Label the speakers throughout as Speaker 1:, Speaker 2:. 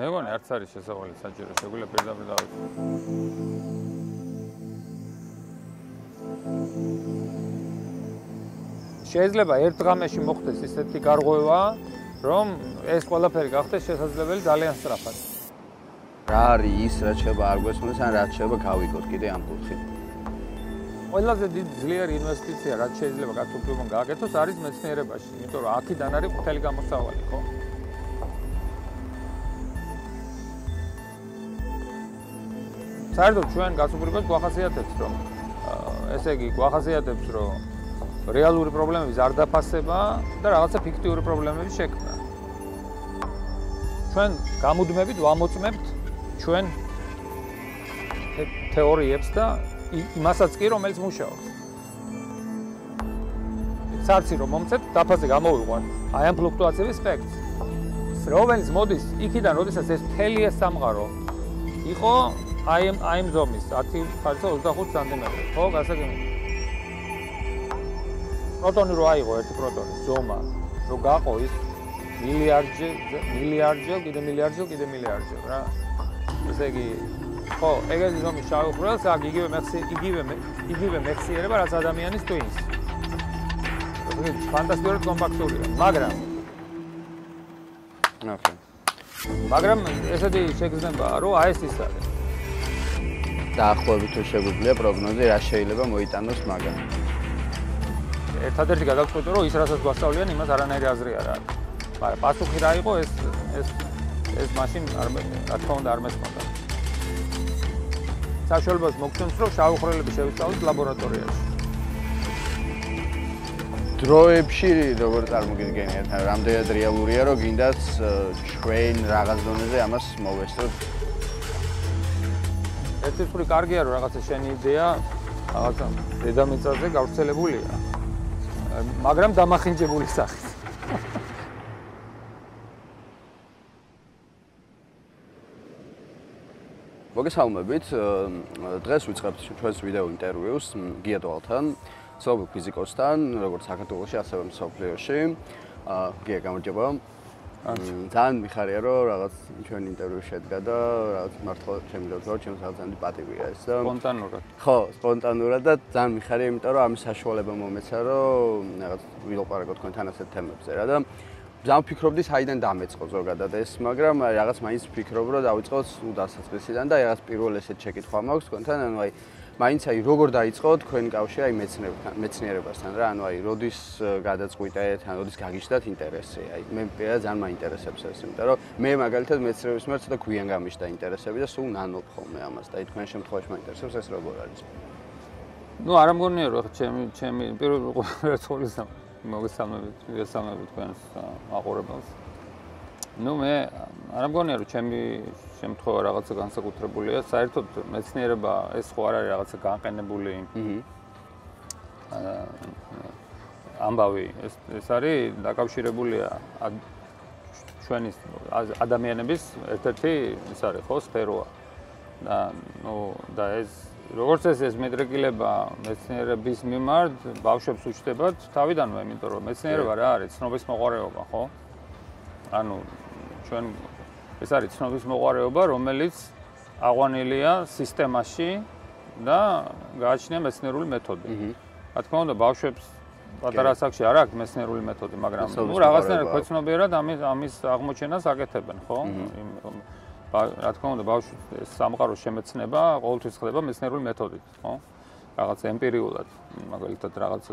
Speaker 1: მე მგონი არც არის შესაძლებელი საჭირო შეგვიძლია პირდაპირ დავიწყო შეიძლება ერთ დღამეში მოხდეს ისეთი გარღვევა რომ ეს ყველაფერი გახდეს შესაძლებელი ძალიან სწრაფად.
Speaker 2: რა არის ის რაც შეიძლება არ გვესმის ან რაც შეიძლება გავიგოთ? კიდე ამ კუთხით.
Speaker 1: ყველაზე დიდი ძლიერი ინვესტიცია რაც შეიძლება კაცობრიობამ გააკეთოს არის მეცნიერებაში იმიტომ რომ აქედან არის ყველი გამოსავალი ხო საერთოდ ჩვენ გასუბრებას გვახასიათებს რომ ესე იგი გვახასიათებს რომ რეალური პრობლემების არ დაფასება და რაღაცა ფიქტიური პრობლემების შექმნა. ჩვენ გამუდმებით ვამოწმებთ ჩვენ თეორიებს და იმასაც კი რომელიც მუშაობს. სარცი რომ მომწეთ დაფაზე გამოვიყვან აი ამ ფლუქტუაციების სპექტრს. რომელიც მოდის იქიდან, როდესაც ეს თელი ეს სამყარო იყო აი ამ აი ამ ზომის 10 ფარცა 25 სანტიმეტრი ხო გასაგები პროტონი რო აიღო ერთი პროტონი ზომა რო გაყო ის მილიარდჯე მილიარდჯე კიდე მილიარდჯე კიდე მილიარდჯე რა. ესე იგი ხო ეგეთი ზომის შავი ხრელს აქ იგივე მეხსი იგივე იგივე მეხსიერება რაც ადამიანის ტვინს. ფანტასტიკური კომპაქტურია მაგრამ მაგრამ ესეთი შეგრძნება რომ აი ეს ის არის
Speaker 2: დაახლოებით თუ შეგვიძლია პროგნოზი რა შეიძლება მოიტანოს მაგა.
Speaker 1: ერთადერთი გადაწყვეტო რომ ის რასაც გვასწავლიან იმას არანაირი აზრი არ არის. მაგრამ პასუხი რა იყო ეს ეს ეს მაშინ არ რა თქმა უნდა არ მესმოდა. საშუალებას მოგცემს რომ შავხრელები შევისწავლოთ ლაბორატორიაში.
Speaker 2: დროებში როგორ წარმოგიდგენიათ, რამდენად რეალურია რომ გინდათ ჩვენ რაღაც დონეზე ამას მოვესწროთ
Speaker 1: ერთი ხრი კარგია რომ რაღაცა შენი იდეა რაღაცა დედამიწაზე გავრცელებულია. მაგრამ დამახინჯებული სახით.
Speaker 2: მოგესალმებით. დღეს ვიწყებთ ჩვენს ვიდეო ინტერვიუს გია დვალთან სოფიო ფიზიკოსთან როგორც საქართველოსში ასევე მსოფლიოში. გია გამარჯობა ძალიან მიხარია რომ რაღაც ჩვენ ინტერვიუ შედგა და რაღაც მართლა ჩემი როგორ ჩემს ძალიან პატივია ეს და
Speaker 1: სპონტანურად.
Speaker 2: ხო სპონტანურად და ძალიან მიხარია იმიტომ რომ ამის საშუალება მომეცა რომ რაღაც ვილაპარაკო თქვენთან ასეთ თემებზე რა და ძალიან ფიქრობდი საიდან დამეწყო ზოგადად ეს მაგრამ რაღაც მაინც ფიქრობ რომ დავიწყოთ დასაწყისიდან და რაღაც პირველ ესეთ შეკითხვა მაქვს თქვენთან ანუ აი მაინც აი როგორ დაიწყო თქვენი კავშირი აი მეცნიერებთან მეცნიერებასთან რა ანუ აი როდის გადაწყვიტეთ ან როდის გაგიჩნდათ ინტერესი აი მე პერა ძალიან მაინტერესებს ეს იმიტომ რომ მე მაგალითად მეცნიერების მიერ ცოტა გვიან გამიშდა ინტერესები და სულ ნანობ ხოლმე ამას და აი თქვენ შემთხვევაში მაინტერესებს ეს როგორ არის
Speaker 1: ну არ ამგონია რომ ჩემი ჩემი პირველ ყოველთვის მოგესალმებით მოგესალმებით თქვენს აყურებელს ну მე არ ამგონია რომ ჩემი შემთხვევა რაღაცა განსაკუთრებულია. საერთოდ მეცნიერება ეს ხო არ არის რაღაცა განყენებული. აა ამბავი ეს ეს არის დაკავშირებულია ჩვენი ადამიანების ერთ-ერთი ის არის ხო სფეროა. და ნუ და ეს როგორც ეს ეს მეტრიკილება მეცნიერების მიმართ ბავშვებს უჩნდებათ თავიდანვე, იმიტომ რომ მეცნიერება რა არის? ცნობის მოყარეობა, ხო? ანუ ჩვენ ეს არის ცნობის მოყარეობა, რომელიც აღვანილია სისტემაში და გააჩნია მეცნიერული მეთოდი. რა თქმა უნდა, ბავშვებს პატარა ასაკში არ აქვს მეცნიერული მეთოდი, მაგრამ ნუ რაღაცნაირად ქვეცნობიერად ამის ამის აღმოჩენას აკეთებენ, ხო? რა თქმა უნდა, ბავშვი სამყაროს შემეცნება ყოველთვის ხდება მეცნიერული მეთოდით, ხო? რაღაც ემპირიულად, მაგალითად რაღაც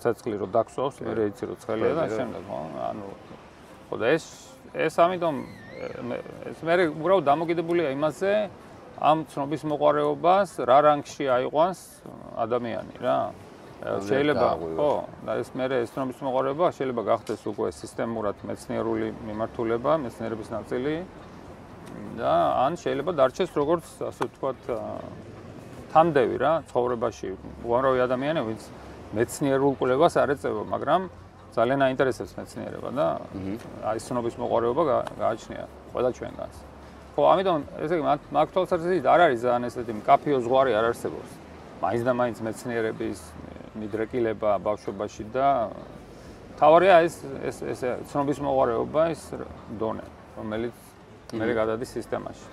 Speaker 1: ცეცხლი რო დაგსვავს, მე რეიცი რო ცხელია და შემდეგ, ხო? ანუ ხო და ეს ეს ამიტომ ეს მე უბრალოდ დამოკიდებულია იმაზე ამ ცნობის მოყარეობას რა რანგში აიყვანს ადამიანი რა. შეიძლება ხო და ეს მე ეს ცნობის მოყარეობა შეიძლება გახდეს უკვე სისტემურად მეცნიერული მიმართულება მეცნიერების ნაწილი. და ან შეიძლება დარჩეს როგორც ასე ვთქვათ თანდევი რა ცხოვრებაში. უამრავი ადამიანი ვინც მეცნიერულ კვლევას არ ეწევა მაგრამ ძალიან აინტერესებს მეცნიერება და აი ცნობის მოყარეობა გააჩნია ყველა ჩვენგანს. ხო, ამიტომ ესე იგი მაგ თვალსაზრისით არ არის ძალიან ესეთი მკაფიო ზღვარი არ არსებობს. მაინც და მაინც მეცნიერების მიდრეკილება ბავშვობაში და თავარია ეს ეს ეს ცნობის მოყარეობა ის დონე, რომელიც მე გადადის სისტემაში.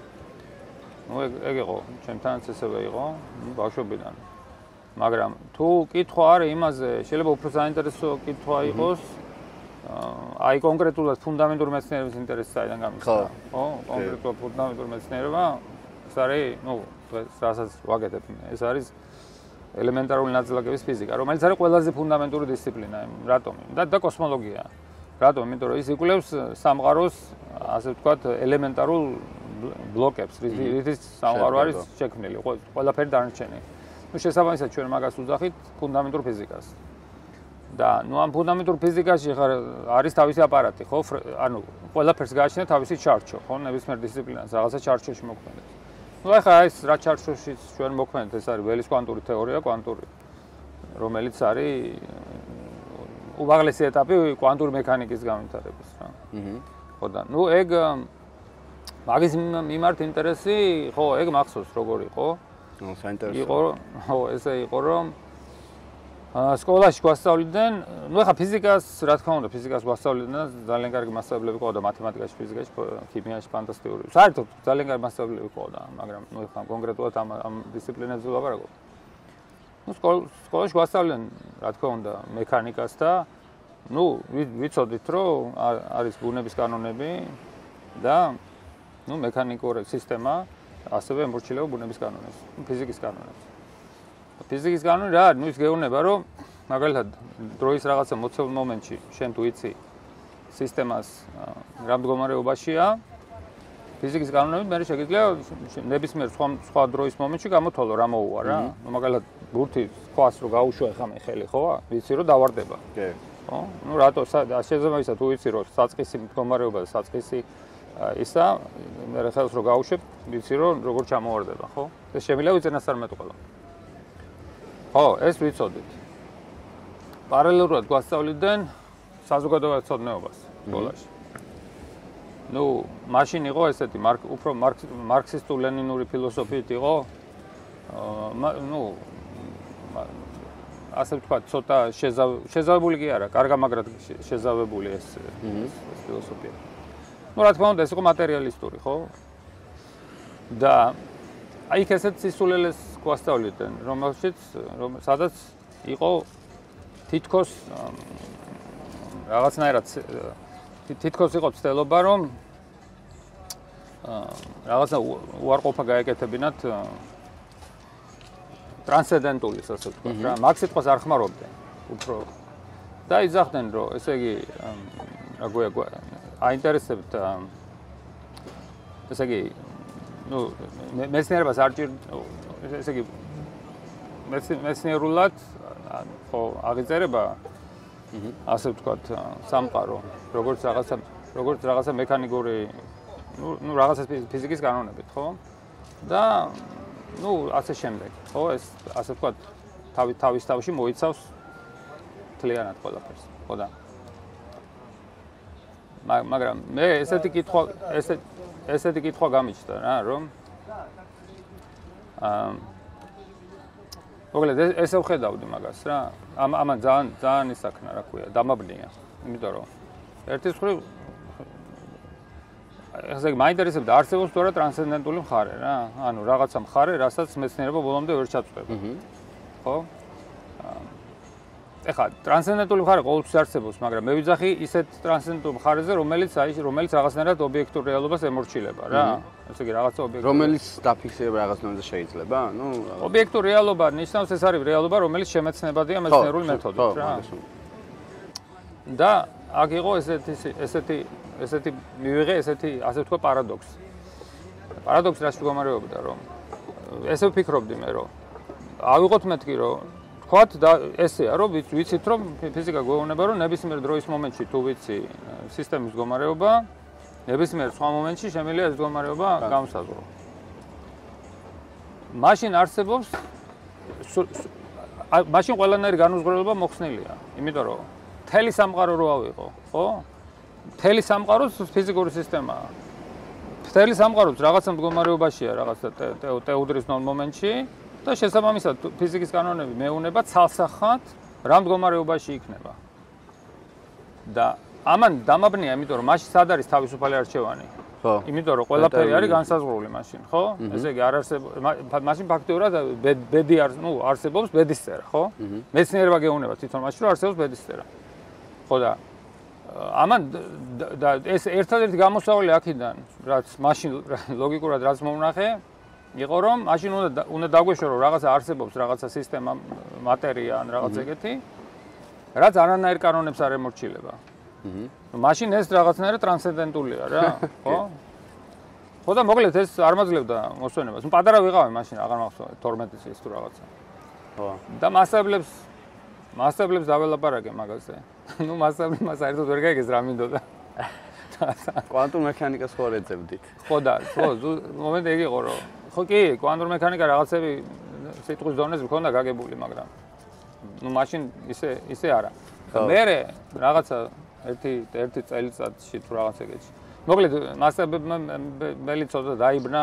Speaker 1: ну ეგ ეგ იყო ჩემთანაც ესევე იყო ბავშვობიდან მაგრამ თუ კითხვა არის იმაზე შეიძლება უფრო საინტერესო კითხვა იყოს აი კონკრეტულად ფუნდამენტური მეცნიერების ინტერესი საიდან გამიხსნა ხო. კონკრეტულად ფუნდამენტური მეცნიერება ეს არის ну რასაც ვაკეთებ ეს არის ელემენტარული ნაწილაკების ფიზიკა რომელიც არის ყველაზე ფუნდამენტური დისციპლინა რატომ და და კოსმოლოგია. რატომ? იმიტომ რომ ის იკვლევს სამყაროს ასე ვთქვათ ელემენტარულ ბლოკებს, რის სამყარო არის შექმნილი, ყველაფერი დარჩენი. ну შესაბამისად ჩვენ მაგას უძახით ფუნდამენტურ ფიზიკას. და ну ამ ფუნდამენტურ ფიზიკაში ხარ არის თავისი აპარატი, ხო? ანუ ყველაფერს გააჩნია თავისი ჩარჩო, ხო? ნებისმიერ დისციპლინას რაღაცა ჩარჩოში მოქმედებს. ну ახლა ეს რა ჩარჩოში ჩვენ მოქმედებს, ეს არის ველის კვანტური თეორია, კვანტური რომელიც არის უმაღლესი ეტაპი კვანტური მექანიკის განვითარების რა. აჰა. ხო და ну ეგ მაგის მიმართ ინტერესი, ხო, ეგ მახსოვს როგორ იყო?
Speaker 2: საინტერესო.
Speaker 1: იყო, ხო, ესე იყო რომ აა სკოლაში გვასწავლიდნენ, ნუ ახლა ფიზიკას, რა თქმა უნდა, ფიზიკას გვასწავლიდნენ ძალიან კარგი მასწავლებლები ყავდა მათემატიკაში, ფიზიკაში, ქიმიაში, ფანტასტიკური. საერთოდ ძალიან კარგი მასწავლებლები ყავდა, მაგრამ ნუ ახლა კონკრეტულად ამ ამ დისციპლინებზე ვლაპარაკობ. ნუ სკოლაში გვასწავლიდნენ, რა თქმა უნდა, მექანიკას და ნუ ვიცოდით, რომ არის ბუნების კანონები და ну მექანიკური სისტემა ასევე ემორჩილება ბუნების კანონებს, ფიზიკის კანონებს. ფიზიკის კანონი რა არის? ნუ ის გეუბნება, რომ მაგალითად დროის რაღაცა მოცულ მომენტში შენ თუ იცი სისტემას რა მდგომარეობაშია ფიზიკის კანონებით მე შეიძლება ნებისმიერ სხვა სხვა დროის მომენტში გამოთვალო რა მოუვა რა. ნუ მაგალითად ბურთი სხვას რო გაუშვე ხა მე ხელი ხო? ვიცი რომ დავარდება. კი. ხო? ნუ რატო შეიძლება ისა თუ ვიცი რომ საწყისი მდგომარეობა, საწყისი აა ისა მე რა ხელს რო გაუშვებ, ვიცი რომ როგორ ჩამოვარდება, ხო? ეს შემიძლია უწენასწარ მეტყველო. ხო, ეს ვიცოდით. პარალელურად გვასწავლიდნენ საზოგადოებრივ ცოდნეობას სკოლაში. ну, მაშინ იყო ესეთი მარკ უფრო მარქსისტულ-ლენინური ფილოსოფიით იყო აა ну ასე ვთქვათ, ცოტა შეზავებული კი არა, კარგა მაგრად შეზავებული ეს ეს ფილოსოფია. Ну რა თქმა უნდა ეს იყო მატერიალისტური ხო? და აი ესეთ სისულელეს გვასწავლიდნენ რომელშიც რომ სადაც იყო თითქოს რაღაცნაირად თითქოს იყო ცდელობა რომ რაღაცა უარყოფა გაეკეთებინათ ტრანსცენდენტული ასე ვთქვათ რა. მაგ სიტყვას არ ხმარობდნენ უფრო. და იძახდნენ რომ ესე იგი რა გვია აინტერესებთ ესე იგი ну მეცნიერებას არ ჭირ ესე იგი მეცნიერულად ხო აღიწერება ასე ვთქვათ სამყარო როგორც რაღაცა როგორც რაღაცა მექანიკური ну ну რაღაცა ფიზიკის კანონებით ხო და ну ასე შემდეგ ხო ეს ასე ვთქვათ თავი თავის თავში მოიცავს თლიანად ყველაფერს ხო და მაგრამ მე ესეთი კითხვა ესე ესეთი კითხვა გამიჩნდა რა რომ აა მოგლედ ესე ვხედავდი მაგას რა. ამ ამან ძალიან ძალიან ისაქნა რა ქვია დამაბნია. იმიტომ რომ ერთი მხრივ ესე იგი მაინტერესებდა არსებობს თუ არა ტრანსცენდენტული მხარე რა. ანუ რაღაცა მხარე რასაც მეცნიერება ბოლომდე ვერ ჩაწყვეტ ხო ეხლა ტრანსცენდენტული მხარე ყოველთვის არსებობს, მაგრამ მე ვიძახი ისეთ ტრანსცენდენტულ მხარეზე, რომელიც აი რომელიც რაღაცნაირად ობიექტურ რეალობას ემორჩილება რა. ესე იგი რაღაცა ობიექტური
Speaker 2: რომელიც დაფიქსირება რაღაცნაირად შეიძლება? ნუ
Speaker 1: ობიექტური რეალობა ნიშნავს ეს არის რეალობა, რომელიც შემეცნებადია მეცნიერული მეთოდით რა. და აქ იყო ესეთი ესეთი ესეთი მივიღე ესეთი ასე ვთქვა პარადოქსი. პარადოქსი რას შეგომარეობდა რომ ესე ვფიქრობდი მე რომ ავიღოთ მეთქი რომ ვთქვათ და ესეა რომ ვიცით რომ ფიზიკა გვეუბნება რომ ნებისმიერ დროის მომენტში თუ ვიცი სისტემის მდგომარეობა ნებისმიერ სხვა მომენტში შემიძლია ეს მდგომარეობა გამოსაზღვრო. მაშინ არსებობს მაშინ ყველანაირი განუზღრებლობა მოხსნილია, იმიტომ რომ თელი სამყარო რო ავიღო, ხო? თელი სამყარო ფიზიკური სისტემაა. თელი სამყარო რაღაცა მდგომარეობაშია, რაღაცა ტეუდრის მომენტში და შესაბამისად ფიზიკის კანონები მეუნება ცალსახად რა მდგომარეობაში იქნება. და ამან დამაბნია, იმიტომ რომ მასში სად არის თავისუფალი არჩევანი?
Speaker 2: ხო.
Speaker 1: იმიტომ რომ ყველაფერი არის განსაზღვრული მაშინ, ხო? ესე იგი არ არსებობს მაშინ ფაქტიურად ბედი არ, ну, არსებობს ბედის წერა, ხო? მეცნიერება გეუბნება თვითონ მაშინ რომ არსებობს ბედის წერა. ხო და ამან და ეს ერთადერთი გამოსავალი აქედან, რაც მაშინ ლოგიკურად რაც მომნახე, იყო რომ მაშინ უნდა უნდა დაგვეშო რომ რაღაცა არსებობს, რაღაცა სისტემა, მატერია ან რაღაც ეგეთი, რაც არანაირ კანონებს არ ემორჩილება. აჰა. მაშინ ეს რაღაცნაირად ტრანსცენდენტულია რა, ხო? ხო და მოკლედ ეს არ მაძლევდა მოსვენებას. ნუ პატარა ვიყავი მაშინ, აღარ მახსოვს 12 წლის თუ რაღაცა. ხო. და მასწავლებლებს მასწავლებლებს დაველაპარაკე მაგაზე. ნუ მასწავლებლებს საერთოდ ვერ გაიგეს რა მინდოდა.
Speaker 2: კვანტურ მექანიკას ხო რეცეპტით?
Speaker 1: ხო და ხო, მომენტი ეგ იყო რომ ხო კი, კვანტურ მექანიკა რაღაცები სიტყვის დონეზე მქონდა გაგებული, მაგრამ ნუ მაშინ ისე ისე არა. მე რაღაცა ერთი ერთი წელიწადში თუ რაღაც ეგეთი. მოკლედ მასწავლებელმა მელი ცოტა დაიბნა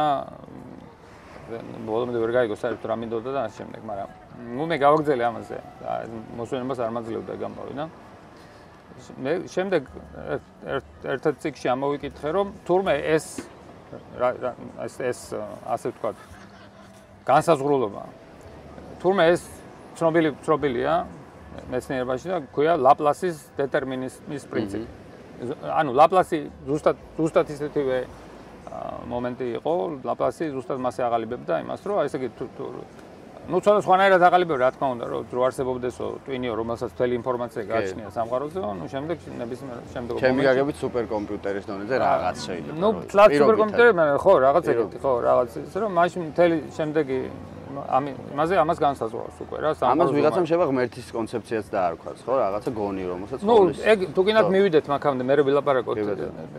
Speaker 1: ბოლომდე ვერ გაიგო საერთოდ რა მინდოდა და ამ შემდეგ, მაგრამ ნუ მე გავაგზელე ამაზე. მოსვენებას არ მაძლევდა გამოვი და მე შემდეგ ერთ-ერთ ციკში ამოვიკითხე რომ თურმე ეს ეს ეს ასე ვთქვა განსაზღვრულობა. თურმე ეს ცნობილი ცნობილია მეცნიერებაში და ქვია ლაპლასის დეტერმინიზმის პრინციპი. ანუ ლაპლასი ზუსტად ზუსტად ისეთივე მომენტი იყო, ლაპლასი ზუსტად მასე აღალიბებდა იმას, რომ ესე იგი ну ცოტა სხვანაირად აღალიბებდა რა თქმა უნდა, რომ დრო არსებობდესო ტვინიო, რომელსაც მთელი ინფორმაცია გააჩნია სამყაროზე, ну შემდეგ ნებისმიერ შემდეგ
Speaker 2: ჩემი გაგებით სუპერკომპიუტერის დონეზე რაღაც შეიძლება.
Speaker 1: ну ფლატ სუპერკომპიუტერი, ხო, რაღაც ეგეთი, ხო, რაღაც ისე რომ მაშინ მთელი შემდეგი ამ იმაზე ამას განსაზღვრავს უკვე რა
Speaker 2: სამყარო ამას ვიღაცამ შევა ღმერთის კონცეფციაც დაარქვას ხო რაღაცა გონი რომელსაც
Speaker 1: ნუ ეგ თუ გინდათ მივიდეთ მაგამდე მე ვილაპარაკოთ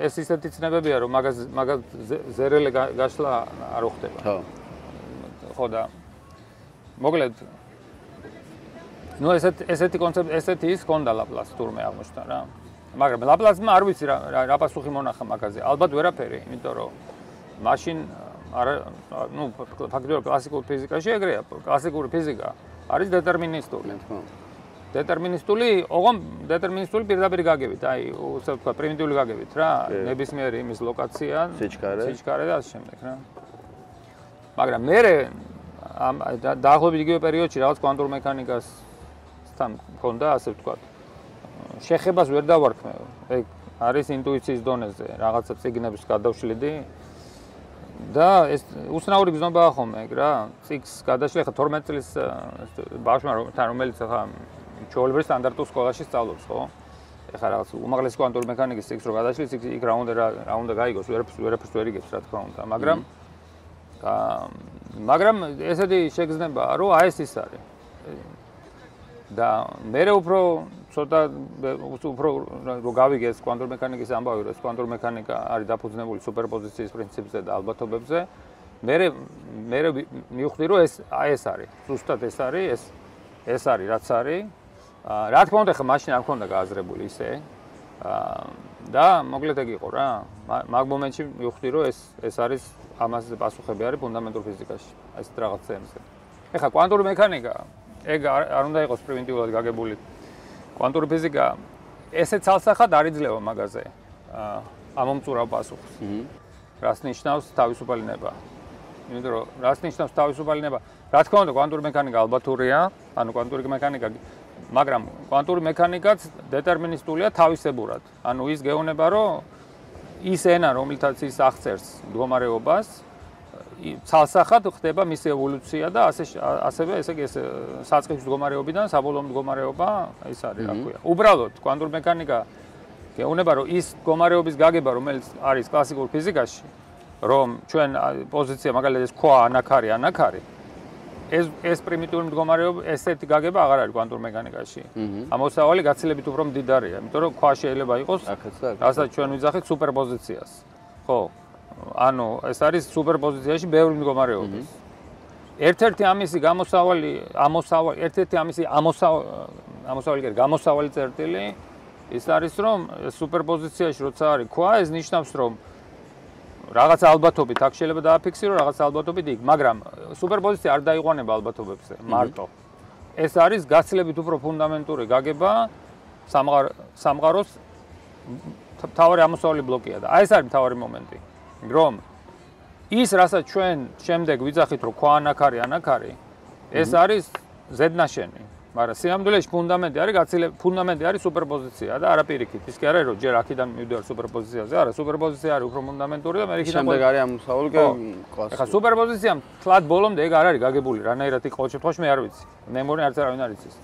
Speaker 1: ეს ისეთი ცნებებია რომ მაგას მაგას ზერელე გაშლა არ უხდება ხო ხო და მოკლედ. ნუ ესეთ ესეთი კონცეფცია ესეთი ის კონდა ლაპლას თურმე აღმოჩნდა რა. მაგრამ ლაპლასმა არ ვიცი რა რა პასუხი მონახა მაგაზე. ალბათ ვერაფერი იმიტომ რომ მაშინ არა ну ფაქტობრივად კლასიკურ ფიზიკაში ეგრეა კლასიკური ფიზიკა არის დეტერმინისტული. დეტერმინისტული ოღონ დეტერმინისტული პირდაპირ გაგებით აი უსე თქვა პრიმიტიული გაგებით რა. ნებისმიერი იმის ლოკაცია
Speaker 2: სიჩქარე
Speaker 1: სიჩქარე და ასე შემდეგ რა. მაგრამ მე ამ დაახლოებით იგივე პერიოდში რაღაც კვანტურ მექანიკას თან მქონდა ასე ვთქვა შეხებას ვერ დავარქმე. ეგ არის ინტუიციის დონეზე რაღაცა ციგნებს გადავშლიდი. და ეს უსნაური გზნობაა ხოლმე ეგ რა. ციკს გადაშლი ხა 12 წლის ბავშვმა თან რომელიც ხა ჩოლებრის სტანდარტულ სკოლაში სწავლობს ხო? ეხლა რაღაც უმაღლესი კვანტური მექანიკის ციკს რო გადაშლი ციკს იქ რა უნდა რა უნდა გაიგოს ვერაფერს ვერაფერს ვერ იგებს რა თქმა უნდა მაგრამ მაგრამ ესეთი შეგზნებაა რომ აი ეს ის არის და მე უფრო ცოტა უფრო რო გავიგე ეს კვანტურ მექანიკის ამბავი, რომ კვანტურ მექანიკა არის დაფუძნებული სუპერპოზიციის პრინციპზე და ალბათობებზე. მე მე მივხვდი რომ ეს აი ეს არის, ზუსტად ეს არის, ეს ეს არის, რაც არის. რა თქმა უნდა, ხა მაშინ არ მქონდა გააზრებული ისე. და მოკლედ ეგ იყო რა. მაგ მომენტში მივხვდი რომ ეს ეს არის ამაზე პასუხები არის ფუნდამენტურ ფიზიკაში. ეს რაღაც თემზე. ეხა კვანტური მექანიკა ეგ არ უნდა იყოს პრიმიტიულად გაგებული კვანტური ფიზიკა ესე ცალსახად არ იძლევა მაგაზე ამომწურავ პასუხს. რას ნიშნავს თავისუფალინება? იმიტომ რომ რას ნიშნავს თავისუფალინება? რა თქმა უნდა, კვანტური მექანიკა ალბათურია, ანუ კვანტური მექანიკა მაგრამ კვანტური მექანიკაც დეტერმინისტულია თავისებურად. ანუ ის გეუბნება, რომ ის ენა, რომლითაც ის აღწერს მდგომარეობას, ცალსახად ხდება მისი ევოლუცია და ასე ასევე ესე იგი ეს საწყის მდგომარეობიდან საბოლოო მდგომარეობა ის არის რა ქვია. უბრალოდ კვანტურ მექანიკა გეუბნება რომ ის მდგომარეობის გაგება რომელიც არის კლასიკურ ფიზიკაში რომ ჩვენ პოზიცია მაგალითად ეს ქვა ანაქარი ანაქარი ეს ეს პრიმიტიული მდგომარეობა ესეთი გაგება აღარ არის კვანტურ მექანიკაში. ამოსავალი გაცილებით უფრო მდიდარია, იმიტომ რომ ქვა შეიძლება იყოს რასაც ჩვენ ვიძახით სუპერპოზიციას. ხო, ანუ ეს არის სუპერპოზიციაში ბევრი მდგომარეობა. ერთ-ერთი ამისი გამოსავალი, ამოსავალი, ერთ-ერთი ამისი ამოსავალი, ამოსავალი კი გამოსავალი წერტილი ის არის რომ სუპერპოზიციაში როცა არის ქვა, ეს ნიშნავს რომ რაღაც ალბათობით აქ შეიძლება დააფიქსირო, რაღაც ალბათობით იქ, მაგრამ სუპერპოზიცია არ დაიყვანება ალბათობებზე მარტო. ეს არის გაცილებით უფრო ფუნდამენტური გაგება სამყაროს სამყაროს თავარი ამოსავალი ბლოკია და აი ეს არის თავარი მომენტი. რომ ის რასაც ჩვენ შემდეგ ვიძახით რომ ქვანაქარი ანაქარი ეს არის ზედნაშენი მაგრამ სიამდვილეში ფუნდამენტი არის გაცილე ფუნდამენტი არის სუპერპოზიცია და არა პირიქით ის კი არა რომ ჯერ აქედან მივდივარ სუპერპოზიციაზე არა სუპერპოზიცია არის უფრო ფუნდამენტური და მე იქიდან
Speaker 2: შემდეგ არის ამოსავალი
Speaker 1: კლასი. ხა სუპერპოზიცია თლად ბოლომდე ეგ არ არის გაგებული რანაირად იქ ყოველ შემთხვევაში მე არ ვიცი. მე მგონი არც არავინ არ იცის.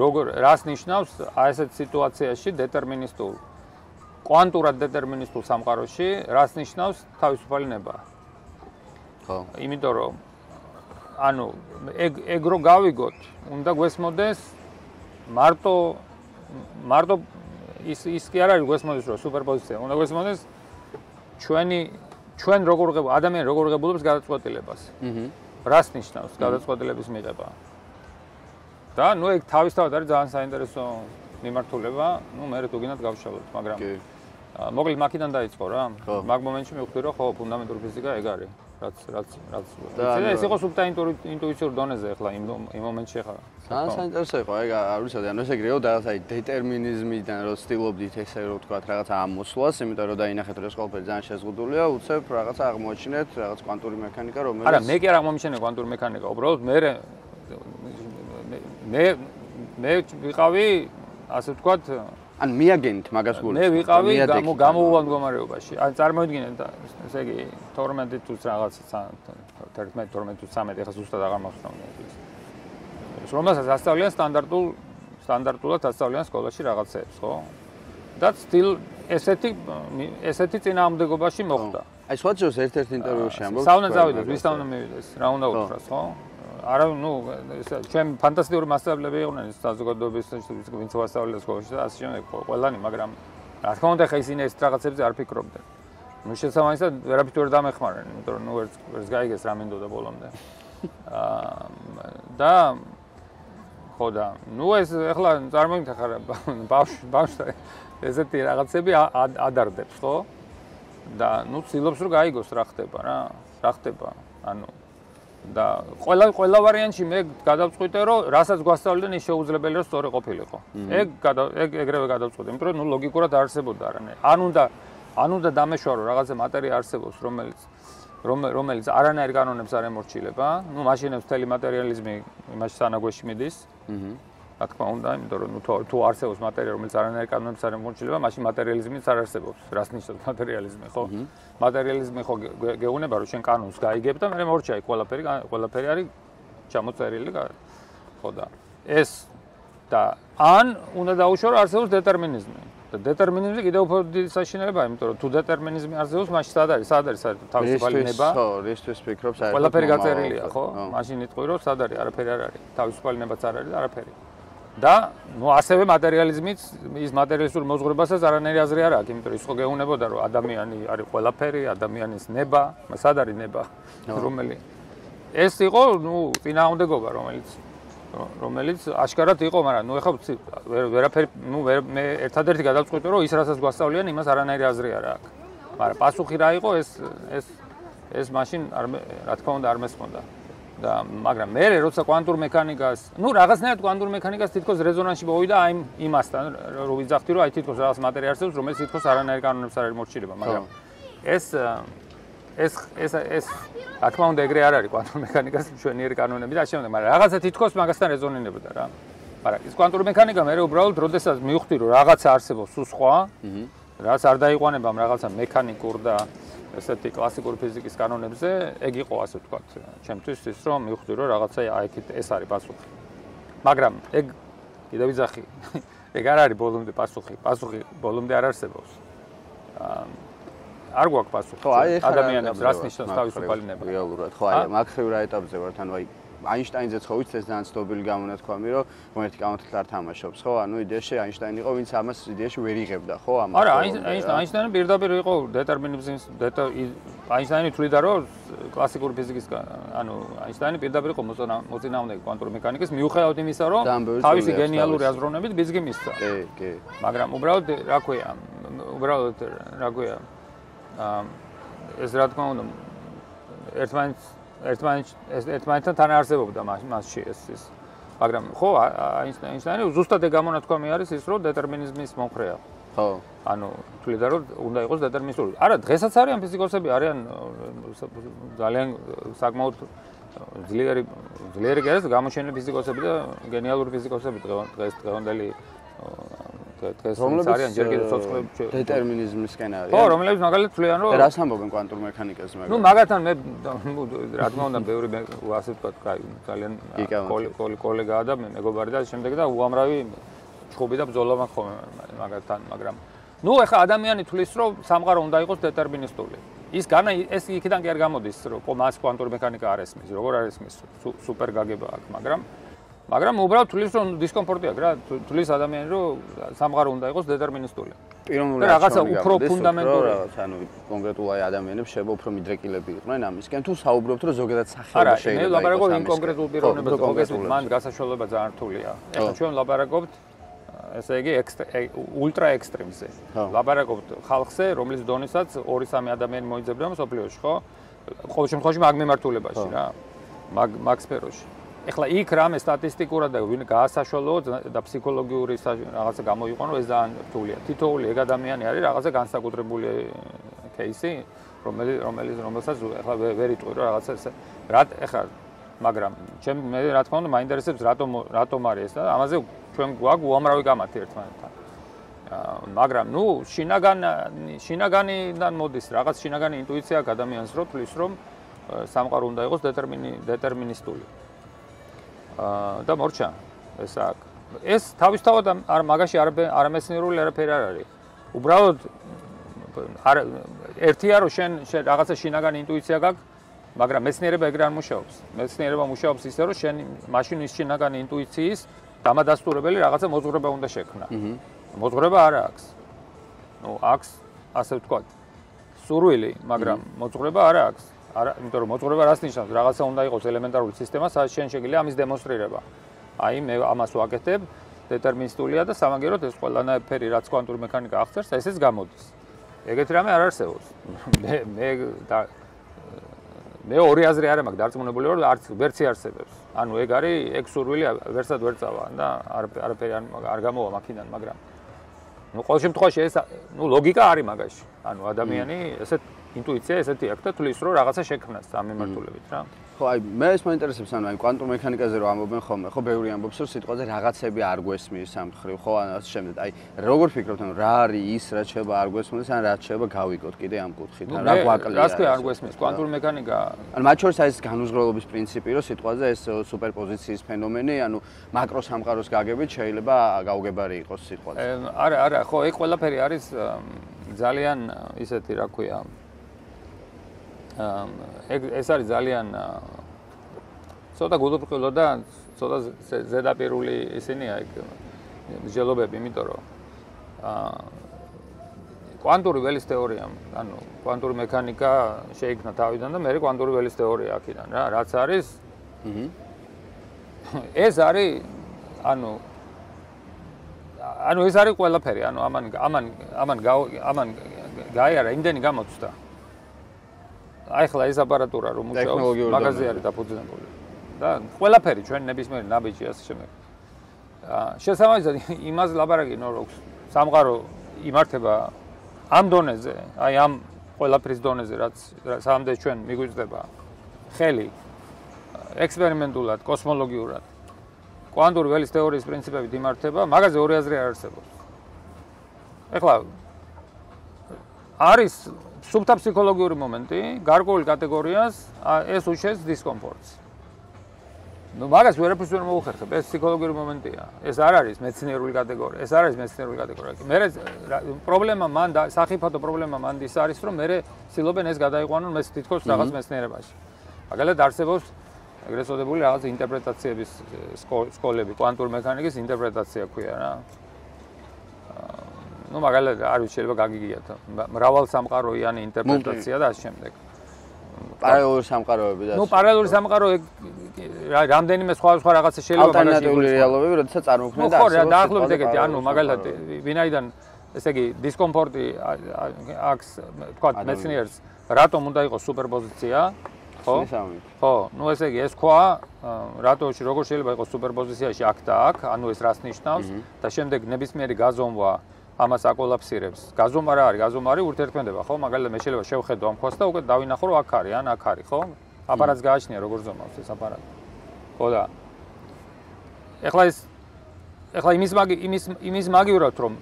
Speaker 1: როგორ რას ნიშნავს აი ესეთ სიტუაციაში დეტერმინისტულ კვანტურად დეტერმინისტულ სამყაროში რას ნიშნავს თავისუფალი ნება? ხო. იმიტომ რომ ანუ ეგ ეგ რო გავიგოთ, უნდა გვესმოდეს მარტო მარტო ის ის კი არ არის გვესმოდეს რომ სუპერპოზიცია, უნდა გვესმოდეს ჩვენი ჩვენ როგორ ღებ ადამიანი როგორ ღებულობს გადაწყვეტილებას. აჰა. რას ნიშნავს გადაწყვეტილების მიღება? და ნუ ეგ თავისთავად არის ძალიან საინტერესო მიმართულება, ნუ მე რე თუ გინდათ გავშალოთ, მაგრამ კი. მოკლედ მაქიდან დაიწყო რა. მაგ მომენტში მივხვდი რომ ხო ფუნდამენტური ფიზიკა ეგ არის. რაც რაც რაც ეს იყო სუბტაინტური ინტუიციურ დონეზე ახლა იმ იმ მომენტში ახლა.
Speaker 2: ძალიან საინტერესო იყო ეგ არ ვიცოდი ანუ ესე გრეო რაღაც აი დეტერმინიზმიდან რო სტილობდით ესე რო თქვა რაღაც ამოსვლას იმიტომ რომ დაინახეთ რომ ეს ყველაფერი ძალიან შეზღუდულია უცებ რაღაც აღმოჩინეთ რაღაც კვანტური მექანიკა რომელიც
Speaker 1: არა მე კი არ აღმოჩინე კვანტური მექანიკა უბრალოდ მე მე მე ვიყავი ასე ვთქვათ
Speaker 2: ან მიაგენით მაგას გულს
Speaker 1: მე ვიყავი გამო გამოუვალ მდგომარეობაში. ან წარმოიდგინეთ ესე იგი 12 თუს რაღაც 11 12 თუს 13 ეხა ზუსტად აღარ მახსოვს ეს რომელსაც ასწავლიან სტანდარტულ სტანდარტულად ასწავლიან სკოლაში რაღაცებს ხო? და still ესეთი ესეთი წინააღმდეგობაში მოხდა.
Speaker 2: აი სხვაჯერს ერთ-ერთ ინტერვიუში ამბობ
Speaker 1: საუნა წავიდეს ვის საუნა მივიდეს რა უნდა უთხრას ხო არა ნუ ჩემ ფანტასტიკური მასშტაბები იყვნენ საზოგადოების ვინც ვასწავლე სკოლაში და ასე შემდეგ ყველანი მაგრამ რა თქმა უნდა ხა ისინი ეს რაღაცებზე არ ფიქრობდნენ. ნუ შესაბამისად ვერაფრით ვერ დამეხმარნენ იმიტომ რომ ნუ ვერც ვერც გაიგეს რა მინდოდა ბოლომდე. აა და ხო და ნუ ეს ახლა წარმოგიდგენთ ხარ ბავშვ ბავშვ ესეთი რაღაცები ადარდებს ხო? და ნუ ცდილობს რომ გაიგოს რა ხდება რა რა ხდება? ანუ და ყველა ყველა ვარიანტში მე გადავწყვიტე რომ რასაც გვასწავლდნენ ის შეუძლებელი რომ სწორი ყოფილიყო. ეგ ეგ ეგრევე გადავწყვიტე, იმიტომ რომ ნუ ლოგიკურად არსებობდა რანე. ან უნდა ან უნდა დამეშვარო რაღაცა მატერია არსებობს, რომელიც რომელიც არანაირ კანონებს არ ემორჩილება. ნუ მაშინებს თელი მატერიალიზმი იმაში სანაგვეში მიდის. აჰა. რა თქმა უნდა, იმიტომ რომ თუ თუ არსებობს მატერია, რომელიც არანაირ კანონებს არ ემორჩილება, მაშინ მატერიალიზმიც არ არსებობს. რას ნიშნავს მატერიალიზმი, ხო? მატერიალიზმი ხო გეუბნება რომ შენ კანონს გაიგებ და მე მორჩა იქ ყველაფერი, ყველაფერი არის ჩამოწერილი, ხო და ეს და ან უნდა დაუშვა რომ არსებობს დეტერმინიზმი. და დეტერმინიზმი კიდევ უფრო დიდი საშინელებაა, იმიტომ რომ თუ დეტერმინიზმი არსებობს, მაშინ სად არის? სად არის თავისუფალი ნება?
Speaker 2: ხო, რისთვის ფიქრობ საერთოდ?
Speaker 1: ყველაფერი გაწერილია, ხო? მაშინ იტყვი რომ სად არის? არაფერი არ არის. თავისუფალი ნებაც არ არის და არაფერი. და ნუ ასევე მატერიალიზმიც ის მატერიალისტურ მოძღვრებასაც არანაირი აზრი არ აქვს, იმიტომ რომ ის ხო გეუნებოდა რომ ადამიანი არის ყველაფერი, ადამიანის ნება, სად არის ნება, რომელი ეს იყო ნუ წინააღმდეგობა, რომელიც რომელიც აშკარად იყო, მაგრამ ნუ ეხლა ვერაფერი, ნუ მე ერთადერთი გადავწყვიტე რომ ის რასაც გვასწავლიან, იმას არანაირი აზრი არ აქვს. მაგრამ პასუხი რა იყო ეს ეს ეს მაშინ არ რა თქმა უნდა არ მესმოდა. და მაგრამ მე როცა კვანტურ მექანიკას, ну, რაღაცნაირად კვანტურ მექანიკას თითქოს რეზონანსში მოვიდა აი იმასთან, რომ ვიძახთი რომ აი თითქოს რაღაც მატერიალი არსებობს, რომელიც თითქოს არანაირ კანონებს არ მორჩილება, მაგრამ ეს ეს ეს ეს რა თქმა უნდა ეგრე არ არის კვანტურ მექანიკას ჩვენიერი კანონები და ამ შემდეგ, მაგრამ რაღაცა თითქოს მაგასთან რეზონირებდა რა. მაგრამ ის კვანტური მექანიკა მე უბრალოდ როდესაც მივხვდი რომ რაღაცა არსებობს სხვა, რაც არ დაიყვანება რაღაცა მექანიკურ და ესეთი კლასიკური ფიზიკის კანონებზე, ეგ იყო ასე ვთქვათ, ჩემთვის ის რომ მივხვდი რომ რაღაცა აი ეს არის პასუხი. მაგრამ ეგ კიდევ ვიძახი, ეგ არ არის ბოლომდე პასუხი, პასუხი ბოლომდე არ არსებობს. არ გვაქვს პასუხი. ხო, აი ეს ადამიანებს რას ნიშნავს თავისუფალი ნება?
Speaker 2: რეალურად, ხო, აი მაგ ხევრა ეტაპზე ვართ, ანუ აი აინშტაინზეც ხო ვიცით ეს ძალიან ცნობილი გამონათქვამი რომ მომერთი კაუნტით არ თამაშობს ხო? ანუ იდეაში აინშტაინი იყო ვინც ამას იდეაში ვერ იღებდა ხო? ამას
Speaker 1: არა აინშტაინი პირდაპირ იყო დეტერმინიზმის აინშტაინი თვლიდა რომ კლასიკური ფიზიკის ანუ აინშტაინი პირდაპირ იყო მოწინააღმდეგე კვანტური მექანიკის. მიუხედავად იმისა რომ თავისი გენიალური აზროვნებით ბიზგი მისცა.
Speaker 2: კი კი.
Speaker 1: მაგრამ უბრალოდ რა ქვია უბრალოდ რა ქვია ეს რა თქმა უნდა ერთმანეთს ერთმანეთთან თან არსებობდა მასში ეს ის მაგრამ ხო აინშტაინი ზუსტად ეგ გამონათქვამი არის ის რომ დეტერმინიზმის მომხრეა
Speaker 2: ხო.
Speaker 1: ანუ თვლიდა რომ უნდა იყოს დეტერმინისტური. არა, დღესაც არიან ფიზიკოსები, არიან ძალიან საკმაოდ ძლიერი ძლიერი გერას გამოჩენილი ფიზიკოსები და გენიალური ფიზიკოსები დღეს დღევანდელი დღეს არიან ჯერ კიდევ ცოცხლები
Speaker 2: დეტერმინიზმისკენ არის.
Speaker 1: ხო, რომლებიც მაგალითად თვლიან რომ
Speaker 2: რას ამბობენ კვანტურ მექანიკაზე
Speaker 1: მაგრამ. ნუ მაგათთან მე რა თქმა უნდა ბევრი ასე ვთქვათ, კაი, ძალიან კოლეგაა და მეგობარი და შემდეგ და უამრავი ჩხუბი და ბრძოლა მაქვს ხოლმე მაგათთან, მაგრამ ნუ ეხა ადამიანი თulis რომ სამყარო უნდა იყოს დეტერმინისტული. ის განა ეს იქიდან კი არ გამოდის რომ მას კვანტური მექანიკა არ ესმის, როგორ არ ესმის, სუპერ გაგება აქვს, მაგრამ მაგრამ უბრალოდ თulis რომ დისკომფორტი აქვს რა. თulis ადამიანი რომ სამყარო უნდა იყოს დეტერმინისტული.
Speaker 2: პიროვნული
Speaker 1: რაღაცა უფრო ფუნდამენტური.
Speaker 2: რაღაც ანუ კონკრეტულ აი ადამიანებს შეიძლება უფრო მიდრეკილები იყვნენ ამისკენ. თუ საუბრობთ რომ ზოგადად სახეობა
Speaker 1: შეიძლება არა მე ლაპარაკობ იმ კონკრეტულ პიროვნებაზე მოგესმით მან გასაშლელობა ძალიან რთულია. ეხლა ჩვენ ლაპარაკობთ ესე იგი ულტრა ექსტრემზე ლაპარაკობთ ხალხზე რომლის დონესაც 2-3 ადამიანი მოიძებნა მსოფლიოში ხო? ყოველ შემთხვევაში მაგ მიმართულებაში რა. მაგ მაგ სფეროში ეხლა იქ რამე სტატისტიკურად და ვინ გაასაშველო და ფსიქოლოგიური რაღაცა გამოიყვანო ეს ძალიან რთულია. თითოეული ეგ ადამიანი არის რაღაცა განსაკუთრებული кейსი, რომელიც რომელიც რომელსაც ეხლა ვერ იტყვი რა რაღაცა ესე. რა ეხლა მაგრამ ჩემ მე რა თქმა უნდა მაინტერესებს რატომ რატომ არის ეს და ამაზე ჩვენ გვაქვს უამრავი გამათი ერთმანეთთან. მაგრამ ნუ შინაგან შინაგანიდან მოდის რაღაც შინაგანი ინტუიცია ადამიანს რო თulis რომ э, სამყარო უნდა იყოს დეტერმინი დეტერმინისტული. და მორჩა. ეს აქ. ეს თავისთავად არ მაგაში არ არამეცნიერული არაფერი არ არის. უბრალოდ არ ერთია რომ შენ რაღაცა შინაგანი ინტუიცია გაქვს მაგრამ მეცნიერება ეგრე არ მუშაობს. მეცნიერება მუშაობს ისე რომ შენ მაშინის შინაგანი ინტუიციის დამადასტურებელი რაღაცა მოძღვრება უნდა შექმნა. მოძღვრება არ აქვს. ნუ აქვს ასე ვთქვათ სურვილი მაგრამ მოძღვრება არ აქვს არა, იმიტომ რომ მოწყობა რას ნიშნავს? რაღაცა უნდა იყოს ელემენტარული სისტემა, სადაც შეგიძლია ამის დემონსტრირება. აი მე ამას ვაკეთებ, დეტერმინისტულია და სამაგეროთ ეს ყველანაირი რაც კვანტური მექანიკა აღწერს, ესეც გამოდის. ეგეთი რამე არ არსებობს. მე მე და მე ორი აზრი არ მაქვს დარწმუნებული ვარ, არც ვერცი არსებობს. ანუ ეგ არის ეგ სურვილი ვერსად ვერ წავა და არ არაფერი არ გამოვა მაქინდან, მაგრამ ნუ ყოველ შემთხვევაში ეს ნუ ლოგიკა არის მაგაში. ანუ ადამიანი ესეთ ინტუიცია ესეთი აქვს და თulis რომ რაღაცა შექმნას ამ მიმართულებით რა.
Speaker 2: ხო, აი მე ეს მაინტერესებს ანუ აი კვანტურ მექანიკაზე რომ ამბობენ ხოლმე, ხო ბევრი ამბობს რომ სიტყვაზე რაღაცები არ გვესმის სამხრივ, ხო ან ასე შემდეგ. აი როგორ ფიქრობთ ანუ რა არის ის რაც შეიძლება არ გვესმის ან რაც შეიძლება გავიგოთ კიდე ამ კუთხით რა გვაკლია?
Speaker 1: რას ქვია არ გვესმის კვანტურ მექანიკა?
Speaker 2: ანუ მათ შორის აი ეს განუზღრელობის პრინციპი რომ სიტყვაზე ეს სუპერპოზიციის ფენომენი, ანუ მაკრო სამყაროს გაგებით შეიძლება გაუგებარი იყოს სიტყვაზე.
Speaker 1: არა, არა, ხო, ეგ ყველაფერი არის ძალიან ისეთი რა ქვია ეს არის ძალიან ცოტა გულუბრყვილო და ცოტა ზედაპირული ისინია ეგ მსჯელობები, იმიტომ რომ აა კვანტური ველის თეორია, ანუ კვანტური მექანიკა შეიქმნა თავიდან და მე კვანტური ველის თეორია აქედან რა, რაც არის ეს არის ანუ ანუ ეს არის ყველაფერი, ანუ ამან ამან ამან ამან გაიარა იმდენი გამოცდა. აი ხლა ეს აპარატურა რომ მუშაობს მაგაზე არის დაფუძნებული. და ყველაფერი ჩვენ ნებისმიერ ნაბიჯი ასე შემდეგ. აა შესაბამისად იმას ლაბარაკი ნო რომ სამყარო იმართება ამ დონეზე აი ამ ყველაფრის დონეზე რაც სამდე ჩვენ მიგვიწდება ხელი ექსპერიმენტულად კოსმოლოგიურად კვანტური ველის თეორიის პრინციპებით იმართება მაგაზე ორი აზრი არ არსებობს. ეხლა არის სუბთა ფსიქოლოგიური მომენტი, გარკვეულ კატეგორიას ეს უჩეს დისკომფორტს. ნუ მაგას ვერაფერს ვერ მოუხერხებ, ეს ფსიქოლოგიური მომენტია. ეს არ არის მეცნიერული კატეგორია, ეს არ არის მეცნიერული კატეგორია. მე პრობლემა მან და საფათო პრობლემა მან ის არის, რომ მე ცდილობენ ეს გადაიყვანონ მე თითქოს რაღაც მეცნიერებაში. მაგალითად არსებობს ეგრეთ წოდებული რაღაც ინტერპრეტაციების სკოლები, კვანტური მექანიკის ინტერპრეტაცია ქვია რა. ну მაგალითად არ ვიცი შეიძლება გაგიგიათ მრავალ სამყაროიანი ინტერპრეტაცია და ამ შემდეგ
Speaker 2: პარალელური სამყაროები და
Speaker 1: ну პარალელური სამყარო რამდენიმე სხვა სხვა რაღაცა შეიძლება
Speaker 2: მაგაში ალტერნატიული რეალობები როდესაც წარმოქმნა
Speaker 1: და ხო რა დაახლოებით ეგეთი ანუ მაგალითად ვინაიდან ესე იგი დისკომფორტი აქვს თქვა მეცნიერს რატომ უნდა იყოს სუპერპოზიცია ხო ხო ну ესე იგი ეს ყვა რატოში როგორ შეიძლება იყოს სუპერპოზიციაში აქ და აქ ანუ ეს რას ნიშნავს და შემდეგ ნებისმიერი გაზომვა ამას აკოლაფსირებს. გაზომა რა არის? გაზომა არის ურთიერთქმედება, ხო? მაგალითად მე შეიძლება შევხედო ამ ქვას და უკვე დავინახო რომ აქ არის, ან აქ არის, ხო? აპარატს გააჩნია როგორ ზომავს ეს აპარატი. ხო და ეხლა ეს ეხლა იმის მაგი იმის იმის მაგივრად რომ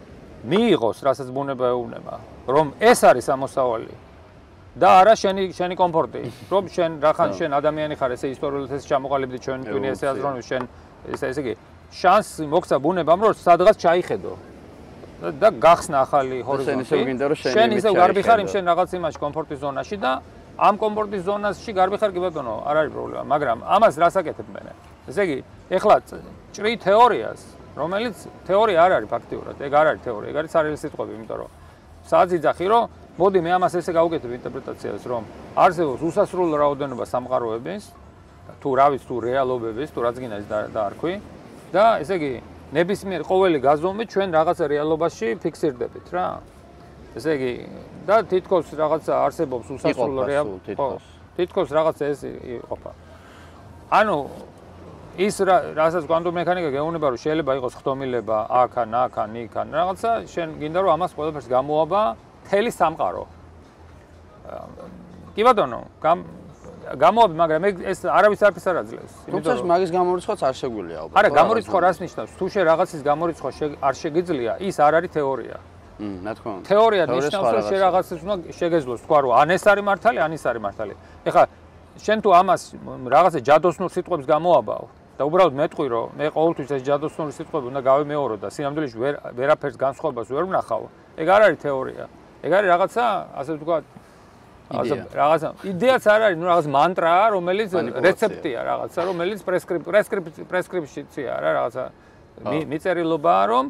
Speaker 1: მიიღოს, რასაც ბუნება ეუბნება, რომ ეს არის ამოსავალი და არა შენი შენი კომფორტი. რომ შენ რახან შენ ადამიანი ხარ, ესე ისტორიულად ეს ჩამოყალიბდი ჩვენ თქვენი ესე აზროვნებს შენ ესე ესე იგი შანსი მოგცა ბუნებამ რომ სადღაც ჩაიხედო. და გახსნა ახალი ჰორიზონტი.
Speaker 2: შენ ისე გინდა რომ შენ
Speaker 1: ისე გარბი ხარ იმ შენ რაღაც იმაში კომფორტის ზონაში და ამ კომფორტის ზონაში გარბი ხარ კი ბატონო, არ არის პრობლემა, მაგრამ ამას რასაკეთებ მე? ესე იგი, ეხლა ჭრი თეორიას, რომელიც თეორია არ არის ფაქტიურად, ეგ არ არის თეორია, ეგ არის სარეალი სიტყვები, იმიტომ რომ საძიძახი რომ მოდი მე ამას ესე გავუკეთებ ინტერპრეტაციას, რომ არსებობს უსასრულო რაოდენობა სამყაროების თუ რა ვიცი თუ რეალობების, თუ რაც გინდა და არქვი და ესე იგი ნებისმიერ ყოველი გაზომვით ჩვენ რაღაც რეალობაში ფიქსირდებით რა. ესე იგი და თითქოს რაღაცა არსებობს უსასრულო რეალობა. თითქოს რაღაცა ეს იყოფა. ანუ ის რასაც კვანტუმ მექანიკა გეუბნება რომ შეიძლება იყოს ხდომილება აქან, აქან, იქან, რაღაცა შენ გინდა რომ ამას ყველაფერს გამოაბა თელი სამყარო. კი ბატონო, გამოვაბი, მაგრამ ეს არავის არაფერს არ აძლევს.
Speaker 2: თუმცა მაგის გამორიცხვაც არ შეგვიძლია ალბათ.
Speaker 1: არა, გამორიცხვა რას ნიშნავს? თუ შე რაღაცის გამორიცხვა არ შეგიძლია, ის არ არის თეორია.
Speaker 2: მმ, რა თქმა უნდა.
Speaker 1: თეორია ნიშნავს, რომ შე რაღაცას უნდა შეგეძლოს, თქვა რომ ან ეს არის მართალი, ან ის არის მართალი. ეხლა შენ თუ ამას რაღაცა ჯადოსნურ სიტყვებს გამოაბავ და უბრალოდ მეტყვი რომ მე ყოველთვის ეს ჯადოსნური სიტყვები უნდა გავემეორო და სინამდვილეში ვერ ვერაფერს განსხვავებას ვერ ვნახავ, ეგ არ არის თეორია. ეგ არის რაღაცა, ასე ვთქვათ, რაღაცა რაღაცა იდეაც არ არის, ნუ რაღაც მანტრაა, რომელიც რეცეპტია რაღაცა, რომელიც პრესკრიფცია რა რაღაცა მიწერილობაა, რომ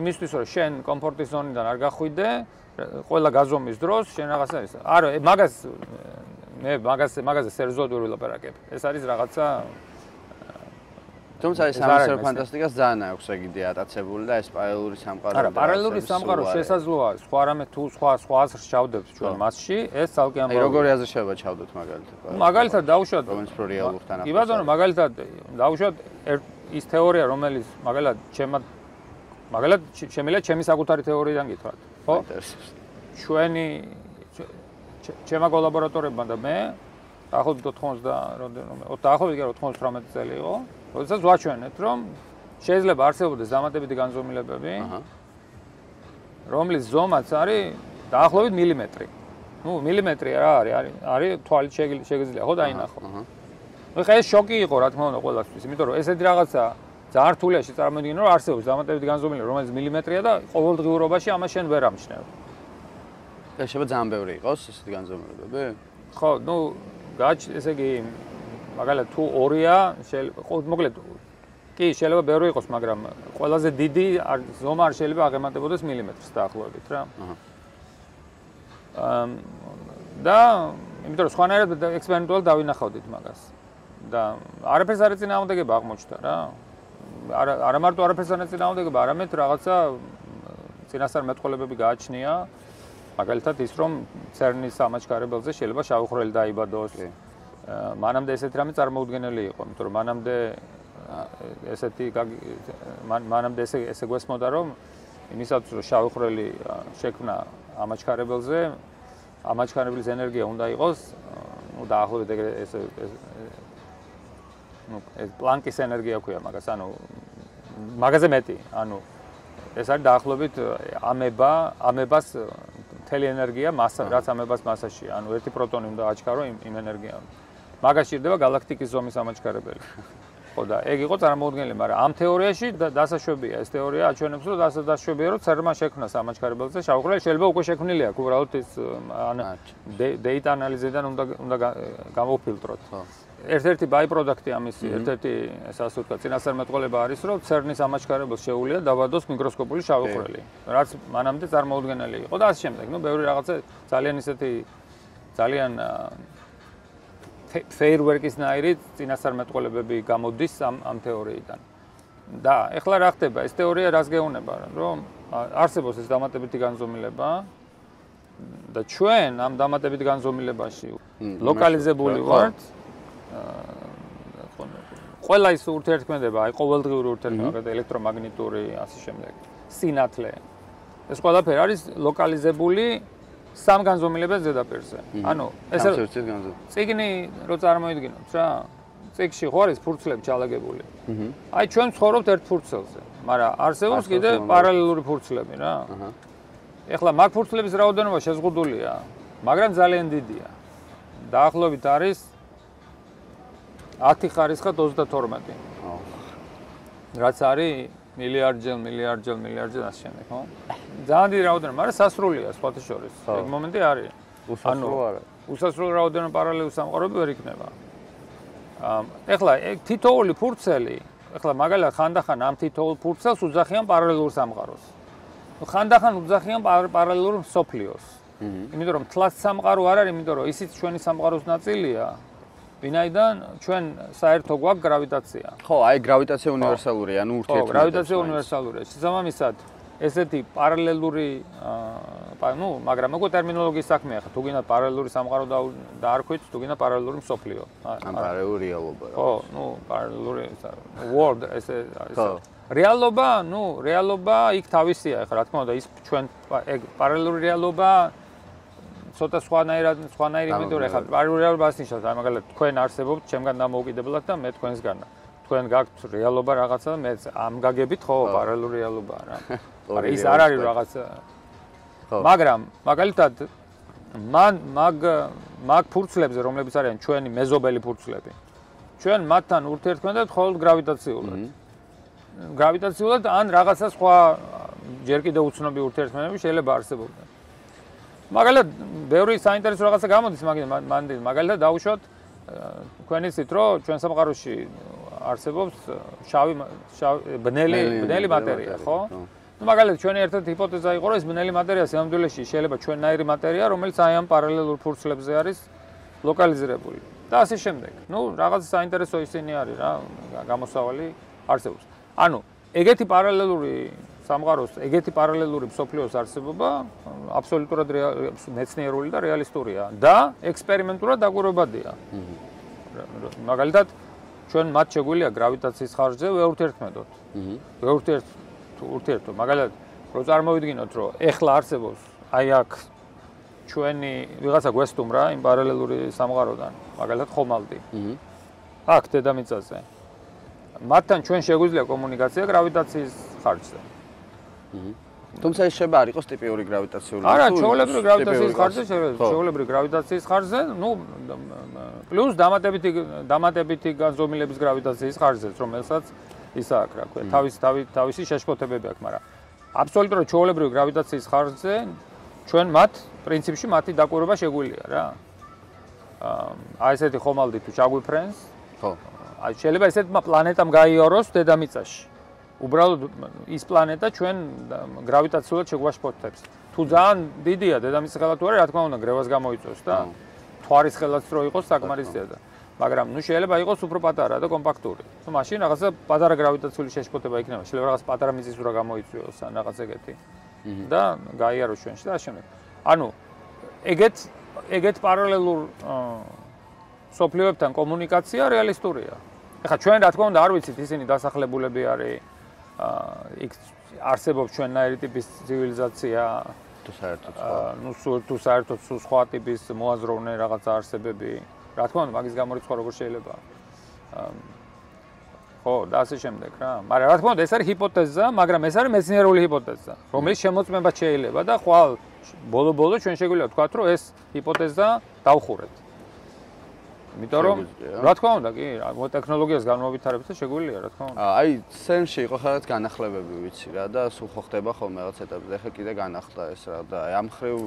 Speaker 1: იმისთვის რომ შენ კომფორტის ზონიდან არ გახვიდე, ყველა გაზომის დროს შენ რაღაცა ის. არა, მაგას მე მაგას მაგაზე სერიოზულად ვერ ვილაპარაკებ. ეს არის რაღაცა
Speaker 2: თუმცა ეს სამსერ ფანტასტიკას ძალიან აქვს ეგ იდეა ატაცებული და ეს პარალელური სამყარო
Speaker 1: არა პარალელური სამყარო შესაძლოა სხვა რამე თუ სხვა სხვა აზრს ჩავდებთ ჩვენ მასში ეს ცალკე ამბავია
Speaker 2: აი როგორი აზრი შეიძლება ჩავდოთ მაგალითად?
Speaker 1: მაგალითად დავუშვათ
Speaker 2: რომელიც პრო რეალურთან
Speaker 1: ახლოს კი ბატონო მაგალითად დავუშვათ ის თეორია რომელიც მაგალითად ჩემ მაგალითად შემიძლია ჩემი საკუთარი თეორიიდან გითხრათ ხო? ჩვენი ჩემო კოლაბორატორებმა და მე დაახლოებით 90 რამდენი დაახლოებით 98 წელი იყო როდესაც ვაჩვენეთ, რომ შეიძლება არსებობდეს დამატებითი განზომილებები, აჰა. რომლის ზომაც არის დაახლოებით მილიმეტრი. ნუ მილიმეტრი რა არის? არის არის თვალით შეგიძლია ხო დაინახო. აჰა. ნუ ხა ეს შოკი იყო რა თქმა უნდა ყველასთვის, იმიტომ რომ ესეთი რაღაცა ძალიან რთულიაში წარმოიდგინე რომ არსებობს დამატებითი განზომილება, რომელიც მილიმეტრია და ყოველდღიურობაში ამას შენ ვერ ამჩნევ.
Speaker 2: ეს შეიძლება ძალიან ბევრი იყოს ესეთი განზომილებები?
Speaker 1: ხო, ნუ ესე იგი მაგალითად თუ 2-ია, შეიძლება მოკლედ კი, შეიძლება ბევრი იყოს, მაგრამ ყველაზე დიდი ზომა არ შეიძლება აღემატებოდეს მილიმეტრს დაახლოებით რა. აჰა. და იმიტომ რომ სხვანაირად ექსპერიმენტულად დავინახავდით მაგას. და არაფერს არ ეწინააღმდეგება აღმოჩნდა რა. არა არა მარტო არაფერს არ ეწინააღმდეგება, არამედ რაღაცა წინასწარ მეტყოლებები გააჩნია. მაგალითად ის რომ CERN-ის ამაჩქარებელზე შეიძლება შავხრელი დაიბადოს. კი. მანამდე ესეთი რამე წარმოუდგენელი იყო, იმიტომ რომ მანამდე ესეთი მანამდე ესე ესე გვესმოდა რომ იმისაც რომ შავხრელი შექმნა ამაჩქარებელზე ამაჩქარებლის ენერგია უნდა იყოს ну დაახლოებით ეგრე ეს ну ეს პლანკის ენერგია ქვია მაგას ანუ მაგაზე მეტი ანუ ეს არის დაახლოებით ამება ამებას თელი ენერგია მასა რაც ამებას მასაში ანუ ერთი პროტონი უნდა აჩქარო იმ იმ ენერგიას მაგაში ჭირდება galaktikis ზომის ამაჩქარებელი. ხო და ეგ იყო წარმოუდგენელი, მაგრამ ამ თეორიაში დასაშვებია ეს თეორია აჩვენებს, რომ დასაშვებია, რომ CERN-მა შექმნა სამაჩქარებელზე შავხრელი, შეიძლება უკვე შექმნილი აქვს, უბრალოდ ის ან data analysis-დან უნდა უნდა გამოფილტროთ. ხო. ერთ-ერთი ბაი-პროდუქტი ამის, ერთ-ერთი ასე ვთქვათ, წინასწარმეტყველება არის, რომ CERN-ის ამაჩქარებელს შეუძლია დაბადოს მიკროსკოპული შავხრელი, რაც მანამდე წარმოუდგენელი იყო და ასე შემდეგ. ნუ ბევრი რაღაცა ძალიან ისეთი ძალიან ფეირვერკის ნაირი წინასწარმეტყველებები გამოდის ამ ამ თეორიიდან. და ეხლა რა ხდება? ეს თეორია რას გეუბნება, რომ არსებობს ეს დამატებითი განზომილება და ჩვენ ამ დამატებითი განზომილებაში ლოკალიზებული ვართ. ყველა ის ურთიერთქმედება, აი ყოველდღიური ურთიერთქმედება, ელექტრომაგნიტური, ასე შემდეგ, სინათლე ეს ყველაფერი არის ლოკალიზებული სამ განზომილებას ზედაპირზე. ანუ ეს ციგნი რო წარმოიდგინოთ რა, ციგში ხო არის ფურცლები ჩალაგებული. აი ჩვენ ცხოვრობთ ერთ ფურცელზე, მაგრამ არსებობს კიდე პარალელური ფურცლები რა. ეხლა მაგ ფურცლების რაოდენობა შეზღუდულია, მაგრამ ძალიან დიდია. დაახლოებით არის 10 ხარისხად 32. აჰა. რაც არის მილიარდჯერ, მილიარდჯერ, მილიარდჯერ ასე შემდეგ, ხო? ძალიან დიდი რაოდენობა, მაგრამ სასრულია სხვათა შორის. ეგ მომენტი არის.
Speaker 2: უსასრულო არა.
Speaker 1: უსასრულო რაოდენობა პარალელურ სამყაროები ვერ იქნება. აა ეხლა ეგ თითოეული ფურცელი, ეხლა მაგალითად ხანდახან ამ თითოეულ ფურცელს უძახიან პარალელურ სამყაროს. ხანდახან უძახიან პარალელურ სოფლიოს. იმიტომ რომ თლაც სამყარო არ არის, იმიტომ რომ ისიც ჩვენი სამყაროს ნაწილია. ვინაიდან ჩვენ საერთო გვაქვს გრავიტაცია.
Speaker 2: ხო, აი გრავიტაცია უნივერსალურია, ანუ ურთიერთობა.
Speaker 1: ხო, გრავიტაცია უნივერსალურია. შესაბამისად, ესეთი პარალელური აა ნუ, მაგრამ მოგო ტერმინოლოგიის საქმეა ხა, თუ გინდა პარალელური სამყარო დაარქვით, თუ გინდა პარალელური მსოფლიო.
Speaker 2: ან პარალელური რეალობა.
Speaker 1: ხო, ნუ პარალელური world ესე არის. ხო. რეალობა, ნუ, რეალობა იქ თავისია, ხა რა თქმა უნდა, ის ჩვენ ეგ პარალელური რეალობა ცოტა სხვანაირად სხვანაირი იმიტომ რომ ეხლა პარალელურობას ნიშნავს აი მაგალითად თქვენ არსებობთ ჩემგან დამოუკიდებლად და მე თქვენსგან თქვენ გაქვთ რეალობა რაღაცა და მე ამ გაგებით ხო პარალელური რეალობაა რა მაგრამ ის არ არის რაღაცა ხო. მაგრამ მაგალითად მან მაგ მაგ ფურცლებზე რომლებიც არიან ჩვენი მეზობელი ფურცლები ჩვენ მათთან ურთიერთქმედებით მხოლოდ გრავიტაციულად. გრავიტაციულად ან რაღაცა სხვა ჯერ კიდევ უცნობი ურთიერთქმედები შეიძლება არსებობდეს მაგალითად, ბევრი საინტერესო რაღაცა გამოდის მაგალითად, მაგალითად დაუშვათ თქვენ იცით, რომ ჩვენ სამყაროში არსებობს შავი ბნელი ბნელი მატერია, ხო? ну მაგალითად ჩვენი ერთ-ერთი ჰიპოთეზა იყო რომ ეს ბნელი მატერია სამდვილეში შეიძლება ჩვენნაირი მატერია რომელიც აი ამ პარალელურ ფურცლებზე არის ლოკალიზირებული და ასე შემდეგ. ну რაღაც საინტერესო ისინი არის რა გამოსავალი არსებობს. ანუ ეგეთი პარალელური სამყაროს ეგეთი პარალელური მსოფლიოს არსებობა აბსოლუტურად მეცნიერული და რეალისტურია და ექსპერიმენტულად დაგვირებადია. მაგალითად, ჩვენ მათ შეგვიძლია გრავიტაციის ხარჯზე ვეურთერთმედოთ. ვეურთერთ ურთერთო, მაგალითად, რო წარმოვიდგინოთ, რომ ეხლა არსებობს აი აქ ჩვენი ვიღაცა გვესტუმრა იმ პარალელური სამყაროდან, მაგალითად ხომალდი. აქ დედამიწაზე. მათთან ჩვენ შეგვიძლია კომუნიკაცია გრავიტაციის ხარჯზე.
Speaker 2: თუმცა ეს შეიძლება არ იყოს ტიპიური გრავიტაციული
Speaker 1: არა, ჩაოლებრივი გრავიტაციის ხარჯზე შეიძლება, ჩაოლებრივი გრავიტაციის ხარჯზე, ну, პლუს დამატებითი დამატებითი განზომილების გრავიტაციის ხარჯზეც, რომელსაც ის აქვს, რა ქვია, თავის თავისი შეშფოთებები აქვს, მაგრამ აბსოლუტურად ჩაოლებრივი გრავიტაციის ხარჯზე ჩვენ მათ პრინციპში მათი დაკვირვება შეგვიძლია რა. აა ესეთი ხომალდი თუ ჩაგვიფრენს, ხო. აი შეიძლება ესეთმა პლანეტამ გაიაროს დედამიწაში. უბრალოდ ის პლანეტა ჩვენ გრავიტაციულად შეგვაშფოთებს. თუ ძალიან დიდია დედამიწის ხელა თუ არა, რა თქმა უნდა, გრევას გამოიწვევს და თვარის ხელაც რო იყოს საკმარისია და მაგრამ ნუ შეიძლება იყოს უფრო პატარა და კომპაქტური. თუ მაშინ რაღაცა პატარა გრავიტაციული შეშფოთება იქნება, შეიძლება რაღაც პატარა მიწისძვრა გამოიწვიოს ან რაღაც ეგეთი. და გაიაროს ჩვენში და შემდეგ. ანუ ეგეთ ეგეთ პარალელურ სოფლიოებთან კომუნიკაცია რეალისტურია. ეხლა ჩვენ რა თქმა უნდა არ ვიცით ისინი დასახლებულები არის იქ არსებობს ჩვენნაირი ტიპის ცივილიზაცია
Speaker 2: თუ საერთოდ სხვა.
Speaker 1: ნუ თუ საერთოდ სხვა ტიპის მოაზროვნე რაღაცა არსებები რა თქმა უნდა მაგის გამო რიცხვა როგორ შეიძლება. ხო და ასე შემდეგ რა. მაგრამ რა თქმა უნდა ეს არის ჰიპოთეზა მაგრამ ეს არის მეცნიერული ჰიპოთეზა რომელიც შემოწმება შეიძლება და ხვალ ბოლო-ბოლო ჩვენ შეგვიძლია ვთქვა რომ ეს ჰიპოთეზა დავხურეთ იმიტომ რომ რა თქმა უნდა კი ტექნოლოგიას განმოვითარებით და შეგვიძლია რა თქმა უნდა.
Speaker 2: აი სენში იყო ხარაც განახლებები ვიცი რა და სულ ხო ხდება ხოლმე რაღაც ეტაპზე ხა კიდე განახლდა ეს რა და აი ამ ხრივ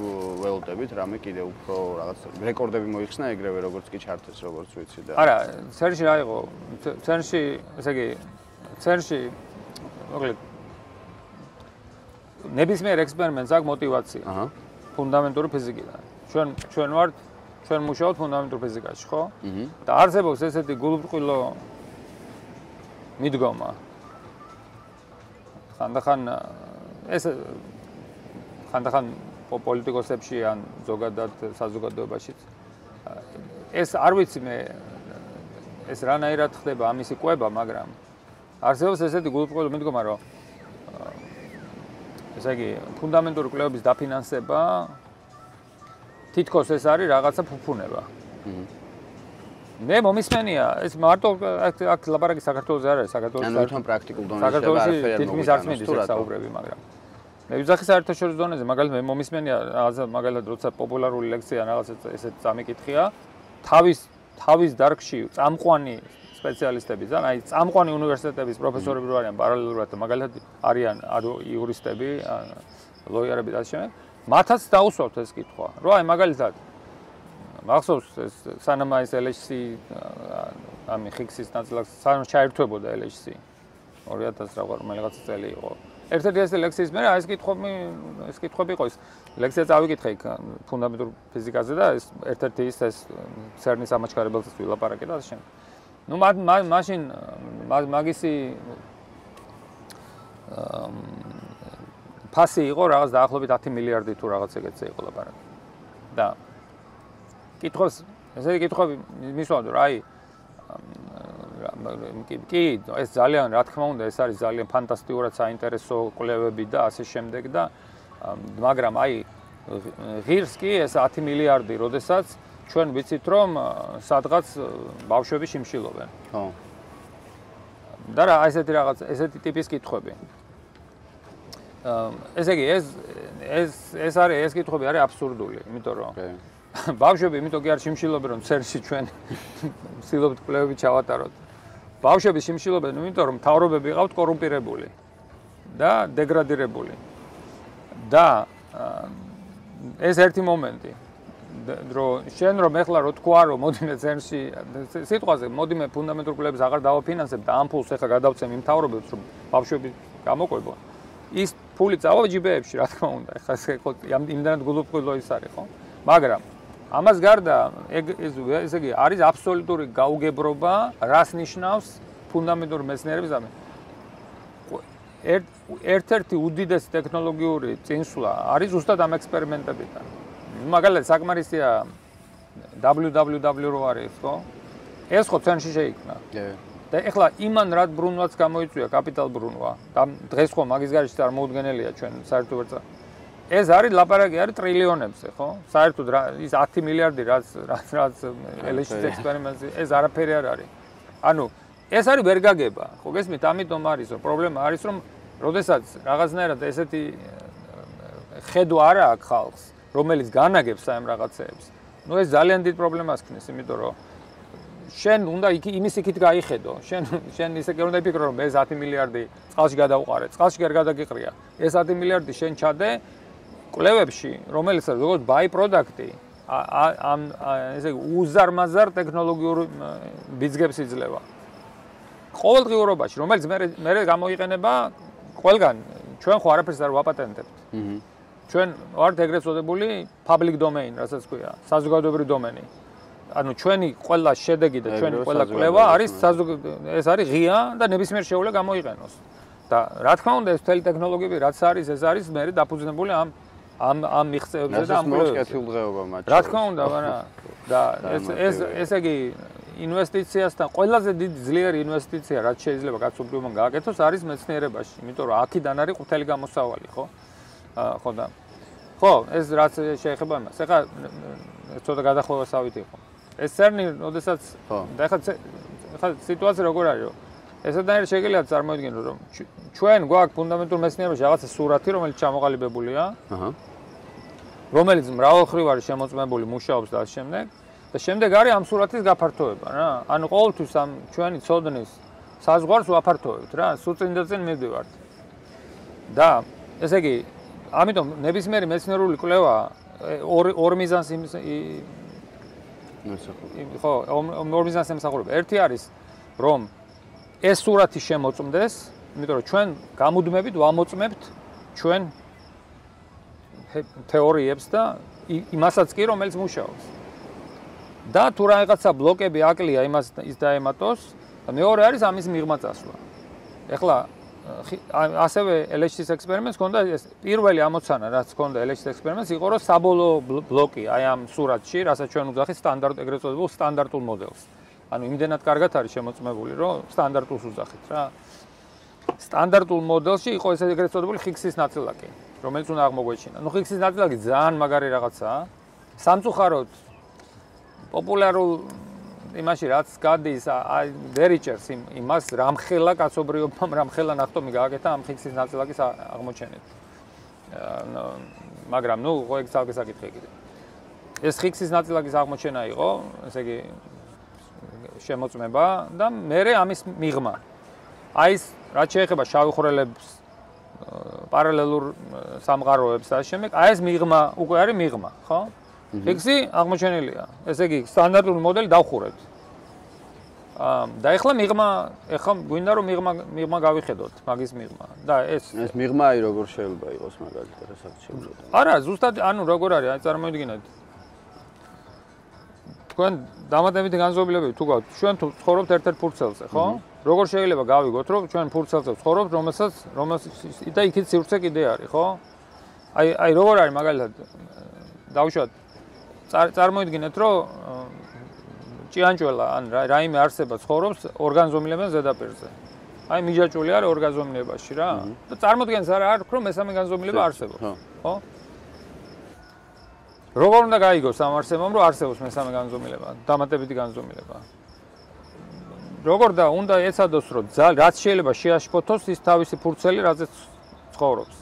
Speaker 2: ველოდებით რამე კიდე უფრო რაღაც რეკორდები მოიხსნა ეგრევე როგორც კი ჩართეს როგორც ვიცი და
Speaker 1: არა სენში რა იყო სენში ესე იგი სენში მოკლედ ნებისმიერ ექსპერიმენტს აქვს мотиваცია აჰა. ფუნდამენტური ფიზიკიდან. ჩვენ ჩვენ ვართ ჩვენ მუშაობთ ფუნდამენტურ ფიზიკაში, ხო? აჰა. და არსებობს ესეთი გულბრყვილო მიდგომა. ხანდახან ეს ხანდახან პოლიტიკოსებში ან ზოგადად საზოგადოებაში ეს არ ვიცი მე ეს რანაირად ხდება ამისი ყვება, მაგრამ არსებობს ესეთი გულბრყვილო მიდგომა, რომ ესე იგი, ფუნდამენტური კვლევების დაფინანსება თითქოს ეს არის რაღაცა ფუფუნება. მე მომისმენია, ეს მარტო აქ ლაბარაკი საქართველოს არ არის, საქართველოს
Speaker 2: ანუ თვითონ პრაქტიკულ დონეზე არაფერი
Speaker 1: თითქმის არც მიდის ეს საუბრები, მაგრამ მე ვიზახი საერთაშორისო დონეზე, მაგალითად მე მომისმენია, მაგალითად როცა პოპულარული ლექცია რაღაცა ესეთ წამიკითხია, თავის თავის დარგში წამყვანი სპეციალისტები და აი წამყვანი უნივერსიტეტების პროფესორები რო არიან პარალელურად მაგალითად არიან იურისტები, ლოიარები და ასე შემდეგ. მათაც დაუსვათ ეს კითხვა. რო აი მაგალითად მახსოვს ეს სანამ აი LHC ამი ხიქსის ნაწილაკს სანამ ჩაერთვებოდა LHC 2000 რაღაც რაღაცა წელი იყო. ერთ-ერთი ეს ლექსიის მე აი ეს კითხვები ეს კითხვები იყო ეს ლექსია წავიკითხე იქ ფუნდამენტურ ფიზიკაზე და ეს ერთ-ერთი ის ეს CERN-ის ამაჩქარებელს ვილაპარაკე და ასე შემდეგ. ну მაშინ მაგისი ფასი იყო რაღაც დაახლოებით 10 მილიარდი თუ რაღაც ეგეთზე იყო ლაპარაკი. და კითხოს ესე იგი კითხები მისვადო რა აი კი ეს ძალიან რა თქმა უნდა ეს არის ძალიან ფანტასტიკურად საინტერესო კვლევები და ასე შემდეგ და მაგრამ აი ღირს კი ეს 10 მილიარდი, როდესაც ჩვენ ვიცით რომ სადღაც ბავშვები შიმშილობენ. ხო. და რა ესეთი რაღაც ესეთი ტიპის კითხვები. ესე იგი ეს ეს ეს არის ეს კითხვები არის აბსურდული, იმიტომ რომ ბავშვები იმიტომ კი არ შიმშილობენ რომ ცერში ჩვენ ვსილობთ კვლევები ჩავატაროთ. ბავშვები შიმშილობენ იმიტომ რომ თავრობები ყავთ კორუმპირებული და დეგრადირებული. და ეს ერთი მომენტი რომ შენ რომ ეხლა რო თქვა რომ მოდიმე ცენში სიტყვაზე მოდიმე ფუნდამენტურ კვლევებს აღარ დავაფინანსებ და ამ ფულს ეხლა გადავცემ იმ თავრობებს რომ ბავშვები გამოყვებო ის ფული წავა ჯიბეებში რა თქმა უნდა ეხლა ეს იმდანად გულუბრყვილო ის არის ხო მაგრამ ამას გარდა ეგ ესე იგი არის აბსოლუტური გაუგებრობა რას ნიშნავს ფუნდამენტური მეცნიერების ამე ერთ-ერთი უდიდესი ტექნოლოგიური წინსვლა არის ზუსტად ამ ექსპერიმენტებიდან. მაგალითად, საკმარისია www რო არის, ხო? ეს ხო ცენში შეიქმნა. და ეხლა იმან რად ბრუნვაც გამოიწვია კაპიტალ ბრუნვა. და დღეს ხო მაგის გარშე წარმოუდგენელია ჩვენ საერთო ვერცა. ეს არის ლაპარაკი არის ტრილიონებზე, ხო? საერთოდ ის 10 მილიარდი რაც რაც რაც ელეშის ექსპერიმენტი ეს არაფერი არ არის. ანუ ეს არის ვერ გაგება. ხო გესმით? ამიტომ არის რომ პრობლემა არის რომ როდესაც რაღაცნაირად ესეთი ხედვა არა აქვს ხალხს, რომელიც განაგებს ამ რაღაცეებს. ნუ ეს ძალიან დიდ პრობლემას ქნის, იმიტომ რომ შენ უნდა იქ იმის იქით გაიხედო. შენ შენ ისე კი უნდა იფიქრო რომ ეს 10 მილიარდი წყალში გადაუყარე. წყალში კი არ გადაგიყრია. ეს 10 მილიარდი შენ ჩადე კვლევებში, რომელიც როგორც ბაი პროდუქტი ამ ესე უზარმაზარ ტექნოლოგიურ ბიზნესებს იძლევა. ყოველდღიურობაში, რომელიც მე მე გამოიყენება ყველგან ჩვენ ხო არაფერს არ ვაპატენტებთ. აჰა. ჩვენ ვართ ეგრეთ წოდებული public domain, რასაც ქვია, საზოგადოებრივი დომენი. ანუ ჩვენი ყველა შედეგი და ჩვენი ყველა კვლევა არის ეს არის ღია და ნებისმიერ შეუძლია გამოიყენოს. და რა თქმა უნდა ეს თელი ტექნოლოგიები რაც არის, ეს არის მე დაფუძნებული ამ ამ ამ მიღწევებზე და ამ
Speaker 2: კეთილდღეობა მათ.
Speaker 1: რა თქმა უნდა, მაგრამ და ეს ეს ესე იგი ინვესტიციასთან ყველაზე დიდი ძლიერი ინვესტიცია რაც შეიძლება კაცობრიობამ გააკეთოს არის მეცნიერებაში, იმიტომ რომ აქედან არის ყვითელი გამოსავალი, ხო? აა ხო და ხო, ეს რაც შეეხება იმას. ეხლა ცოტა გადახვევასავით იყო. ეს CERN-ი, ოდესაც და ეხლა ეხლა სიტუაცია როგორ არის, ესეთანერ შეგიძლიათ წარმოიდგინოთ, რომ ჩვენ გვაქვს ფუნდამენტურ მეცნიერებაში რაღაცა სურათი, რომელიც ჩამოყალიბებულია. აჰა. რომელიც მრავალხრივ არის შემოწმებული, მუშაობს და ამ შემდეგ. და შემდეგ არის ამ სურათის გაფართოება რა. ანუ ყოველთვის ამ ჩვენი ცოდნის საზღვარს ვაფართოვებთ რა, სუწინ და წინ მივდივართ. და ესე იგი, ამიტომ ნებისმიერი მეცნიერული კვლევა ორ ორ მიზანს იმ ხო, ორ მიზანს ემსახურება. ერთი არის რომ ეს სურათი შემოწმდეს, იმიტომ რომ ჩვენ გამუდმებით ვამოწმებთ ჩვენ თეორიებს და იმასაც კი რომელიც მუშაობს. და თუ რაღაცა ბლოკები აკლია იმას ის დაემატოს და მეორე არის ამის მიღმა წასვლა. ეხლა ასევე LHC-ის ექსპერიმენტს ჰქონდა ეს პირველი ამოცანა რაც ჰქონდა LHC-ის ექსპერიმენტს იყო რომ საბოლოო ბლოკი აი ამ სურათში, რასაც ჩვენ უძახით სტანდარტ ეგრეთ წოდებულ სტანდარტულ მოდელს. ანუ იმდენად კარგად არის შემოწმებული, რომ სტანდარტულს უძახით რა. სტანდარტულ მოდელში იყო ეს ეგრეთ წოდებული ხიქსის ნაწილაკი. რომელიც უნდა აღმოგვეჩინა. ნუ ხიქსის ნაწილაკი ძალიან მაგარი რაღაცაა. სამწუხაროდ პოპულარულ იმაში რაც გადის, აი ვერიჭერს იმ იმას რამხელა კაცობრიობამ რამხელა ნახტომი გააკეთა ამ ხიქსის ნაწილაკის აღმოჩენით. მაგრამ ნუ ხო ეგ ძალკე საკითხი კიდე. ეს ხიქსის ნაწილაკის აღმოჩენა იყო, ესე იგი შემოწმება და მე ამის მიღმა. აი ეს რაც შეეხება შავი ხვრელებს პარალელურ სამყაროებს და შემდეგ აი ეს მიღმა უკვე არის მიღმა, ხო? ფიქსი აღმოჩენილია. ესე იგი სტანდარტული მოდელი დავხურებთ. და ეხლა მიღმა, ეხლა გვინდა რომ მიღმა მიღმა გავიხედოთ, მაგის მიღმა. და ეს
Speaker 2: ეს მიღმა აი როგორ შეიძლება იყოს მაგალითად, რასაც შეიძლება.
Speaker 1: არა, ზუსტად ანუ როგორ არის, აი წარმოიდგინეთ. თქვენ დამატებითი განზომილებები თუ გაქვთ, ჩვენ თუ ცხოვრობთ ერთ-ერთ ფურცელზე, ხო? როგორ შეიძლება გავიგოთ, რომ ჩვენ ფურცელზე ცხოვრობთ, რომელსაც რომელსაც და იქით სივრცე კიდე არის, ხო? აი აი როგორ არის მაგალითად დავუშვათ წარმოიდგინეთ, რომ ჭიანჭველა ან რაიმე არსება ცხოვრობს ორგანზომილებიან ზედაპირზე. აი მიჯაჭვული არის ორგანზომილებაში რა. და წარმოიდგენს არა არ რომ მესამე განზომილება არსებობს, ხო? როგორ უნდა გაიგოს ამ არსებამ რომ არსებობს მესამე განზომილება, დამატებითი განზომილება? როგორ და უნდა ეცადოს რომ რაც შეიძლება შეაშფოთოს ის თავისი ფურცელი რაზეც ცხოვრობს.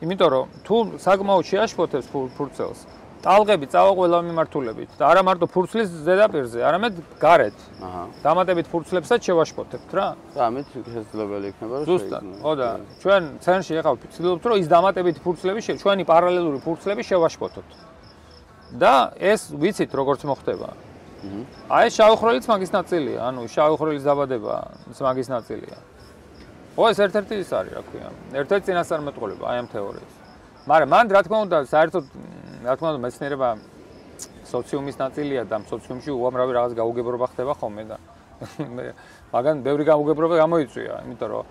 Speaker 1: იმიტომ რომ თუ საკმაოდ შეაშფოთებს ფურცელს, ტალღები წავა ყველა მიმართულებით და არა მარტო ფურცლის ზედაპირზე, არამედ გარეთ. აჰა. დამატებით ფურცლებსაც შევაშფოთებთ რა.
Speaker 2: და ამით შესაძლებელი იქნება რომ
Speaker 1: ზუსტად. ხო და ჩვენ ცენტრში ეხავ ვცდილობთ რომ ის დამატებით ფურცლები ჩვენი პარალელური ფურცლები შევაშფოთოთ. და ეს ვიცით როგორც მოხდება. აჰა. აი შავი ხროლიც მაგის ნაწილია, ანუ შავი ხროლის დაბადება მაგის ნაწილია. ო ეს ერთ-ერთი ის არის, რა ქვია. ერთ-ერთი წინასწარმეტყველება აი ამ თეორიის. მაგრამ მან რა თქმა უნდა საერთოდ რა თქმა უნდა მეცნიერება სოციუმის ნაწილია და სოციუმში უამრავი რაღაც გაუგებრობა ხდება ხოლმე და მაგან ბევრი გაუგებრობა გამოიწვია, იმიტომ რომ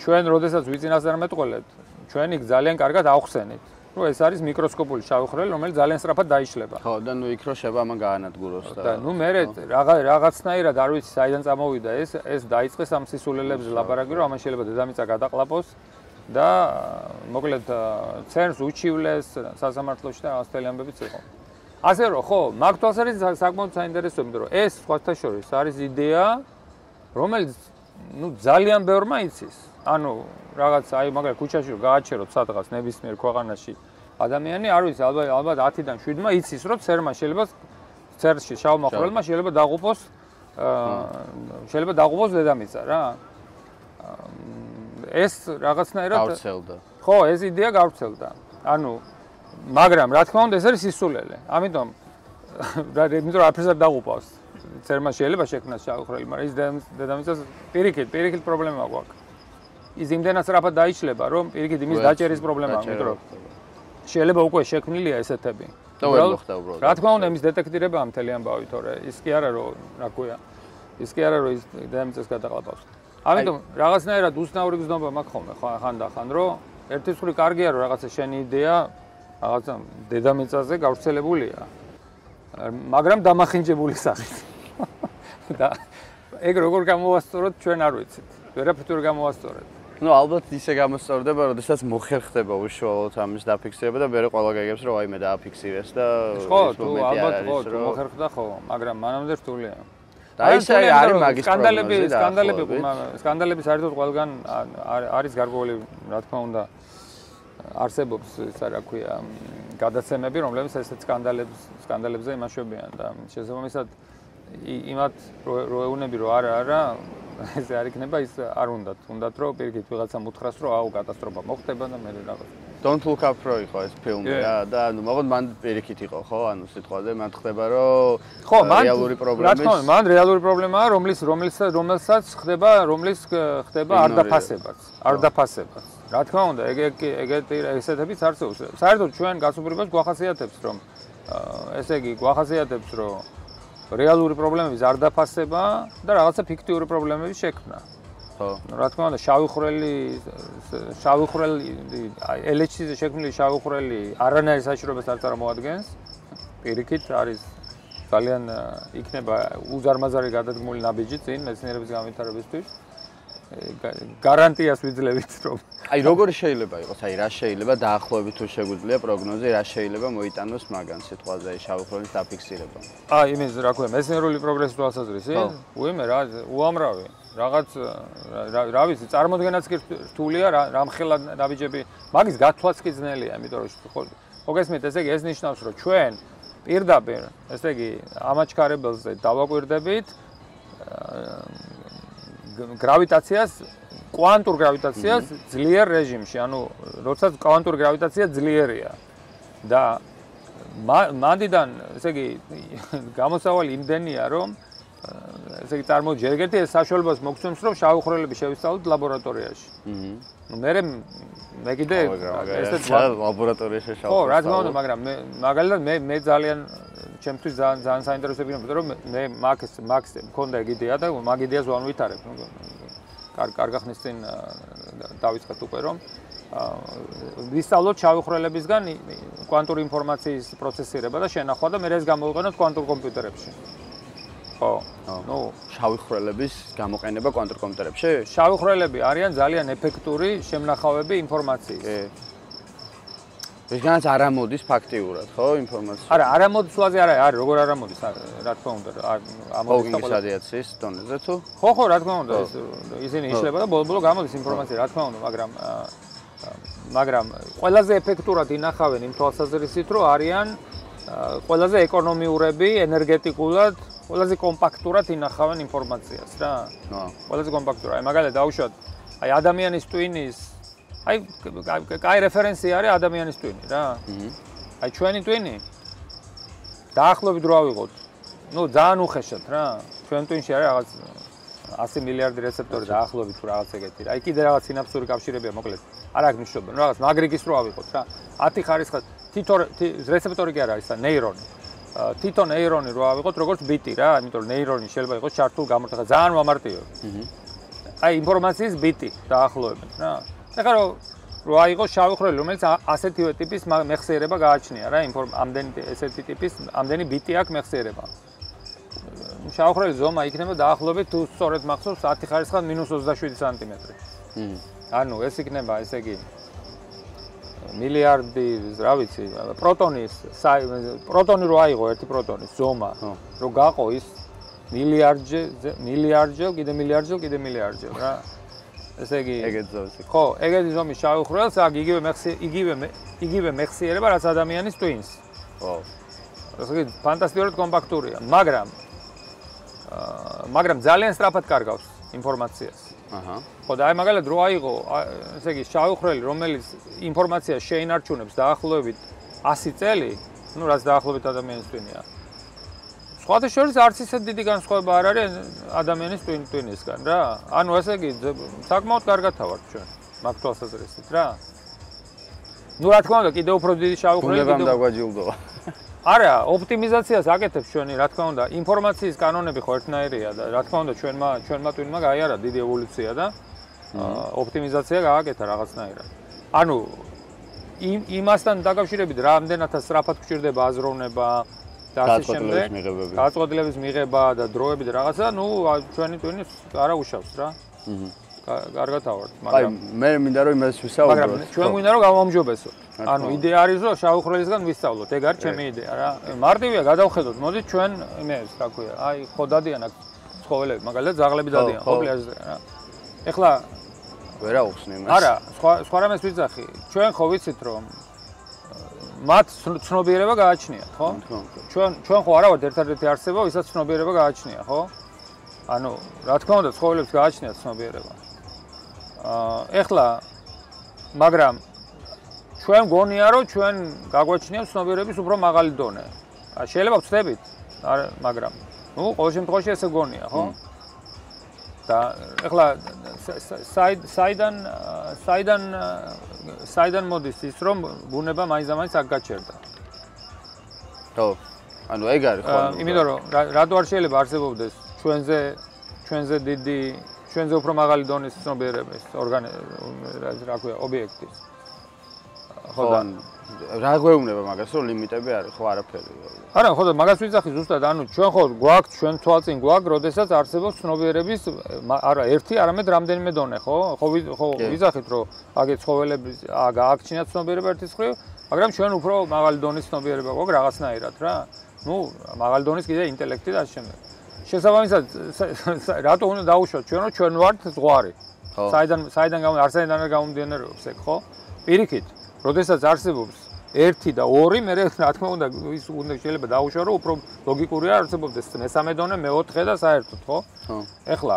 Speaker 1: ჩვენ როდესაც ვიწინასწარ მეტყველეთ, ჩვენ იქ ძალიან კარგად ავხსენით, რომ ეს არის მიკროსკოპული შავი ხრელი, რომელიც ძალიან სწრაფად დაიშლება.
Speaker 2: ხო, და ნუ იქ რო შევა ამან გაანადგუროს
Speaker 1: და და ნუ მე რაღაცნაირად არ ვიცი საიდან წამოვიდა ეს, ეს დაიწყეს ამ სისულელებზე ლაბორატორიო, ამან შეიძლება დედამიწა გადაყლაპოს. და მოკლედ ცენს უჩივლეს სასამართლოში და ასთელი ამბებიც იყო. ასე რომ ხო, მაგ თვალს არის საკმაოდ საინტერესო, იმიტომ რომ ეს სხვათა შორის არის იდეა, რომელიც ну ძალიან ბევრმა იცის. ანუ რაღაც აი მაგალითად ქუჩაში რომ გააჩეროთ სადღაც ნებისმიერ ქვეყანაში ადამიანი არ ვიცი ალბათ ალბათ 10-დან 7-მა იცის რომ ცერმა შეიძლება ცერში შავმა ხვრელმა შეიძლება დაღუპოს აა შეიძლება დაღუპოს დედამიწა რა. ეს რაღაცნაირად
Speaker 2: გავრცელდა.
Speaker 1: ხო, ეს იდეა გავრცელდა. ანუ მაგრამ რა თქმა უნდა ეს არის სისულელე. ამიტომ რა იმიტომ რომ აფერს არ დაღუპავს. ცერმა შეიძლება შექმნას შავხრელი, მაგრამ ის დედამიწას პირიქით, პირიქით პრობლემა გვაქვს. ის იმდენად რაფად დაიშლება, რომ პირიქით იმის დაჭერის პრობლემაა, იმიტომ რომ შეიძლება უკვე შექმნილია ესეთები.
Speaker 2: და ვერ მოხდა უბრალოდ.
Speaker 1: რა თქმა უნდა, იმის დეტექტირება ამ თელი ამბავი, თორე ის კი არა რომ რა ქვია. ის კი არა რომ ის დედამიწას გადაყლაპავს. ამიტომ რაღაცნაირად უსნაური გზნობა მაქვს ხოლმე. ხან და ხან რომ ერთი ხრი კარგია რომ რაღაცა შენი იდეა რაღაცა დედამიწაზე გავრცელებულია. მაგრამ დამახინჯებული სახით. და ეგ როგორ გამოვასწოროთ ჩვენ არ ვიცით. ვერაფერ თუ გამოვასწორეთ?
Speaker 2: ну ალბათ ისე გამოსწორდება, როდესაც მოხერხდება უშუალოდ ამის დაფიქსირება და მეორე ყველა გაგებს რომ აი მე დააფიქსირეს და
Speaker 1: ხო, თუ ალბათ ხო, თუ მოხერხდა ხო, მაგრამ მანამდე რთულია.
Speaker 2: და ის არის მაგის
Speaker 1: სკანდალები, სკანდალები, სკანდალები საერთოდ ყველგან არის გარკვეული, რა თქმა უნდა, არსებობს, ისა რა ქვია, გადაცემები, რომლებიც ესეთ სკანდალებს, სკანდალებზე იმაშვებიან და შესაბამისად იმათ რო ეუნები რო არა არა ეს არ იქნება ის არ უნდათ, უნდათ რომ პირიქით ვიღაცამ უთხრას რომ აუ კატასტროფა მოხდება და მე რაღაც
Speaker 2: Don't look up რო იყო ეს ფილმი რა და ანუ მოგონ მან პირიქით იყო ხო? ანუ სიტყვაზე მან ხდება რომ
Speaker 1: ხო მან რეალური პრობლემა რა თქმა უნდა მან რეალური პრობლემაა რომლის რომლის რომელსაც ხდება რომლის ხდება არ დაფასებაც არ დაფასებაც. რა თქმა უნდა ეგ ეგეთი ესეთებიც არსებობს საერთოდ ჩვენ გასუბრებას გვახასიათებს რომ ესე იგი გვახასიათებს რომ რეალური პრობლემების არ დაფასება და რაღაცა ფიქტიური პრობლემების შექმნა ხო. რა თქმა უნდა, შავი ხვრელი შავი ხვრელი ელეჩიზე შექმნილი შავი ხვრელი არანაირ საშუალებას არ წარმოადგენს. პირიქით არის ძალიან იქნება უზარმაზარი გადადგმული ნაბიჯი წინ მეცნიერების განვითარებისთვის. გარანტიას ვიძლევით რომ
Speaker 2: აი როგორ შეიძლება იყოს აი რა შეიძლება დაახლოებით თუ შეგვიძლია პროგნოზი რა შეიძლება მოიტანოს მაგან სიტყვაზე შავი ხროლის დაფიქსირება
Speaker 1: აი იმის რა ქვია მეცნიერული პროგრესის თვალსაზრისი უიმე რა უამრავი რაღაც რა ვიცი წარმოდგენაც კი რთულია რა რამხელა დაბიჯები მაგის გათვლაც კი ძნელია იმიტომ რომ მოგესმით ესე იგი ეს ნიშნავს რომ ჩვენ პირდაპირ ესე იგი ამაჩქარებელზე დავაკვირდებით გრავიტაციას კვანტურ გრავიტაციას ძლიერ რეჟიმში, ანუ როდესაც კვანტური გრავიტაცია ძლიერია და მანდიდან, ესე იგი, გამოსავალი იმდენია, რომ ესე იგი წარმოიდგინე, ეგეთი ეს საშუალებას მოგცემს, რომ შავი ხრელები შევისწავლოთ ლაბორატორიაში. აჰა. ნუ მე მე კიდე
Speaker 2: ესეც ლაბორატორიაში შევსწავლოთ.
Speaker 1: ხო, რა თქმა უნდა, მაგრამ მე მაგალითად მე მე ძალიან ჩემთვის ძალიან ძალიან საინტერესო ვიყო, რომ მე აქვს მაქს მქონდა ეგ იდეა და მაგ იდეას ვანვითარებ. კარ კარგა ხნის წინ დავიწყეთ უკვე რომ ვისწავლოთ შავი ხრელებისგან კვანტური ინფორმაციის პროცესირება და შენახვა და მე ეს გამოვიყენოთ კვანტურ კომპიუტერებში. ხო.
Speaker 2: ნუ შავი ხრელების გამოყენება კვანტურ კომპიუტერებში?
Speaker 1: შავი ხრელები არიან ძალიან ეფექტური შემნახავები ინფორმაციის. კი.
Speaker 2: ვიღანაც არ ამოდის ფაქტიურად, ხო, ინფორმაცია?
Speaker 1: არა, არ ამოდის სულაზე არა, არის, როგორ არ ამოდის, რა თქმა უნდა,
Speaker 2: ამოდის და რადიაციის დონეზე თუ?
Speaker 1: ხო, ხო, რა თქმა უნდა, ისინი იშლება და ბოლო-ბოლო გამოდის ინფორმაცია, რა თქმა უნდა, მაგრამ მაგრამ ყველაზე ეფექტურად ინახავენ იმ თვალსაზრისით, რომ არიან ყველაზე ეკონომიურები, ენერგეტიკულად, ყველაზე კომპაქტურად ინახავენ ინფორმაციას, რა. ხო. ყველაზე კომპაქტურად. აი მაგალითად დავუშვათ, აი ადამიანის ტვინის აი კაი რეფერენსი არის ადამიანის ტვინი რა. აი ჩვენი ტვინი დაახლოებით რო ავიღოთ. ნუ ძალიან უხეშად რა. ჩვენ ტვინში არის რაღაც 100 მილიარდი რეცეპტორი დაახლოებით თუ რაღაც ეგეთი რა. აი კიდე რაღაც სინაფსური კავშირებია მოკლედ. არ აქვს მნიშვნელობა. რაღაც მაგრიგის რო ავიღოთ რა. 10 ხარისხად თითო რეცეპტორი კი არ არის, ა ნეირონი. თითო ნეირონი რო ავიღოთ როგორც ბიტი რა, იმიტომ რომ ნეირონი შეიძლება იყოს ჩართულ გამორთახა ძალიან მომარტივი. აი ინფორმაციის ბიტი დაახლოებით რა. ეხლა რო რო აიღო შავი ხრელი, რომელიც ასეთივე ტიპის მეხსიერება გააჩნია რა, ამდენი ესეთი ტიპის ამდენი ბიტი აქვს მეხსიერება. შავი ხრელი ზომა იქნება დაახლოებით თუ სწორედ მახსოვს 10 ხარისხად -27 სანტიმეტრი. ანუ ეს იქნება ესე იგი მილიარდი, რა ვიცი, პროტონის პროტონი რო აიღო ერთი პროტონის ზომა, რო გაყო ის მილიარდჯე მილიარდჯე კიდე მილიარდჯე კიდე მილიარდჯე რა. ესე იგი
Speaker 2: ეგეთ ზომის
Speaker 1: ხო ეგეთი ზომის შავი ხრელს აქ იგივე მეხსი იგივე იგივე მეხსიერება რაც ადამიანის twins
Speaker 2: ხო.
Speaker 1: ესე იგი ფანტასტიკურად კომპაქტურია მაგრამ აა მაგრამ ძალიან სწრაფად კარგავს ინფორმაციას
Speaker 2: აჰა
Speaker 1: ხო და აი მაგალითად რო აიღო ესე იგი შავი ხრელი რომელიც ინფორმაციას შეინარჩუნებს დაახლოებით 100 წელი ну რაც დაახლოებით ადამიანის twin-ია სხვათა შორის არც ისე დიდი განსხვავება არ არის ადამიანის ტვინისგან რა. ანუ ესე იგი საკმაოდ კარგად ავარ ჩვენ მაგ თვალსაზრისით რა. ну რა თქმა უნდა კიდე უფრო დიდი შავი ხრელი
Speaker 2: კიდე უნდა დაგვაჯილდოა.
Speaker 1: არა, ოპტიმიზაციას აკეთებ ჩვენი, რა თქმა უნდა, ინფორმაციის კანონები ხო ერთნაირია და რა თქმა უნდა ჩვენმა ჩვენმა ტვინმა გაიარა დიდი ევოლუცია და ოპტიმიზაცია გააკეთა რაღაცნაირად. ანუ იმ იმასთან დაკავშირებით რამდენადაც სწრაფად გჭირდება აზროვნება, და ასე შემდეგ გაწყვეტილების მიღება და დროები და რაღაცა, ნუ ჩვენი ტვინის არა უშავს რა. აჰა. კარგად ავართ,
Speaker 2: მაგრამ აი მე მინდა რომ იმას ვისაუბრო.
Speaker 1: მაგრამ ჩვენ მინდა რომ გავამჯობესო. ანუ იდეა არის რომ შავი ხრელისგან ვისწავლოთ. ეგ არის ჩემი იდეა რა. მარტივია გადავხედოთ. მოდი ჩვენ იმეს, რა ქვია, აი ხო დადიან აქ ცხოველები, მაგალითად ზაღლები დადიან ხო პლაჟზე რა. ეხლა
Speaker 2: ვერა უხსნი იმას.
Speaker 1: არა, სხვა სხვა რამეს ვიძახი. ჩვენ ხო ვიცით რომ მათ ცნობიერება გააჩნიათ, ხო? ჩვენ ჩვენ ხო არა ვართ ერთადერთი არსება, ვისაც ცნობიერება გააჩნია, ხო? ანუ, რა თქმა უნდა, ცხოველებს გააჩნიათ ცნობიერება. ეხლა მაგრამ ჩვენ გონია, რომ ჩვენ გაგვაჩნია ცნობიერების უფრო მაღალი დონე. ა შეიძლება ვწდებით? არა, მაგრამ ნუ ყოველ შემთხვევაში ესე გონია, ხო? და ეხლა საიდან საიდან საიდან მოდის ის რომ ბუნება მაინც-მაინც აქ გაჩერდა.
Speaker 2: ხო. ანუ ეგ არის ხო?
Speaker 1: იმიტომ რომ რადო არ შეიძლება არსებობდეს ჩვენზე ჩვენზე დიდი ჩვენზე უფრო მაღალი დონის ცნობიერების ორგანიზ რა ქვია ობიექტი.
Speaker 2: ხო და რა გვეუბნება მაგას რომ ლიმიტები არის ხო არაფერი
Speaker 1: არა ხო და მაგას ვიძახი ზუსტად ანუ ჩვენ ხო გვაქვს ჩვენ თვალწინ გვაქვს როდესაც არსებობს ცნობიერების არა ერთი არამედ რამდენიმე დონე ხო? ხო ხო ვიძახით რომ აგე ცხოველები გააქჩინა ცნობიერება ერთის ხრი მაგრამ ჩვენ უფრო მაღალი დონის ცნობიერება გვაქვს რაღაცნაირად რა. ну მაღალი დონის კიდე ინტელექტი და შემდეგ შესაბამისად რატო უნდა დაუშვათ? ჩვენ რომ ჩვენ ვართ ზღვარი. საიდან საიდან გამო არსენიდან გამომდინარეობს ეგ ხო? პირიქით როდესაც არსებობს 1 და 2 მე რა თქმა უნდა ის უნდა შეიძლება დაუშვა რომ უფრო ლოგიკურია არსებობდეს მესამე დონე მე-4 და საერთოდ ხო? ხო. ეხლა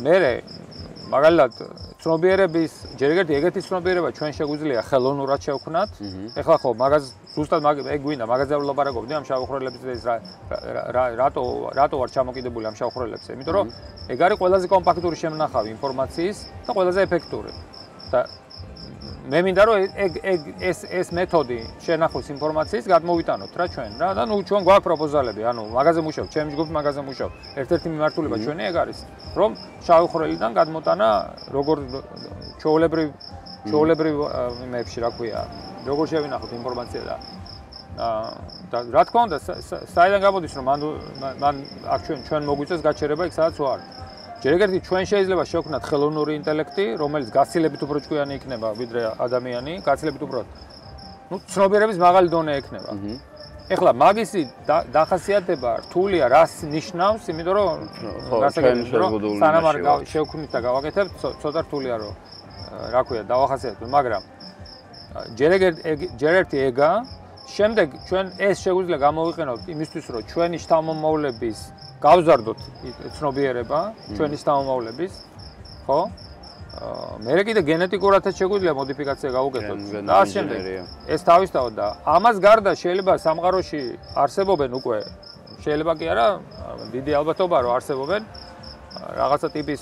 Speaker 1: მე მაგალითად ცნობიერების ჯერ ერთი ეგეთი ცნობიერება ჩვენ შეგვიძლია ხელოვნურად შევქნათ. ეხლა ხო მაგას ზუსტად ეგ გვინდა მაგაზე ვლაპარაკობდი ამ შავხრელებს ეს რა რატო რატო არ ჩამოკიდებული ამ შავხრელებს? იმიტომ რომ ეგ არის ყველაზე კომპაქტური შემნახავი ინფორმაციის და ყველაზე ეფექტური. და მე მინდა რომ ეგ ეგ ეს ეს მეთოდი შენახოს ინფორმაციის გადმოვიტანოთ რა ჩვენ რა? და ნუ ჩვენ გვაქვს პროპოზალები ანუ მაგაზე მუშაობ ჩემი ჯგუფი მაგაზე მუშაობ ერთ-ერთი მიმართულება ჩვენი ეგ არის რომ შავი ხრელიდან გადმოტანა როგორ ჩაოლებრივ ჩაოლებრივ იმებში რა ქვია როგორ შევინახოთ ინფორმაცია და და რა თქმა უნდა საიდან გამოდის რომ მან მან აქ ჩვენ ჩვენ მოგვიწეს გაჩერება იქ სადაც ვარ ჯერ ეგეთი ჩვენ შეიძლება შევქნათ ხელოვნური ინტელექტი, რომელიც გაცილებით უფრო ჭკვიანი იქნება ვიდრე ადამიანი, გაცილებით უფრო ну ცნობიერების მაღალი დონე ექნება. ეხლა მაგისი დახასიათება რთულია, რას ნიშნავს, იმიტომ რომ გასაგებია სანამ არ შევქმნით და გავაკეთებთ, ცოტა რთულია რომ რა ქვია, დავახასიათოთ, მაგრამ ჯერ ეგ ჯერ ერთი ეგა, შემდეგ ჩვენ ეს შეგვიძლია გამოვიყენოთ იმისთვის, რომ ჩვენი შთამომავლების გავზარდოთ ცნობიერება ჩვენი სტამომავლების ხო? მე კიდე გენეტიკურადაც შეგვიძლია მოდიფიკაცია გავუკეთოთ და შემდეგ ეს თავისთავად და ამას გარდა შეიძლება სამყაროში არსებობენ უკვე შეიძლება კი არა დიდი ალბათობა რომ არსებობენ რაღაცა ტიპის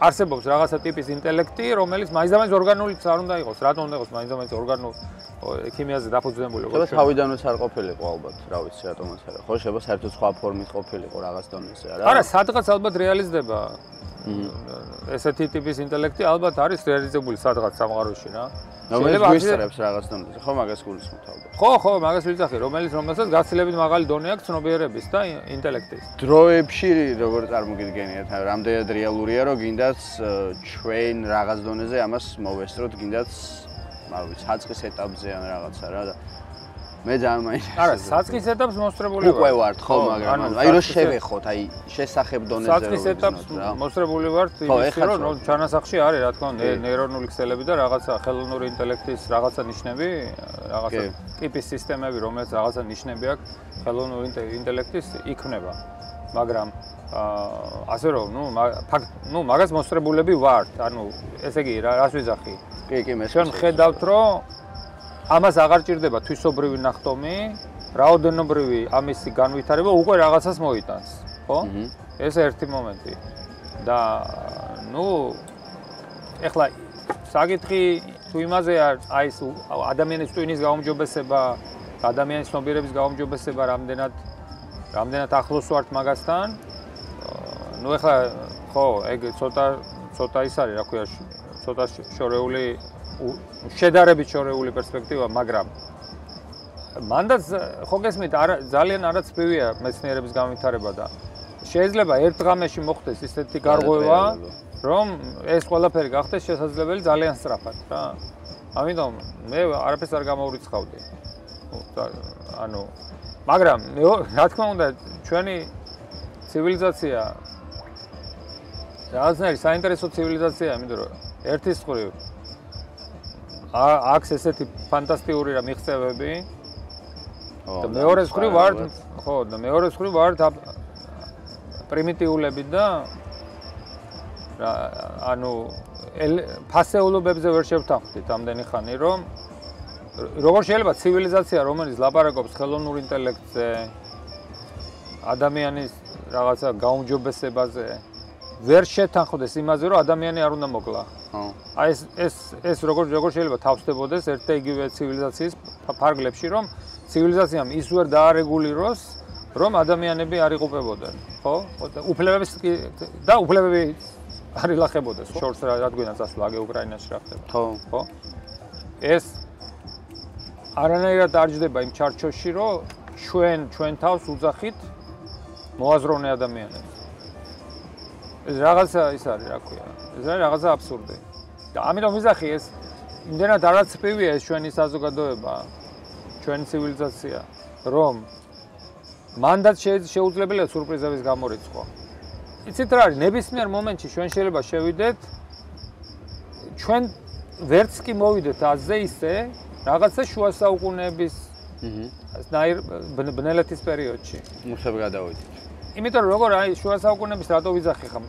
Speaker 1: არსებობს რაღაცა ტიპის ინტელექტი, რომელიც მაინც-მაინც ორგანულიც არ უნდა იყოს. რატომ უნდა იყოს მაინც-მაინც ორგანულ ქიმიაზე დაფუძნებული?
Speaker 2: ხო, თავიდანვე არ ყოფილიყო ალბათ, რა ვიცი, რატომაც არა. ხო, შეიძლება საერთოდ სხვა ფორმით ყოფილიყო რაღაც დონეზე, არა?
Speaker 1: არა, სადღაც ალბათ რეალიზდება. ესეთი ტიპის ინტელექტი ალბათ არის რეალიზებული სადღაც სამყაროში რა.
Speaker 2: რომელიც გვისწრებს რაღაც დონეზე. ხო, მაგას გულისხმობ ალბათ.
Speaker 1: ხო, ხო, მაგას ვიცახი, რომელიც რომელსაც გაცილებით მაღალი დონე აქვს ცნობიერების და ინტელექტის.
Speaker 2: დროებში როგორ წარმოგიდგენიათ, რამდენად რეალურია, რომ გინდათ ჩვენ რაღაც დონეზე ამას მოვესწროთ, გინდათ, ვიცი, საწყის ეტაპზე ან რაღაცა რა და მე ძალიან მაინტერესებს.
Speaker 1: არა, საწყის ეტაპს მოსწრებული
Speaker 2: ვარ. უკვე ვართ ხო, მაგრამ აი რომ შევეხოთ, აი შესახებ დონეზე.
Speaker 1: საწყის ეტაპს მოსწრებული ვარ იმის რომ ნუ ჩანასახში არის, რა თქმა უნდა, ნეირონული ქსელები და რაღაცა ხელოვნური ინტელექტის რაღაცა ნიშნები, რაღაცა ტიპის სისტემები, რომელიც რაღაცა ნიშნები აქვს ხელოვნური ინტელექტის იქნება. მაგრამ ასე რომ, ნუ ფაქტ, ნუ მაგას მოსწრებულები ვართ. ანუ ესე იგი, რას ვიზახი?
Speaker 2: კი, კი, მე
Speaker 1: შენ ხედავთ, რომ ამას აღარ ჭირდება თვისობრივი ნახტომი, რაოდენობრივი ამისი განვითარება უკვე რაღაცას მოიტანს, ხო? ეს ერთი მომენტი. და ნუ ეხლა საკითხი თუ იმაზეა, აი ეს ადამიანის ტვინის გაუმჯობესება, ადამიანის ცნობიერების გაუმჯობესება, რამდენად რამდენად ახლოს ვართ მაგასთან? ნუ ეხლა ხო, ეგ ცოტა ცოტა ის არის, რა ქვია, ცოტა შორეული შედარებით შორეული პერსპექტივა, მაგრამ მანდაც ხო გესმით, არა ძალიან არაცფივია მეცნიერების განვითარება და შეიძლება ერთ ღამეში მოხდეს ისეთი გარღვევა, რომ ეს ყველაფერი გახდეს შესაძლებელი ძალიან სწრაფად, რა. ამიტომ მე არაფერს არ გამოურიცხავდი. ანუ მაგრამ რა თქმა უნდა, ჩვენი ცივილიზაცია რაღაცნაირი საინტერესო ცივილიზაციაა, იმიტომ რომ ერთის ხრივ აქვს ესეთი ფანტასტიკური რა მიღწევები. და მეორე მხრივ ვარ, ხო, და მეორე მხრივ ვარ პრიმიტიულები და რა ანუ ფასეულობებზე ვერ შევთანხმდით ამდენი ხანი, რომ როგორ შეიძლება ცივილიზაცია, რომელიც ლაპარაკობს ხელოვნურ ინტელექტზე, ადამიანის რაღაცა გაუმჯობესებაზე, ვერ შეთანხმდეს იმაზე, რომ ადამიანი არ უნდა მოკლა. ხო. აი ეს ეს ეს როგორ როგორ შეიძლება თავსდებოდეს ერთ და იგივე ცივილიზაციის ფარგლებში, რომ ცივილიზაციამ ის ვერ დაარეგულიროს, რომ ადამიანები არ იყופებოდნენ, ხო? უფლებების და უფლებები არ ილახებოდეს, შორს რა რადგანაც ასვლა აგე უკრაინაში რა ხდება.
Speaker 2: ხო. ხო.
Speaker 1: ეს არანაირად არ ჯდება იმ ჩარჩოში, რომ ჩვენ ჩვენ თავს უძახით მოაზროვნე ადამიანებს. ეს რაღაცა ის არის, რა ქვია. ეს არის რაღაცა აბსურდი. და ამიტომ ვიზახი ეს იმდენად არაცფივია ეს ჩვენი საზოგადოება, ჩვენი ცივილიზაცია, რომ მანდაც შეუძლებელია სურპრიზების გამორიცხვა. იცით რა არის, ნებისმიერ მომენტში ჩვენ შეიძლება შევიდეთ ჩვენ ვერც კი მოვიდეთ აზე ისე რაღაცა შუა საუკუნეების აჰა ნაირ ბნელეთის პერიოდში.
Speaker 2: მუშებ გადავიდით.
Speaker 1: იმიტომ რომ როგორ აი შუა საუკუნეების რატო ვიზახი ხომ?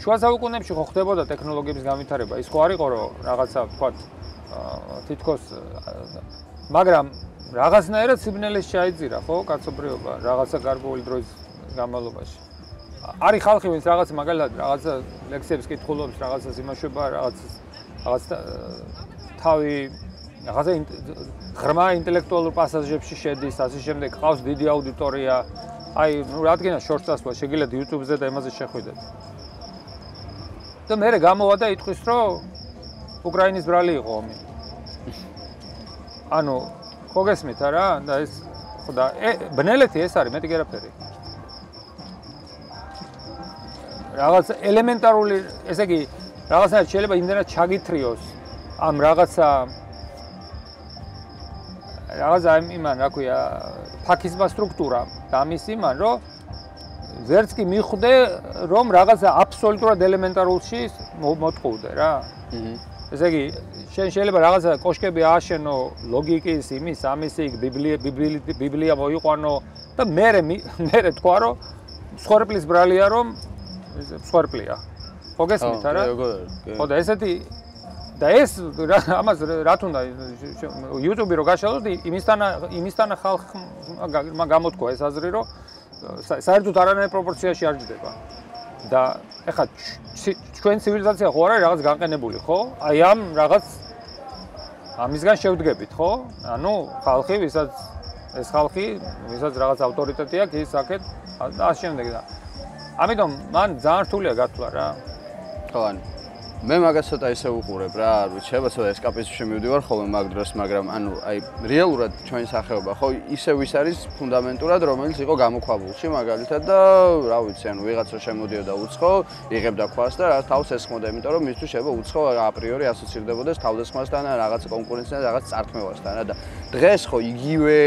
Speaker 1: შუა საუკუნეებში ხო ხდებოდა ტექნოლოგიების განვითარება. ის ხო არისო რომ რაღაცა თქვა თითქოს მაგრამ რაღაცნაირად სიბნელეს შეაიძირა ხო კაცობრიობა რაღაცა გარკვეული დროის განმავლობაში. არის ხალხი ვინც რაღაც მაგალითად რაღაცა ლექსიებს კითხულობს, რაღაცას იმაშვება, რაღაც რაღაც თავი რაღაცა ღრმა ინტელექტუალურ პასაჟებში შედის, ასე შემდეგ, ყავს დიდი აუდიტორია. აი, ნუ რადგან შორტ წასვლა შეგიძლიათ YouTube-ზე და იმაზე შეხვიდეთ. და მე გამოვა და იტყვის, რომ უკრაინის ბრალი იყო ომი. ანუ ხო გესმით არა? და ეს ხო და ბნელეთი ეს არის, მეტი გერაფერი. რაღაც ელემენტარული, ესე იგი, რაღაცა შეიძლება იმდენად ჩაგითრიოს ამ რაღაცა რაღაცა იმან, რა ქვია, ფაქიზმა სტრუქტურა და ამის იმან, რომ ვერც კი მიხვდე, რომ რაღაცა აბსოლუტურად ელემენტარულში მოტყუდე რა. აჰა. ესე იგი, შენ შეიძლება რაღაცა კოშკები ააშენო ლოგიკის იმის, ამის იქ ბიბლია ბიბლია მოიყვანო და მე მე თქვა რომ მსხვერპლის ბრალია რომ მსხვერპლია. ხო გესმით არა? ხო და ესეთი და ეს ამას რა თუნდა YouTube-ი რო გაშალოთ იმისთან იმისთან ხალხმა გამოთქვა ეს აზრი რომ საერთოდ არანაირ პროპორციაში არ ჯდება და ეხლა ჩვენ ცივილიზაცია ხო არა რაღაც განყენებული ხო? აი ამ რაღაც ამისგან შევდგებით ხო? ანუ ხალხი ვისაც ეს ხალხი ვისაც რაღაც ავტორიტეტი აქვს ის აქეთ და ამ შემდეგ და ამიტომ მან ძალიან რთულია გათვლა რა.
Speaker 2: ხო ანუ მე მაგას ცოტა ისე უყურებ რა, არ ვიცი, შეიძლება ცოტა ესკაპიზმში მივდივარ ხოლმე მაგ დროს, მაგრამ ანუ აი რეალურად ჩვენი სახეობა ხო ისე ვის არის ფუნდამენტურად, რომელიც იყო გამოქვაბულში მაგალითად და რა ვიცი, ანუ ვიღაცა შემოდიოდა უცხო, იღებდა ქვას და რა თავს ესხმოდა, იმიტომ რომ მისთვის შეიძლება უცხო აპრიორი ასოცირდებოდეს თავდასხმასთან, რაღაც კონკურენციასთან, რაღაც წარქმევასთან და დღეს ხო იგივე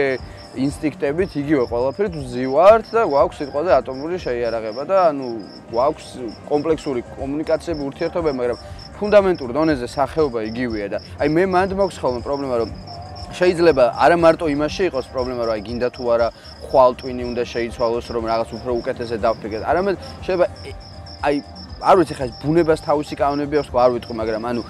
Speaker 2: ინსტინქტებით იგივე ყველაფერით ვზივართ და გვაქვს სიტყვაზე ატომური შეიარაღება და ანუ გვაქვს კომპლექსური კომუნიკაციები ურთიერთობები, მაგრამ ფუნდამენტურ დონეზე სახეობა იგივეა და აი მე მანდ მაქვს ხოლმე პრობლემა რომ შეიძლება არა მარტო იმაში იყოს პრობლემა რომ აი გინდა თუ არა ხვალტვინი უნდა შეიცვალოს რომ რაღაც უფრო უკეთესად დაფიქრდეს არამედ შეიძლება აი არ ვიცი ხა ეს ბუნებას თავისი კანონები აქვს არ ვიტყვი მაგრამ ანუ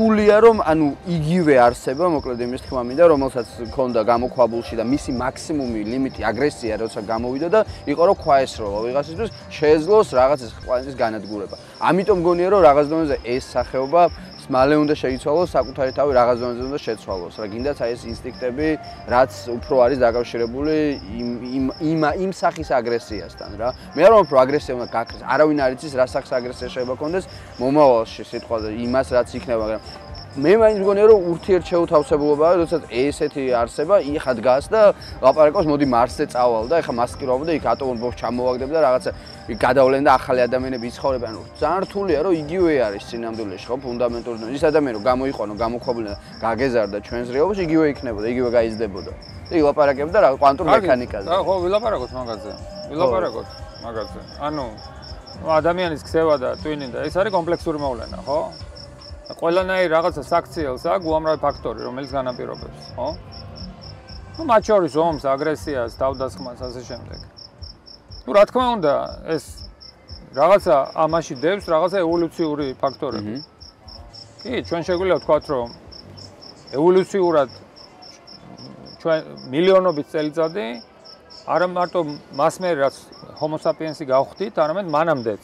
Speaker 2: რთულია რომ ანუ იგივე არსება, მოკლედ იმის თქმა მინდა, რომელსაც ქონდა გამოქვაბულში და მისი მაქსიმუმი ლიმიტი აგრესია როცა გამოვიდა და იყო რომ ქვაესროლა ვიღაცისთვის შეეძლოს რაღაცის ყვანის განადგურება. ამიტომ მგონია რომ რაღაც დონეზე ეს სახეობა მალე უნდა შეიცვალოს საკუთარი თავი რაღაც დონეზე უნდა შეცვალოს. რა გინდათ აი ეს ინსტინქტები რაც უფრო არის დაკავშირებული იმ იმ იმ იმ სახის აგრესიასთან რა. მე არ ვამბობ რომ აგრესია უნდა გაქრეს. არავინ არ იცის რა სახის აგრესია შეიძლება კონდეს მომავალში სიტყვაზე იმას რაც იქნება მაგრამ მე მაინც მგონია რომ ურთიერთშეუთავსებულობაა, როდესაც ესეთი არსება იხა დგას და ლაპარაკობს, მოდი მარსზე წავალ და ეხა მასკირობ და იქ ატომურ ბომბს ჩამოვაგდებ და რაღაცა გადავლენ და ახალი ადამიანები იცხოვრებენ. ანუ ძალიან რთულია რომ იგივე არის სინამდვილეში, ხო, ფუნდამენტური ის ადამიანი რომ გამოიყვანო, გამოქვაბული და გაგეზარდა ჩვენს რეალობაში, იგივე იქნებოდა, იგივე გაიზრდებოდა. იქ ლაპარაკებ და რა კვანტურ მექანიკაზე.
Speaker 1: ხო, ვილაპარაკოთ მაგაზე. ვილაპარაკოთ მაგაზე. ანუ ადამიანის ქცევა და ტვინი და ეს არის კომპლექსური მოვლენა, ხო? ყველანაირ რაღაცა საქციელს აქვს უამრავი ფაქტორი, რომელიც განაპირობებს, ხო? ну, მათ შორის ომს, აგრესიას, თავდასხმას, ასე შემდეგ. ну, რა თქმა უნდა, ეს რაღაცა ამაში დევს რაღაცა ევოლუციური ფაქტორები. კი, ჩვენ შეგვიძლია ვთქვათ, რომ ევოლუციურად ჩვენ მილიონობით წელიწადი არა მარტო მას მე რაც homo sapiens-ი გავხდით, არამედ მანამდეც.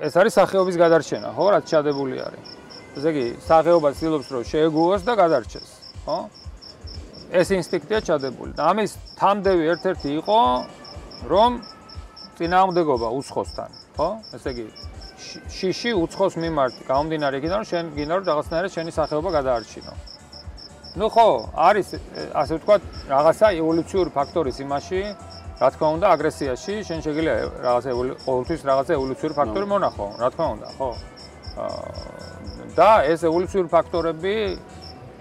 Speaker 1: ეს არის სახეობის გადარჩენა, ხო, რაც ჩადებული არის. ესე იგი, სახეობა ცდილობს რომ შეეგუოს და გადარჩეს, ხო? ეს ინსტინქტია ჩადებული. და ამის თამდევი ერთ-ერთი იყო რომ წინააღმდეგობა უცხოსთან, ხო? ესე იგი, შიში უცხოს მიმართ გამომდინარე იქიდან რომ შენ გინდა რომ რაღაცნაირად შენი სახეობა გადაარჩინო. ну ხო, არის ასე ვთქვათ, რაღაცა ევოლუციური ფაქტორის იმაში, რა თქმა უნდა, აგრესიაში, შენ შეგიძლია რაღაცა ყოველთვის რაღაცა ევოლუციური ფაქტორი მონახო, რა თქმა უნდა, ხო? და ეს ევოლუციური ფაქტორები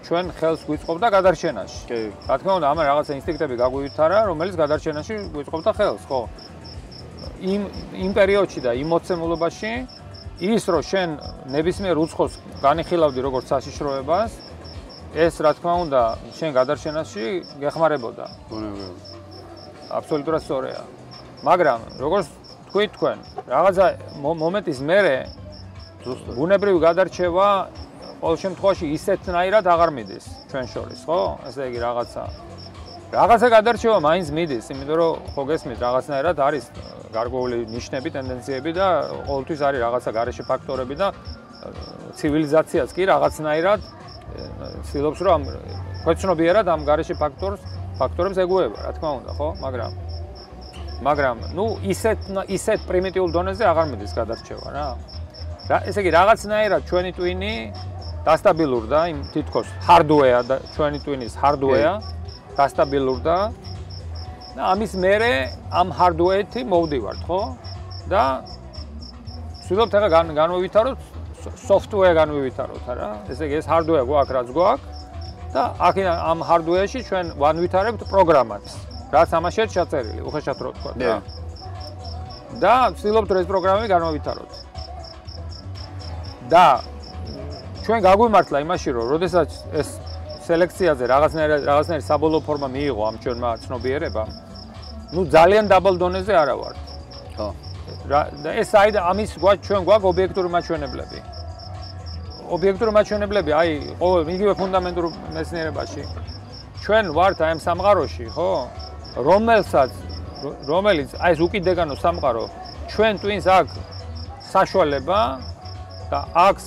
Speaker 1: ჩვენ ხელს გვიწყობდა გადარჩენაში.
Speaker 2: კი.
Speaker 1: რა თქმა უნდა, ამან რაღაცა ინსტინქტები გაგვივითარა, რომელიც გადარჩენაში გვიწყობდა ხელს, ხო? იმ იმ პერიოდში და იმ მოცემულობაში ის რომ შენ ნებისმიერ უცხოს განიხილავდი როგორც საშიშროებას, ეს რა თქმა უნდა, შენ გადარჩენაში გეხმარებოდა.
Speaker 2: ბუნებრივად.
Speaker 1: აბსოლუტურად სწორია. მაგრამ როგორც თქვით თქვენ, რაღაცა მომენტის მერე ზუსტად ბუნებრივი გადარჩევა ყოველ შემთხვევაში ისეთნაირად აღარ მიდის ჩვენ შორის, ხო? ესე იგი რაღაცა რაღაცა გადარჩევა მაინც მიდის, იმიტომ რომ ხო გესმით, რაღაცნაირად არის გარკვეული ნიშნები, ტენდენციები და ყოველთვის არის რაღაცა გარეშე ფაქტორები და ცივილიზაციაც კი რაღაცნაირად ცდილობს რომ ქვეცნობიერად ამ გარეშე ფაქტორს ფაქტორებს ეგუება, რა თქმა უნდა, ხო? მაგრამ მაგრამ, ну, ისეთ ისეთ პრიმიტიულ დონეზე აღარ მიდის გადარჩევა რა. ესე იგი რაღაცნაირად ჩვენი ტვინი დასტაბილურდა იმ თითქოს hardware და ჩვენი ტვინის hardware დასტაბილურდა და ამის მერე ამ hardware-ით მოვდივართ, ხო? და ვცდილობთ ახლა განვივითაროთ software განვივითაროთ, არა? ესე იგი ეს hardware გვაქვს, რაც გვაქვს და აქედან ამ hardware-ში ჩვენ ვანვითარებთ პროგრამას, რაც ამაშია ჩაწერილი, უხეშად რო თქვა და და ვცდილობთ რომ ეს პროგრამები განვივითაროთ. და ჩვენ გაგვიმართლა იმაში, რომ როდესაც ეს სელექციაზე რაღაცნაირად რაღაცნაირი საბოლოო ფორმა მიიღო ამ ჩვენმა ცნობიერებამ, ну ძალიან დაბალ დონეზე არა ვარ. ხო. და ეს აი ამის გვაქვს ჩვენ გვაქვს ობიექტური მაჩვენებლები. ობიექტური მაჩვენებლები, აი, ყოველ იგივე ფუნდამენტურ მეცნიერებაში ჩვენ ვართ აი ამ სამყაროში, ხო? რომელსაც რომელიც აი ეს უკიდეგანო სამყარო ჩვენ twins აქვს საშუალება და აქვს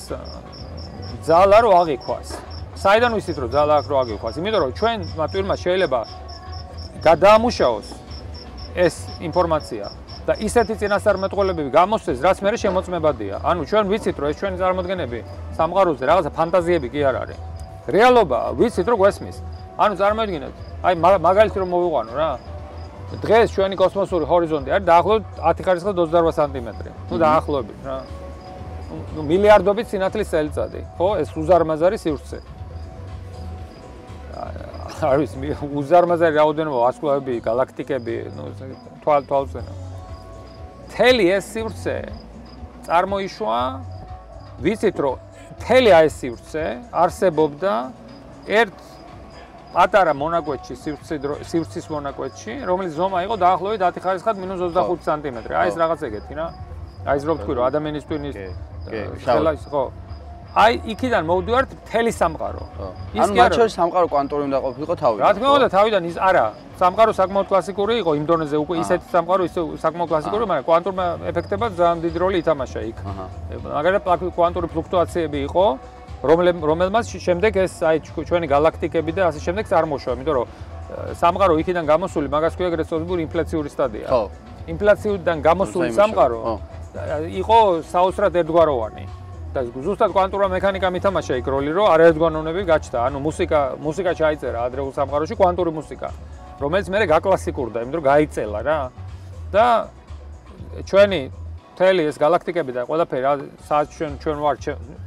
Speaker 1: ძალა რო აღიქვას. საიდან ვიცით რომ ძალა აქვს რო აღიქვას? იმიტომ რომ ჩვენ მატვირმა შეიძლება გადაამუშაოს ეს ინფორმაცია და ისეთი წინასწარმეტყველებები გამოსცეს, რაც მე შემოწმებადია. ანუ ჩვენ ვიცით რომ ეს ჩვენი წარმოადგენები სამყაროზე რაღაცა ფანტაზიები კი არ არის. რეალობა ვიცით რომ გვესმის. ანუ წარმოიდგინეთ, აი მაგალითი რომ მოვიყვანო რა. დღეს ჩვენი კოსმოსური ჰორიზონტი არის დაახლოებით 10 ხარისხის 28 სანტიმეტრი. ნუ დაახლოებით რა. მილიარდობით სინათლის წელიწადი, ხო? ეს უზარმაზარი სივრცე. არის უზარმაზარი რაოდენობა ასკლავები, galaktikები, ნუ თვალ თვალზე. თელი ეს სივრცე წარმოიშვა ვიცით რომ თელი აი ეს სივრცე არსებობდა ერთ პატარა მონაკვეთში სივრცე სივრცის მონაკვეთში რომელიც ზომა იყო დაახლოებით 10 ხარისხად -25 სანტიმეტრი აი ეს რაღაც ეგეთი რა აი ეს რო ვთქვი რომ ადამიანის ტვინის შალაის ხო აი იქიდან მოვდივართ მთელი სამყარო.
Speaker 2: ანუ მათ შორის სამყარო კვანტური უნდა ყოფილიყო თავიდან.
Speaker 1: რა თქმა უნდა, თავიდან ის არა. სამყარო საკმაოდ კლასიკური იყო იმ დონეზე უკვე ისეთი სამყარო ისე საკმაოდ კლასიკური, მაგრამ კვანტურმა ეფექტებად ძალიან დიდი როლი ითამაშა იქ. მაგალითად კვანტური ფლუქტუაციები იყო, რომელმაც შემდეგ ეს აი ჩვენი galaktikები და ასე შემდეგ წარმოშვა, იმიტომ რომ სამყარო იქიდან გამოსული მაგას ქვია ეგრეთ წოდებული ინფლაციური სტადია. ხო. ინფლაციიდან გამოსული სამყარო იყო საოცრად ერთგვაროვანი. და ზუსტად კვანტურა მექანიკა მითამაშა იქ როლი, რომ არაერთგვაროვნები გაჩნდა. ანუ მუსიკა, მუსიკა ჩაიწერა ადრეულ სამყაროში კვანტური მუსიკა, რომელიც მე გაკლასიკურდა, იმიტომ რომ გაიწელა რა. და ჩვენი თელი ეს galaktikები და ყველაფერი რა საათ ჩვენ ჩვენ ვარ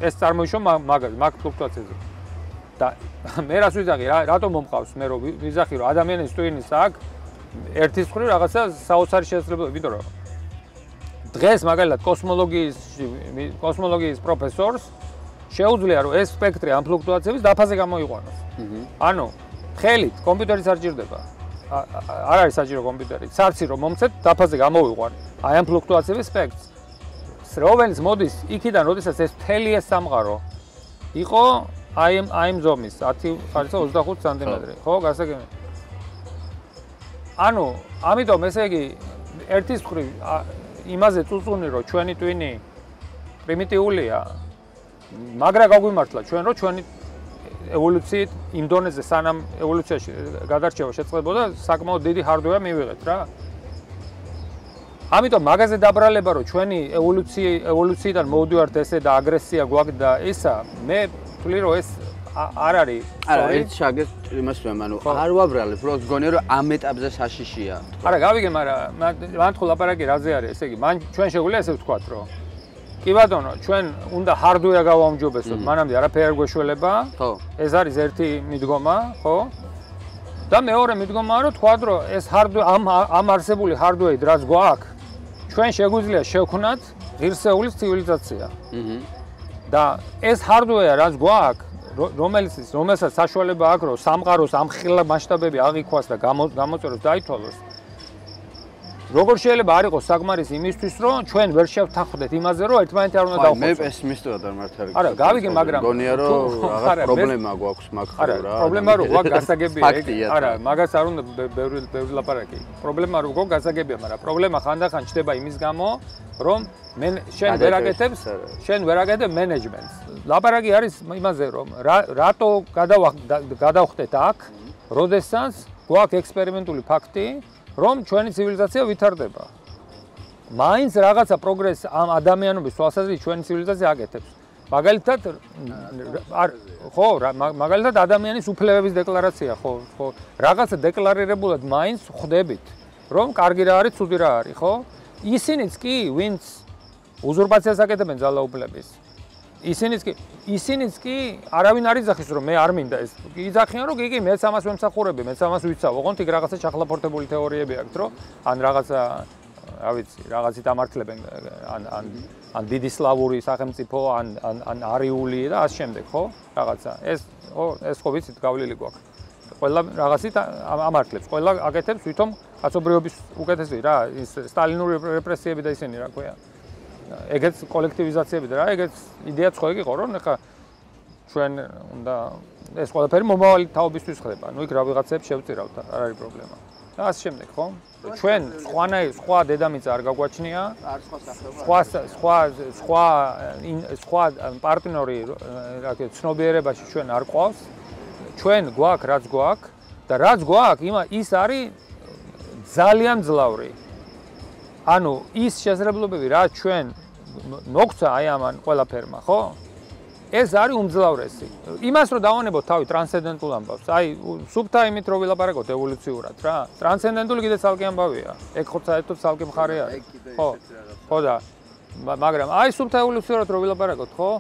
Speaker 1: ეს წარმოიშვა მაგ მაგ ფლუქტუაციაზე. და მე რას ვიზახი რა რატომ მომყავს მე რომ ვიზახი რომ ადამიანის ტვინის აქ ერთის მხრივ რაღაცა საოცარი შესაძლებლობები, იმიტომ რომ დღეს მაგალითად კოსმოლოგიის კოსმოლოგიის პროფესორს შეუძლია რომ ეს სპექტრი ამ ფლუქტუაციების დაფაზე გამოიყვანოს. ანუ ხელით კომპიუტერიც არ ჭირდება. არ არის საჭირო კომპიუტერი. ცარცი რომ მომცეთ დაფაზე გამოვიყვან აი ამ ფლუქტუაციების სპექტრს. რომელიც მოდის იქიდან, როდესაც ეს მთელი ეს სამყარო იყო აი ამ აი ამ ზომის 10 ხარისხი 25 სანტიმეტრი, ხო, გასაგები. ანუ ამიტომ ესე იგი ერთის მხრივ იმაზე წუწუნი რომ ჩვენი ტვინი პრიმიტიულია მაგრა გაგვიმართლა ჩვენ რომ ჩვენი ევოლუციით იმ დონეზე სანამ ევოლუციაში გადარჩევა შეწყდებოდა საკმაოდ დიდი hardware მივიღეთ რა. ამიტომ მაგაზე დაბრალება რომ ჩვენი ევოლუცია ევოლუციიდან მოვდივართ ესე და აგრესია გვაქვს და ისა მე ვთვლი რომ ეს არ არის
Speaker 2: არა ერთ შაგეს იმას ვემ ანუ არ ვაბრალებ უბრალოდ გონია რომ ამ ეტაპზე საშიშია.
Speaker 1: არა გავიგე მაგრამ მან ხო ლაპარაკი რაზე არის ესე იგი მან ჩვენ შეგვიძლია ესე ვთქვათ რომ კი ბატონო ჩვენ უნდა hardware გავაუმჯობესოთ მანამდე არაფერი არ გვეშველება.
Speaker 2: ხო.
Speaker 1: ეს არის ერთი მიდგომა ხო? და მეორე მიდგომაა რომ თქვა რომ ეს hardware ამ ამ არსებული hardware-ით რაც გვაქვს ჩვენ შეგვიძლია შევქნათ ღირსეული ცივილიზაცია. აჰა. და ეს hardware რაც გვაქვს, რომელიც რომელსაც საშუალება აქვს, რომ სამყაროს ამ ხილა მასშტაბები აღიქვას და გამოწეროს დაითვალოს, როგორ შეიძლება არ იყოს საკმარის იმისთვის, რომ ჩვენ ვერ შევთანხმდეთ იმაზე, რომ ერთმანეთი არ უნდა დავხოცოთ.
Speaker 2: მე პესიმისტად არ მართალი.
Speaker 1: არა, გავიგე, მაგრამ
Speaker 2: გონია რომ რაღაც პრობლემა გვაქვს მაგხრივ რა.
Speaker 1: არა, პრობლემა რო გვაქვს გასაგებია. არა, მაგას არ უნდა ბევრი ბევრი ლაპარაკი. პრობლემა რო გვაქვს გასაგებია, მაგრამ პრობლემა ხანდახან ჩდება იმის გამო, რომ მე შენ ვერ აკეთებს, შენ ვერ აკეთებ მენეჯმენტს. ლაპარაკი არის იმაზე, რომ რატო გადავხდეთ აქ, როდესაც გვაქვს ექსპერიმენტული ფაქტი, რომ ჩვენი ცივილიზაცია ვითარდება. მაინც რაღაცა პროგრესი ამ ადამიანობის თვალსაზრისით ჩვენი ცივილიზაცია აკეთებს. მაგალითად არ ხო მაგალითად ადამიანის უფლებების დეკლარაცია ხო ხო რაღაცა დეკლარირებულად მაინც ხვდებით რომ კარგი რა არის ცუდი რა არის ხო ისინიც კი ვინც უზურპაციას აკეთებენ ძალაუფლების ისინიც კი ისინიც კი არავინ არ იძახის რომ მე არ მინდა ეს. იძახიან რომ იგი მეც ამას ვემსახურები მეც ამას ვიცავ. ოღონდ იქ რაღაცა ჩახლაპორტებული თეორიები აქვს რომ ან რაღაცა რა ვიცი რაღაცით ამართლებენ ან ან ან დიდი სლავური სახელმწიფო ან ან ან არიული და ამ შემდეგ ხო? რაღაცა. ეს ო ეს ხო ვიცით გავლილი გვაქვს. ყველა რაღაცით ამართლებს. ყველა აკეთებს თვითონ კაცობრიობის უკეთესი რა ის სტალინური რეპრესიები და ისინი რა ქვია ეგეც კოლექტივიზაციები და რა ეგეც იდეა ხო იყო რომ ეხა ჩვენ უნდა ეს ყველაფერი მომავალი თაობისთვის ხდება. ნუ იქ რა ვიღაცებს შევწირავთ, არ არის პრობლემა. და ასე შემდეგ, ხო? ჩვენ სხვანაი სხვა დედამიწა არ გაგვაჩნია. სხვა სხვა სხვა სხვა პარტნიორი რა ქვია, ცნობიერებაში ჩვენ არ ყავს. ჩვენ გვაქვს რაც გვაქვს და რაც გვაქვს, იმა ის არის ძალიან ძლავრი. ანუ ის შესაძლებლობები რა ჩვენ მოგცა აი ამან ყველაფერმა, ხო? ეს არის უმძლავრესი. იმას რომ დავანებოთ თავი ტრანსცენდენტულ ამბავს. აი, სუბთა იმით რომ ვილაპარაკოთ ევოლუციურად რა. ტრანსცენდენტული კიდე ცალკე ამბავია. ეგ ხო საერთოდ ცალკე მხარე არის. ხო. ხო და მაგრამ აი სუბთა ევოლუციურად რომ ვილაპარაკოთ, ხო?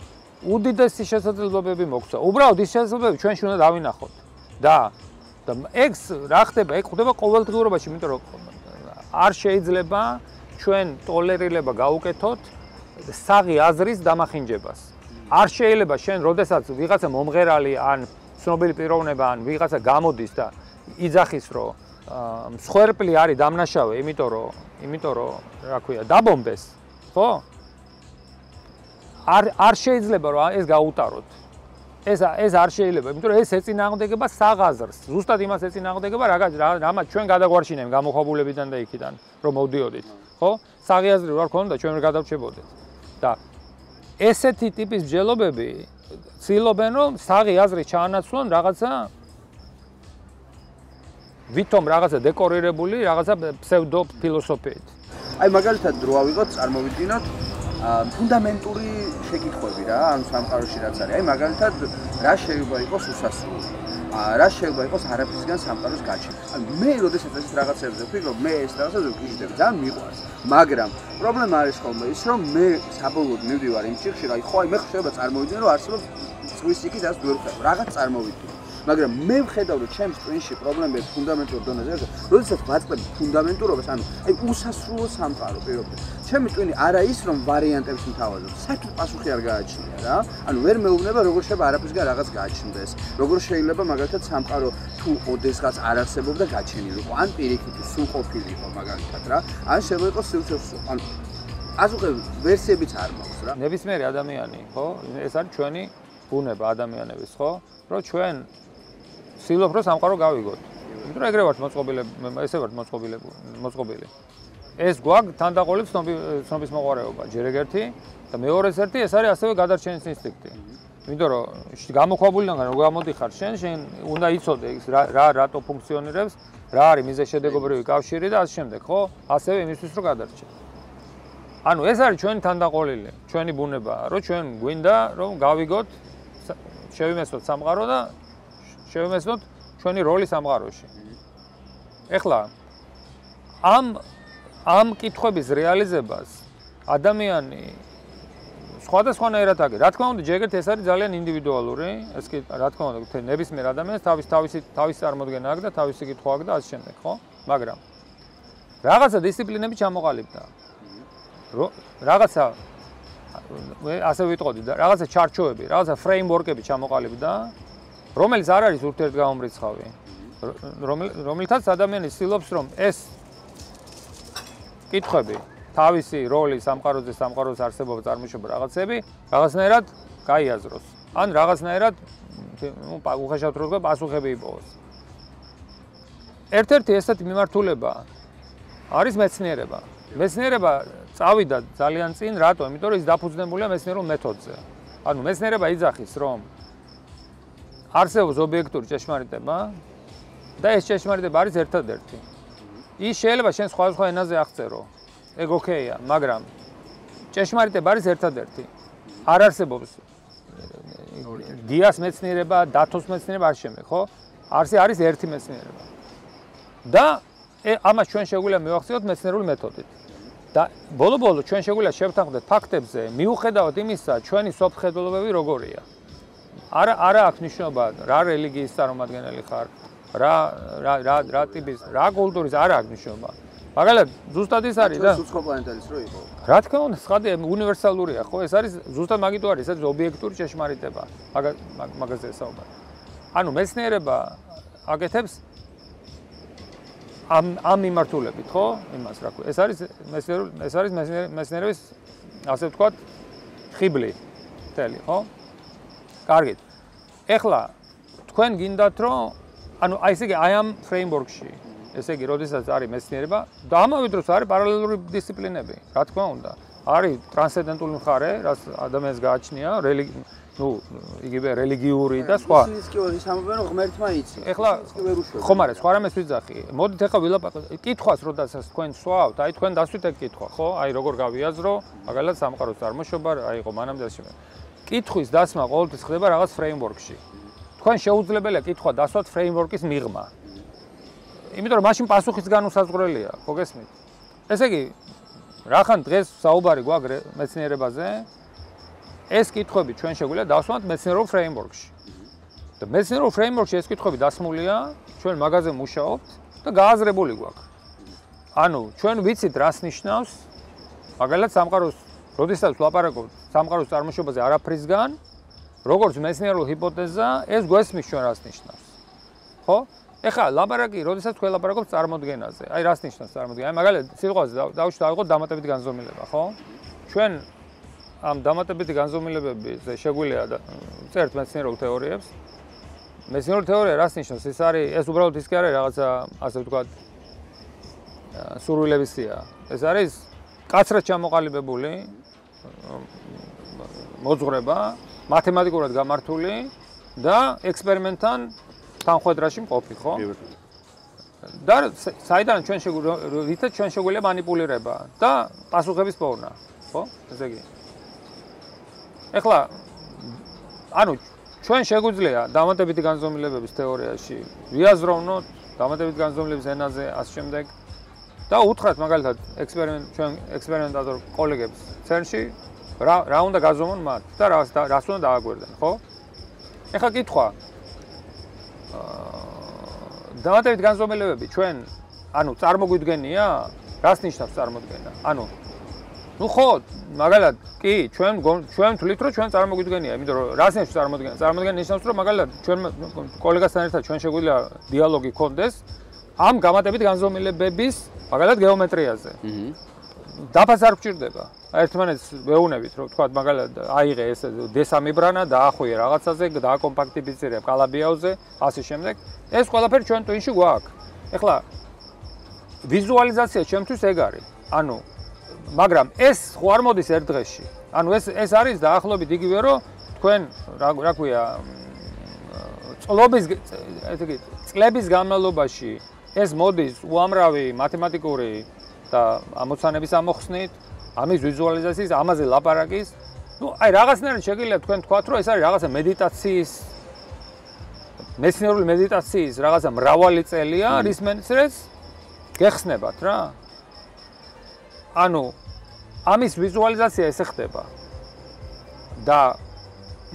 Speaker 1: უდიდესი შესაძლებლობები მოგცა. უბრალოდ ის შესაძლებლობები ჩვენში უნდა დავინახოთ. და და ეგ რა ხდება? ეგ ხდება ყოველდღიურობაში, იმიტომ რომ არ შეიძლება ჩვენ ტოლერირება გაუკეთოთ საღი აზრის დამახინჯებას. არ შეიძლება შენ, როდესაც ვიღაცა მომღერალი ან ცნობილი პიროვნება ან ვიღაცა გამოდის და იძახის, რომ მსხვერპლი არის დამნაშავე, იმიტომ რომ იმიტომ რომ რა ქვია, დაბომბეს, ხო? არ არ შეიძლება რომ ეს გაუტაროთ. ეს ეს არ შეიძლება, იმიტომ რომ ეს ეწინააღმდეგება საღაზრს. ზუსტად იმას ეწინააღმდეგება, რა რამაც ჩვენ გადაგვარჩინებ გამოხაბულებიდან და იქიდან, რომ მოვდიოდით, ხო? საღაზრი ვარ ქონდა, ჩვენ ვერ გადავრჩებოდეთ. და ესეთი ტიპის ბჯელობები ცდილობენ რომ საღი აზრი ჩაანაცვლონ რაღაცა ვითომ რაღაცა დეკორირებული რაღაცა ფსევდო ფილოსოფიით.
Speaker 2: აი მაგალითად დრო ავიღოთ, წარმოვიდგინოთ ფუნდამენტური შეკითხვები რა, ანუ სამყაროში რაც არის. აი მაგალითად რა შეიძლება იყოს უსასრულო? რა შეიძლება იყოს არაფრისგან სამყაროს გაჩენა. ანუ მე როდესაც ეს რაღაცებზე ვფიქრობ, მე ეს რაღაცებზე ვკიჟდები, ძალიან მიყვარს. მაგრამ პრობლემა არის ხოლმე ის, რომ მე საბოლოოდ მივდივარ იმ ჭიხში, რა, ხო, აი მე ხდება წარმოვიდგინე, რომ არსებობს ზღვის სიკით ასე ვერ ხდება. რაღაც წარმოვიდგინე. მაგრამ მე ვხედავ რომ ჩემს პრინციპი პრობლემები ფუნდამენტურ დონეზე არის. როდესაც ვაწყებ ფუნდამენტურობას, ანუ აი უსასრულო სამყარო პირობებს. ჩემი ტვინი არა ის რომ ვარიანტებს მთავაზობ. საერთოდ პასუხი არ გააჩნია რა. ანუ ვერ მეუბნება როგორ შეიძლება არაფრისგან რაღაც გააჩნდეს. როგორ შეიძლება მაგალითად სამყარო თუ ოდესღაც არ არსებობდა გაჩენილიყო, ან პირიქით სულ ყოფილიყო მაგალითად რა. ან შეიძლება იყოს სიუცესო. ანუ აზუღე ვერსიებიც არ მაქვს რა.
Speaker 1: ნებისმიერი ადამიანი, ხო? ეს არის ჩვენი ბუნება ადამიანების, ხო? რომ ჩვენ ვცდილობ რომ სამყარო გავიგოთ. იმიტომ რომ ეგრე ვართ მოწყობილე, ესე ვართ მოწყობილე, მოწყობილი. ეს გვაქვს თანდაყოლი ცნობის მოყარეობა, ჯერ ეგერთი და მეორეს ერთი ეს არის ასევე გადარჩენის ინსტინქტი. იმიტომ რომ გამოქვაბულიდან რო გამოდიხარ შენ, შენ უნდა იცოდე ის რა რა რატო ფუნქციონირებს, რა არის მიზეს შედეგობრივი კავშირი და ასე შემდეგ, ხო? ასევე იმისთვის რომ გადარჩენ. ანუ ეს არის ჩვენი თანდაყოლილი, ჩვენი ბუნება, რომ ჩვენ გვინდა რომ გავიგოთ შევიმესოთ სამყარო და შევიმესოთ ჩვენი როლი სამყაროში. ეხლა ამ ამ კითხვების რეალიზებას ადამიანი სხვადასხვანაირად აგე. რა თქმა უნდა, ჯერგეთ ეს არის ძალიან ინდივიდუალური, ეს კი რა თქმა უნდა, ნებისმიერ ადამიანს თავის თავისი თავის წარმოდგენა აქვს და თავისი კითხვა აქვს და ასე შემდეგ, ხო? მაგრამ რაღაცა დისციპლინები ჩამოყალიბდა. რაღაცა ასე ვიტყოდი და რაღაცა ჩარჩოები, რაღაცა ფრეიმვორკები ჩამოყალიბდა, რომელიც არ არის ურთიერთგამომრიცხავი. რომელთაც ადამიანი ცდილობს რომ ეს კითხები თავისი როლი სამყაროზე, სამყაროს არსებობა წარმოშობა რაღაცები რაღაცნაირად გაიაზროს. ან რაღაცნაირად ნუ უხეშად რო თქვა პასუხები იპოვოს. ერთ-ერთი ესეთი მიმართულება არის მეცნიერება. მეცნიერება წავიდა ძალიან წინ, რატო? იმიტომ რომ ის დაფუძნებულია მეცნიერულ მეთოდზე. ანუ მეცნიერება იძახის, რომ არსებობს ობიექტური ჭეშმარიტება და ეს ჭეშმარიტება არის ერთადერთი. ის შეიძლება შენ სხვა სხვა ენაზე აღწერო. ეგ ოკეია, მაგრამ ჭეშმარიტება არის ერთადერთი. არ არსებობს დიას მეცნიერება, დათოს მეცნიერება არ შემე, ხო? არსი არის ერთი მეცნიერება. და ამას ჩვენ შეგვიძლია მივახციოთ მეცნიერული მეთოდით. და ბოლო-ბოლო ჩვენ შეგვიძლია შევთანხმდეთ ფაქტებზე, მიუხედავად იმისა, ჩვენი სოფხედულობები როგორია. არა არა აქვს ნიშნობა რა რელიგიის წარმომადგენელი ხარ, რა რა რა რა ტიპის, რა კულტურის არა აქვს ნიშნობა. მაგალითად, ზუსტად ის არის და
Speaker 2: უცხო პლანეტალის რო იყო.
Speaker 1: რა თქმა უნდა, ხადი უნივერსალურია, ხო? ეს არის ზუსტად მაგით არის, ეს არის ობიექტური ჭეშმარიტება. მაგ მაგაზე საუბარი. ანუ მეცნიერება აკეთებს ამ ამ მიმართულებით, ხო? იმას რა ქვია. ეს არის მეცნიერული ეს არის მეცნიერების ასე ვთქვათ ხიბლი. თელი, ხო? კარგით. ეხლა თქვენ გინდათ რომ ანუ აი ესე იგი აი ამ ფრეიმვორკში ესე იგი, როდესაც არის მეცნიერება და ამავე დროს არის პარალელური დისციპლინები, რა თქმა უნდა. არის ტრანსცენდენტული მხარე, რაც ადამიანს გააჩნია, რელიგია ну, იგივე რელიგიური და სხვა.
Speaker 2: ის ის ამბობენ რომ ღმერთმა იცი.
Speaker 1: ეხლა ხომ არა, სხვა რამეს ვიძახი. მოდით ეხლა ვილაპარაკოთ. კითხვას როდესაც თქვენ სვავთ, აი თქვენ დასვით ეგ კითხვა, ხო? აი როგორ გავიაზრო, მაგალითად სამყაროს წარმოშობა, აი იყო მანამდე ასე. კითხვის დასმა ყოველთვის ხდება რაღაც ფრეიმვორკში. თქვენ შეუძლებელია კითხვა დასვათ ფრეიმვორკის მიღმა. იმიტომ რომ მაშინ პასუხიც განუსაზღვრელია, ხო გესმით? ესე იგი, რახან დღეს საუბარი გვაქვს მეცნიერებაზე? ეს კითხვები ჩვენ შეგვიძლია დავსვათ მეცნიერულ ფრეიმვორკში. და მეცნიერულ ფრეიმვორკში ეს კითხვები დასმულია, ჩვენ მაგაზე მუშაობთ და გააზრებული გვაქვს. ანუ ჩვენ ვიცით რას ნიშნავს მაგალითად სამყაროს, როდესაც ვლაპარაკობთ სამყაროს წარმოშობაზე არაფრისგან, როგორც მეცნიერულ ჰიპოთეზა, ეს გვესმის ჩვენ რას ნიშნავს. ხო? ეხლა ლაპარაკი, როდესაც თქვენ ლაპარაკობთ წარმოდგენაზე, აი რას ნიშნავს წარმოდგენა? აი მაგალითად, სიტყვაზე დავუშვით ავიღოთ დამატებითი განზომილება, ხო? ჩვენ ამ დამატებითი განზომილებებზე შეგვიძლია წერთ მეცნიერულ თეორიებს. მეცნიერული თეორია რას ნიშნავს? ეს არის ეს უბრალოდ ის კი არის რაღაცა ასე ვთქვათ სურვილების სია. ეს არის კაცრად ჩამოყალიბებული მოძღრება, მათემატიკურად გამართული და ექსპერიმენტთან თანხვედრაში მყოფი, ხო? და საიდან ჩვენ რითაც ჩვენ შეგვიძლია манипуლირება და პასუხების პოვნა, ხო? ესე იგი. ეხლა ანუ ჩვენ შეგვიძლია დამატებითი განზომილებების თეორიაში ვიაზროვნოთ დამატებით განზომილების ენაზე ასე შემდეგ და უთხრათ მაგალითად ექსპერიმენტ ჩვენ ექსპერიმენტატორ კოლეგებს CERN-ში რა რა უნდა გაზომონ მათ და რას რას უნდა დააგვერდნენ ხო? ეხლა კითხვა. დამატებითი განზომილებები ჩვენ ანუ წარმოგვიდგენია რას ნიშნავს წარმოდგენა ანუ ну ხო, მაგალითად, კი, ჩვენ ჩვენ თulit რომ ჩვენ წარმოგვიდგენია, იმიტომ რომ რას ნიშნავს წარმოდგენა? წარმოდგენა ნიშნავს რომ მაგალითად ჩვენ კოლეგასთან ერთად ჩვენ შეგვიძლია დიალოგი გქონდეს ამ გამატებით განზომილებების მაგალითად გეომეტრიაზე. აჰა. დაფას არ გჭირდება. ერთმანეთს ვეუნებით, რომ თქვა მაგალითად აიღე ეს დესამიბრანა და ახვიე რაღაცაზე, დააკომპაქტიფიცირე კალაბიაოზე, ასე შემდეგ. ეს ყველაფერი ჩვენ ტვინში გვაქვს. ეხლა ვიზუალიზაცია ჩემთვის ეგ არის. ანუ მაგრამ ეს ხო არ მოდის ერთ დღეში. ანუ ეს ეს არის დაახლოებით იგივე რომ თქვენ რა ქვია წლობის ესე იგი წლების განმავლობაში ეს მოდის უამრავი მათემატიკური და ამოცანების ამოხსნით ამის ვიზუალიზაციის, ამაზე ლაპარაკის. ну, აი რაღაცნაირად შეგიძლია თქვენ თქვათ, რომ ეს არის რაღაცა მედიტაციის მეცნიერული მედიტაციის რაღაცა მრავალი წელია, რის მეცნიერს გეხსნებათ რა. ანუ ამის ვიზუალიზაცია ესე ხდება. და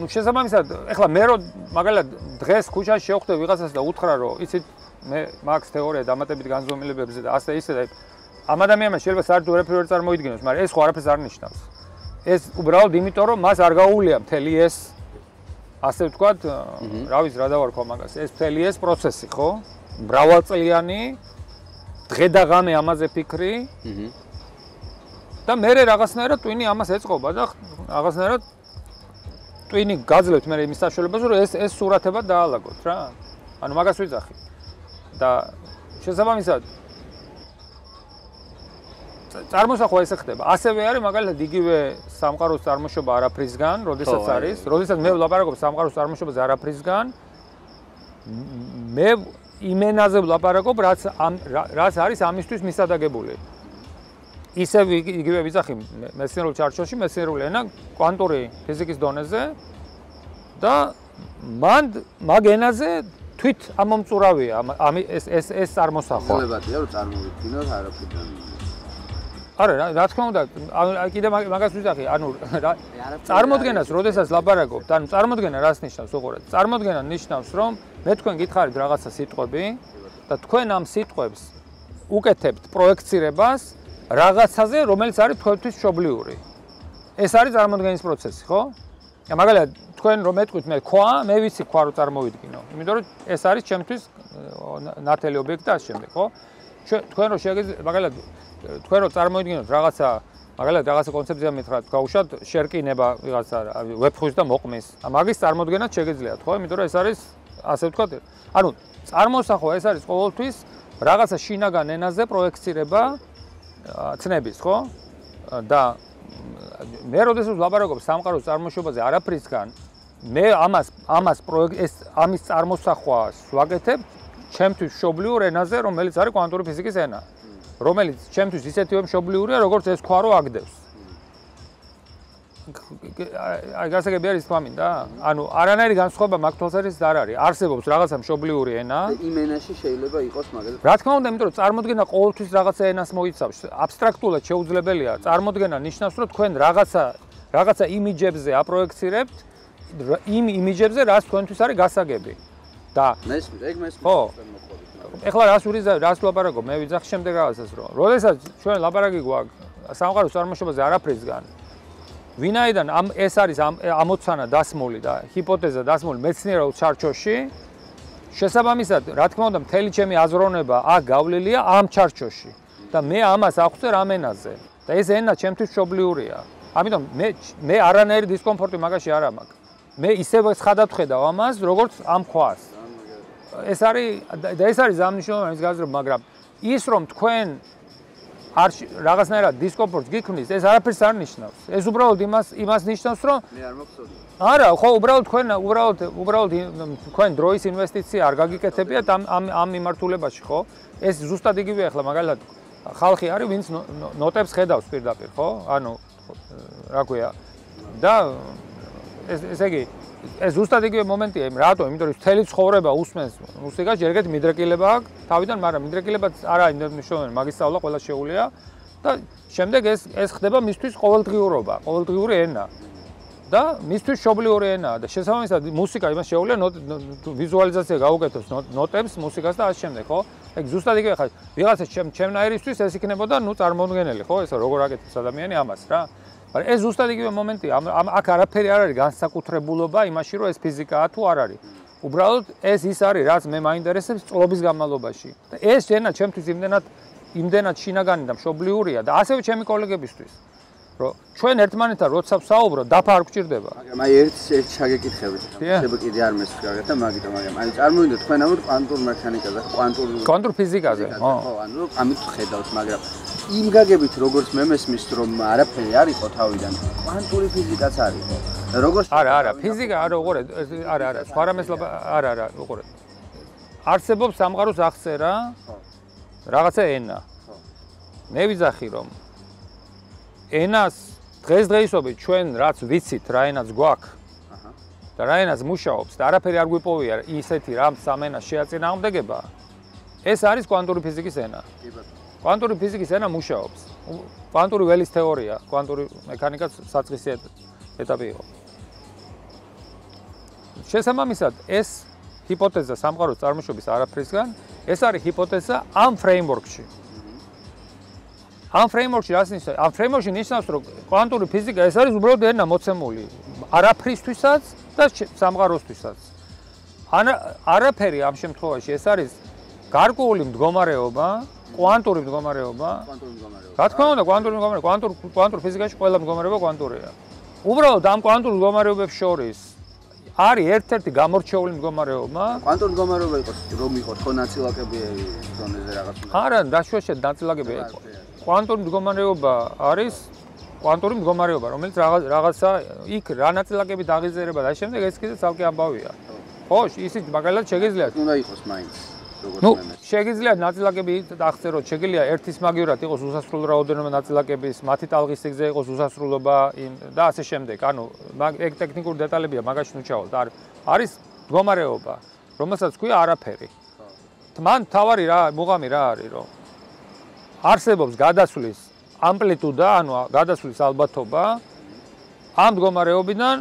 Speaker 1: ну შესაბამისად, ეხლა მე რო მაგალითად დღეს ქუჩაში შევხვდე ვიღაცას და უთხრა რომ იცით მე მაქს თეორია დამატებით განზომილებებზე და ასე ისე და ამ ადამიანმა შეიძლება საერთოდ არაფერი არ წარმოიდგინოს, მაგრამ ეს ხო არაფერს არ ნიშნავს. ეს უბრალოდ იმიტომ რომ მას არ გაუულია მთელი ეს ასე ვთქვათ, რა ვიცი რა დავარქვა მაგას, ეს მთელი ეს პროცესი, ხო? მრავალწლიანი დღე და ღამე ამაზე ფიქრი. აჰა. და მე რაღაცნაირად ტვინი ამას ეწყობა და რაღაცნაირად ტვინი გაძლევთ მე იმის საშუალებას, რომ ეს ეს სურათება დაალაგოთ რა. ანუ მაგას ვიძახი. და შესაბამისად წარმოსახვა ესე ხდება. ასევე არის მაგალითად იგივე სამყაროს წარმოშობა არაფრისგან, როდესაც არის, როდესაც მე ვლაპარაკობ სამყაროს წარმოშობაზე არაფრისგან, მე იმენაზე ვლაპარაკობ, რაც რაც არის ამისთვის მისადაგებული. ისე იგივე ვიძახი მეცნიერულ ჩარჩოში, მეცნიერული ენა კვანტური ფიზიკის დონეზე და მან მაგ ენაზე თვით ამომწურავია ამ ეს ეს ეს წარმოსახვა.
Speaker 2: ხლებადია რომ წარმოვიდგინოთ არაფრიდან.
Speaker 1: არა, რა თქმა უნდა, კიდე მაგას ვიძახი, ანუ წარმოდგენას, როდესაც ლაპარაკობთ, ანუ წარმოდგენა რას ნიშნავს უყურეთ? წარმოდგენა ნიშნავს, რომ მე თქვენ გითხარით რაღაცა სიტყვები და თქვენ ამ სიტყვებს უკეთებთ პროექცირებას რაღაცაზე, რომელიც არის თქვენთვის შობლიური. ეს არის წარმოდგენის პროცესი, ხო? მაგალითად, თქვენ რომ მეტყვით მე ქვა, მე ვიცი ქვა რო წარმოვიდგინო. იმიტომ რომ ეს არის ჩემთვის ნათელი ობიექტი და ამ შემდეგ, ხო? თქვენ რო შეგიძლიათ მაგალითად თქვენ რო წარმოვიდგინოთ რაღაცა მაგალითად რაღაცა კონცეფცია მითხრათ, გავუშვათ შერკინება ვიღაცა ვებხვის და მოყმის. მაგის წარმოდგენაც შეგიძლიათ, ხო? იმიტომ რომ ეს არის ასე ვთქვათ, ანუ წარმოსახვა ეს არის ყოველთვის რაღაცა შინაგან ენაზე პროექცირება ცნების, ხო? და მე როდესაც ვლაპარაკობ სამყაროს წარმოშობაზე არაფრისგან, მე ამას ამას პროექტ ეს ამის წარმოსახვას ვაკეთებ ჩემთვის მშობლიურ ენაზე, რომელიც არის კვანტური ფიზიკის ენა. რომელიც ჩემთვის ისეთივე მშობლიურია, როგორც ეს ქვა რო აგდებს. აი გასაგები არის თვამინდა? ანუ არანაირი განსხვავება მაგ თვალსაზრისით არ არის. არსებობს რაღაცა მშობლიური ენა.
Speaker 2: იმ ენაში შეიძლება იყოს მაგალითად.
Speaker 1: რა თქმა უნდა, იმიტომ რომ წარმოქმნა ყოველთვის რაღაცა ენას მოიცავს. აბსტრაქტულად შეუძლებელია. წარმოქმნა ნიშნავს, რომ თქვენ რაღაცა რაღაცა იმიჯებზე აპროექცირებთ იმ იმიჯებზე, რაც თქვენთვის არის გასაგები. და
Speaker 2: მესმის, ეგ მესმის.
Speaker 1: ხო. ეხლა რას ურიზა, რას ლაპარაკობ? მე ვიძახ შემდეგ რაღაცას რომ. როდესაც ჩვენ ლაპარაკი გვაქვს სამყაროს წარმოშობაზე არაფრისგან, ვინაიდან ამ ეს არის ამოცანა დასმული და ჰიპოთეზა დასმული მეცნიერულ ჩარჩოში შესაბამისად რა თქმა უნდა მთელი ჩემი აზროვნება აქ გავლილია ამ ჩარჩოში და მე ამას აღვწე რამენაზე და ეს ენა ჩემთვის მშობლიურია ამიტომ მე მე არანაირი დისკომფორტი მაგაში არ ამაქვს მე ისევ ცხადად ხედავ ამას როგორც ამ ქვას ეს არის და ეს არის ამნიშნულოვანი ის გაზრდა მაგრამ ის რომ თქვენ არ რაღაცნაირად დისკომფორტს გიქმნის, ეს არაფერს არ ნიშნავს. ეს უბრალოდ იმას იმას ნიშნავს, რომ
Speaker 2: მე არ მოგწოდი.
Speaker 1: არა, ხო, უბრალოდ თქვენ უბრალოდ უბრალოდ თქვენ დროის ინვესტიცია არ გაგიკეთებიათ ამ ამ ამ მიმართულებაში, ხო? ეს ზუსტად იგივეა ახლა მაგალითად ხალხი არის, ვინც ნოტებს ხედავს პირდაპირ, ხო? ანუ რა ქვია? და ეს ესე იგი ეს ზუსტად იგივე მომენტია, რატომ? იმიტომ რომ მთელი ცხოვრება უსმენს მუსიკას, ჯერგეთ მიდრეკილება აქვს თავიდან, მაგრამ მიდრეკილებაც არ არის მნიშვნელოვანი, მაგის სწავლა ყველა შეუულია და შემდეგ ეს ეს ხდება მისთვის ყოველდღიურობა, ყოველდღიური ენა. და მისთვის შობლიური ენაა და შესაბამისად მუსიკა იმას შეუულია ვიზუალიზაცია გაუკეთოს ნოტებს მუსიკას და ასე შემდეგ, ხო? ეგ ზუსტად იგივე ხარ. ვიღაცა ჩემ ჩემნაირისთვის ეს იქნებოდა, ну, წარმოუდგენელი, ხო? ეს როგორ აკეთებს ადამიანი ამას რა? მაგრამ ეს ზუსტად იგივე მომენტია. ამ აქ არაფერი არ არის განსაკუთრებულობა იმაში, რომ ეს ფიზიკაა თუ არ არის. უბრალოდ ეს ის არის, რაც მე მაინტერესებს წლობის განმავლობაში. და ეს შენა ჩემთვის იმდენად იმდენად შინაგანი და მშობლიურია და ასევე ჩემი კოლეგებისთვის. რომ ჩვენ ერთმანეთთან როცა ვსაუბრობ, დაფა არ გჭირდება.
Speaker 2: მაგრამ აი ერთ ერთ შეგეკითხებით. შეიძლება კიდე არ მესხგარეთ და მაგიტომ მაგრამ აი წარმოიდგინეთ თქვენ ამოთ კვანტურ მექანიკაზე, კვანტურ
Speaker 1: კვანტურ ფიზიკაზე, ხო?
Speaker 2: ანუ ამით ხედავთ, მაგრამ იმ გაგებით როგორც მე მესმის რომ არაფერი არ იყო თავიდან, კვანტური ფიზიკაც არის ხო? როგორც
Speaker 1: არა, არა, ფიზიკა არა, უყურე, არა, არა, სხვა რამეს არა, არა, უყურე. არსებობს სამყაროს აღწერა. რაღაცა ენა. მე ვიზახი რომ ენას დღესდღეობით ჩვენ რაც ვიცით, რა ენაც გვაქვს
Speaker 2: აჰა.
Speaker 1: და რა ენაც მუშაობს და არაფერი არ გვიპოვია ისეთი რამ სამენას შეაწინააღმდეგება, ეს არის კვანტური ფიზიკის ენა.
Speaker 2: კი ბატონო.
Speaker 1: კვანტური ფიზიკის ენა მუშაობს. კვანტური ველის თეორია, კვანტური მექანიკაც საწყისი ეტაპი იყო. შესაბამისად, ეს ჰიპოთეზა სამყაროს წარმოშობის არაფრისგან, ეს არის ჰიპოთეზა ამ ფრეიმვორკში. ამ ფრეიმვორკში რას ნიშნავს? ამ ფრეიმვორკში ნიშნავს, რომ კვანტური ფიზიკა ეს არის უბრალოდ ენა მოცემული არაფრისთვისაც და სამყაროსთვისაც. ანა არაფერი ამ შემთხვევაში ეს არის გარკვეული მდგომარეობა, კვანტური მდგომარეობა.
Speaker 2: კვანტური მდგომარეობა.
Speaker 1: რა თქმა უნდა, კვანტური მდგომარეობა, კვანტურ კვანტურ ფიზიკაში ყველა მდგომარეობა კვანტურია. უბრალოდ ამ კვანტურ მდგომარეობებს შორის არის ერთ-ერთი გამორჩეული მდგომარეობა.
Speaker 2: კვანტური მდგომარეობა იყოს რომ იყოს ხო ნაწილაკები ზონეზე რაღაც.
Speaker 1: არა, დაშვეშე ნაწილაკები იყო. კვანტური მდგომარეობა არის კვანტური მდგომარეობა, რომელიც რაღაცა იქ რა ნაწილაკები დაღიზერება და შემდეგ ეს კიდე ცალკე ამბავია. ხო, ისიც მაგალითად შეგიძლიათ.
Speaker 2: უნდა იყოს მაინც.
Speaker 1: ну შეგიძლიათ ნაწილაკები დახწეროთ, შეგიძლია ერთის მაგივრად იყოს უსასრულო რაოდენობა ნაწილაკების, მათი ტალღის სიგზე იყოს უსასრულობა და ასე შემდეგ. ანუ ეგ ტექნიკური დეტალებია, მაგაში ნუ ჩავალთ. არ არის მდგომარეობა, რომელსაც ქვია არაფერი. მან თავარი რა, მუღამი რა არის, რომ არსებობს გადასვლის ამპლიტუდა, ანუ გადასვლის ალბათობა ამ მდგომარეობიდან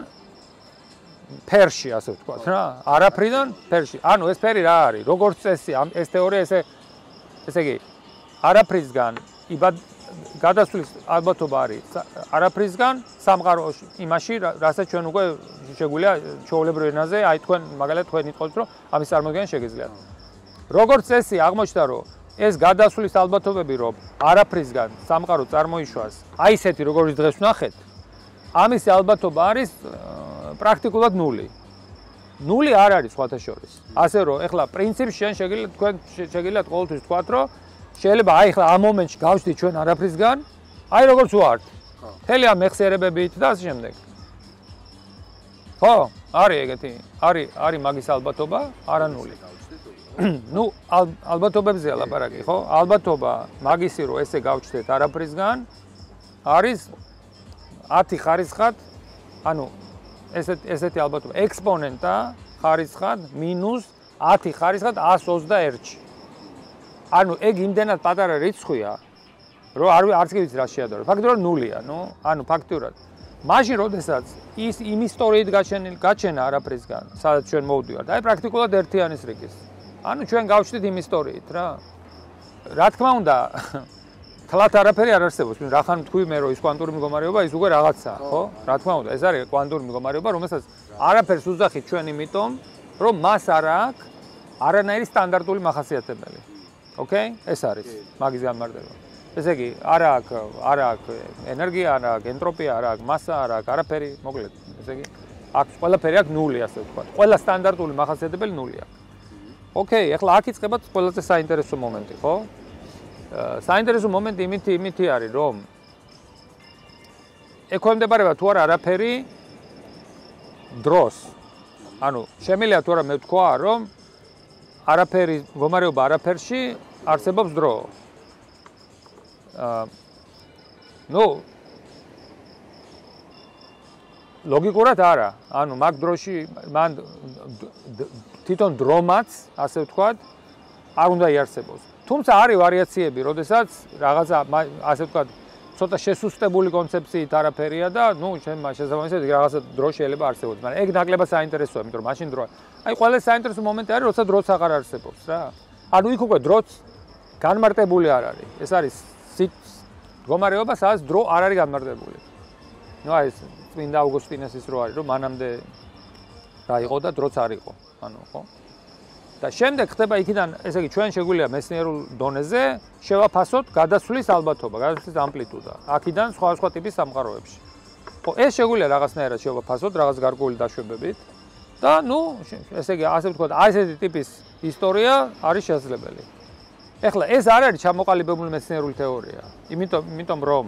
Speaker 1: ფერში, ასე ვთქვათ რა, არაფრიდან ფერში. ანუ ეს ფერი რა არის? როგორც წესი, ეს თეორია ესე ესე იგი არაფრისგან იბად გადასვლის ალბათობა არის არაფრისგან სამყაროში, იმაში, რასაც ჩვენ უკვე შეგვიძლია ჩაოლებრო ენაზე, აი თქვენ მაგალითად თქვენ იტყობთ, რომ ამის წარმოქმნა შეგიძლიათ. როგორც წესი, აღმოჩნდა, რომ ეს გადასვლის ალბათობები, რომ არაფრისგან სამყარო წარმოიშვას, აი ესეთი როგორც დღეს ვნახეთ, ამის ალბათობა არის პრაქტიკულად ნული. ნული არ არის სხვათა შორის. ასე რომ, ეხლა პრინციპში შენ შეგიძლიათ თქვენ შეგიძლიათ ყოველთვის თქვათ, რომ შეიძლება აი ეხლა ამ მომენტში გავჩდით ჩვენ არაფრისგან, აი როგორც ვართ. თელი ამ მეხსიერებებით და ასე შემდეგ. ხო, არის ეგეთი. არის არის მაგის ალბათობა, არა ნული. Ну ალბათობებზე ლაპარაკი ხო ალბათობა მაგისი რომ ესე გავჩდეთ არაფრისგან არის 10 ხარისხად ანუ ესეთ ესეთი ალბათობა ექსპონენტა ხარისხად მინუს 10 ხარისხად 121-ში. ანუ ეგ იმდენად პატარა რიცხვია, რომ არ არც კი ვიცი რა შეადარო. ფაქტობრივად ნულია, ნუ, ანუ ფაქტობრივად. მაშინ როდესაც ის იმ ისტორიით გაჩენილ გაჩენა არაფრისგან, სადაც ჩვენ მოვდივართ, აი პრაქტიკულად ერთიანის რიგის. ანუ ჩვენ გავჩნდით იმ ისტორიით რა. რა თქმა უნდა თლათ არაფერი არ არსებობს. ნუ რახან თქვი მე რომ ის კვანტური მდგომარეობა ის უკვე რაღაცაა, ხო? რა თქმა უნდა, ეს არის კვანტური მდგომარეობა, რომელსაც არაფერს უძახით ჩვენ იმიტომ, რომ მას არ აქვს არანაირი სტანდარტული მახასიათებელი. ოკეი? ეს არის მაგის განმარტება. ესე იგი, არა აქვს, არა აქვს ენერგია, არა აქვს ენტროპია, არა აქვს massa, არა აქვს არაფერი, მოკლედ, ესე იგი, აქვს ყველაფერი აქვს ნული, ასე ვთქვათ. ყველა სტანდარტული მახასიათებელი ნული აქვს. ოკეი, ახლა აქ იწყება ყველაზე საინტერესო მომენტი, ხო? საინტერესო მომენტი იმითი იმითი არის რომ ექვემდებარება თუ არა არაფერი დროს ანუ შემიძლია თუ არა მე თქვა რომ არაფერი მდგომარეობა არაფერში არსებობს დრო აა ნუ ლოგიკურად არა ანუ მაგ დროში მან თვითონ დრომაც ასე ვთქვათ არ უნდა იარსებოს თუმცა არის ვარიაციები, როდესაც რაღაცა ასე ვთქვათ, ცოტა შესუსტებული კონცეფციით არაფერია და ნუ ჩვენ შესაბამისად რაღაცა დრო შეიძლება არსებობს, მაგრამ ეგ ნაკლებად საინტერესოა, იმიტომ რომ მაშინ დრო. აი ყველა საინტერესო მომენტი არის, როცა დროც აღარ არსებობს რა. ანუ იქ უკვე დროც განმარტებული არ არის. ეს არის მდგომარეობა, სადაც დრო არ არის განმარტებული. ნუ აი ეს წმინდა ავგუსტინესის რო არის, რომ მანამდე რა იყო და დროც არ იყო. ანუ ხო? და შემდეგ ხდება იქიდან, ესე იგი, ჩვენ შეგვიძლია მეცნიერულ დონეზე შევაფასოთ გადასვლის ალბათობა, გადასვლის ამპლიტუდა. აქედან სხვა სხვა ტიპის სამყაროებში. ხო, ეს შეგვიძლია რაღაცნაირად შევაფასოთ, რაღაც გარკვეული დაშვებებით. და ნუ, ესე იგი, ასე ვთქვათ, აი ესეთი ტიპის ისტორია არის შესაძლებელი. ეხლა ეს არ არის ჩამოყალიბებული მეცნიერული თეორია. იმიტომ, იმიტომ რომ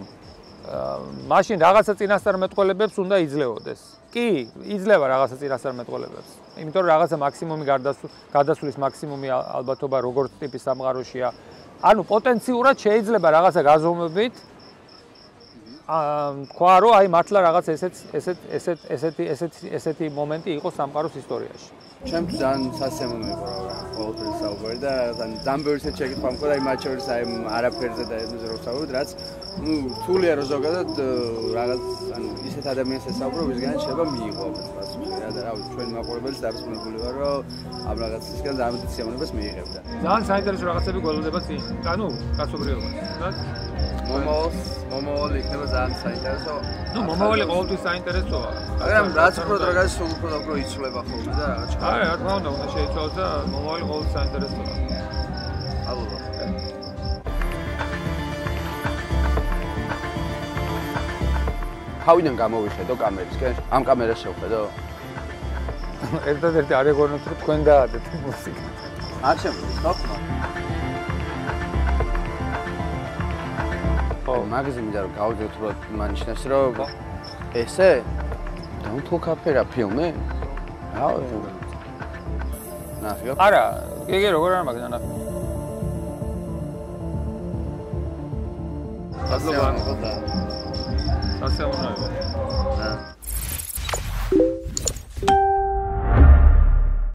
Speaker 1: მაშინ რაღაცა წინასწარმეტყველებებს უნდა იძლეოდეს. კი, იძლევა რაღაცა წინასწარმეტყველებებს. იმიტომ რომ რაღაცა მაქსიმუმი გადასვლის მაქსიმუმი ალბათობა როგორც ტიპის სამყაროშია. ანუ პოტენციურად შეიძლება რაღაცა გაზომებით თქვა რომ აი მართლა რაღაც ესეთ ესეთ ესეთ ესეთი ესეთი მომენტი იყო სამყაროს ისტორიაში.
Speaker 2: ჩემ ძალიან სასიამოვნო იყო რა ყოველთვის საუბარი და ძალიან ბევრი ისეთ შეკითხვა მქონდა აი მათ შორის აი არაფერზე და იმაზე რომ საუბრობთ რაც ну თულია რომ ზოგადად რაღაც ანუ ისეთ ადამიანს ესაუბრო ვისგან შეიძლება მიიღო ამას პასუხი რა და რავი ჩვენ მაყურებელს დარწმუნებული ვარ რომ ამ რაღაცისგან ძალიან სიამოვნებას მიიღებდა.
Speaker 1: ძალიან საინტერესო რაღაცები გველოდება წინ. ანუ კაცობრიობა და
Speaker 2: მომავალს მომავალი იქნება ძალიან საინტერესო.
Speaker 1: ნუ მომავალი ყოველთვის საინტერესოა.
Speaker 2: მაგრამ რაც უფრო დროგას სულ უფრო და უფრო იცვლება ხოლმე და რაღაც.
Speaker 1: აი, რა თქმა უნდა, უნდა შეიცვალოს და მომავალი ყოველთვის საინტერესოა.
Speaker 2: ალბათ. თავიდან გამოვიხედო კამერისკენ? ამ კამერას შევხედო?
Speaker 1: ერთადერთი არ ეგონოთ რომ თქვენ დაადეთ მუსიკა.
Speaker 2: არ შემიძლია, ხო? ხო. მაგაზე მინდა რომ გავიგოთ რომ მანიშნეს რომ ესე talk after a film რა ნახე
Speaker 1: არა კი როგორ არ მაგდა ნახე.
Speaker 2: და.
Speaker 1: ასეუნაება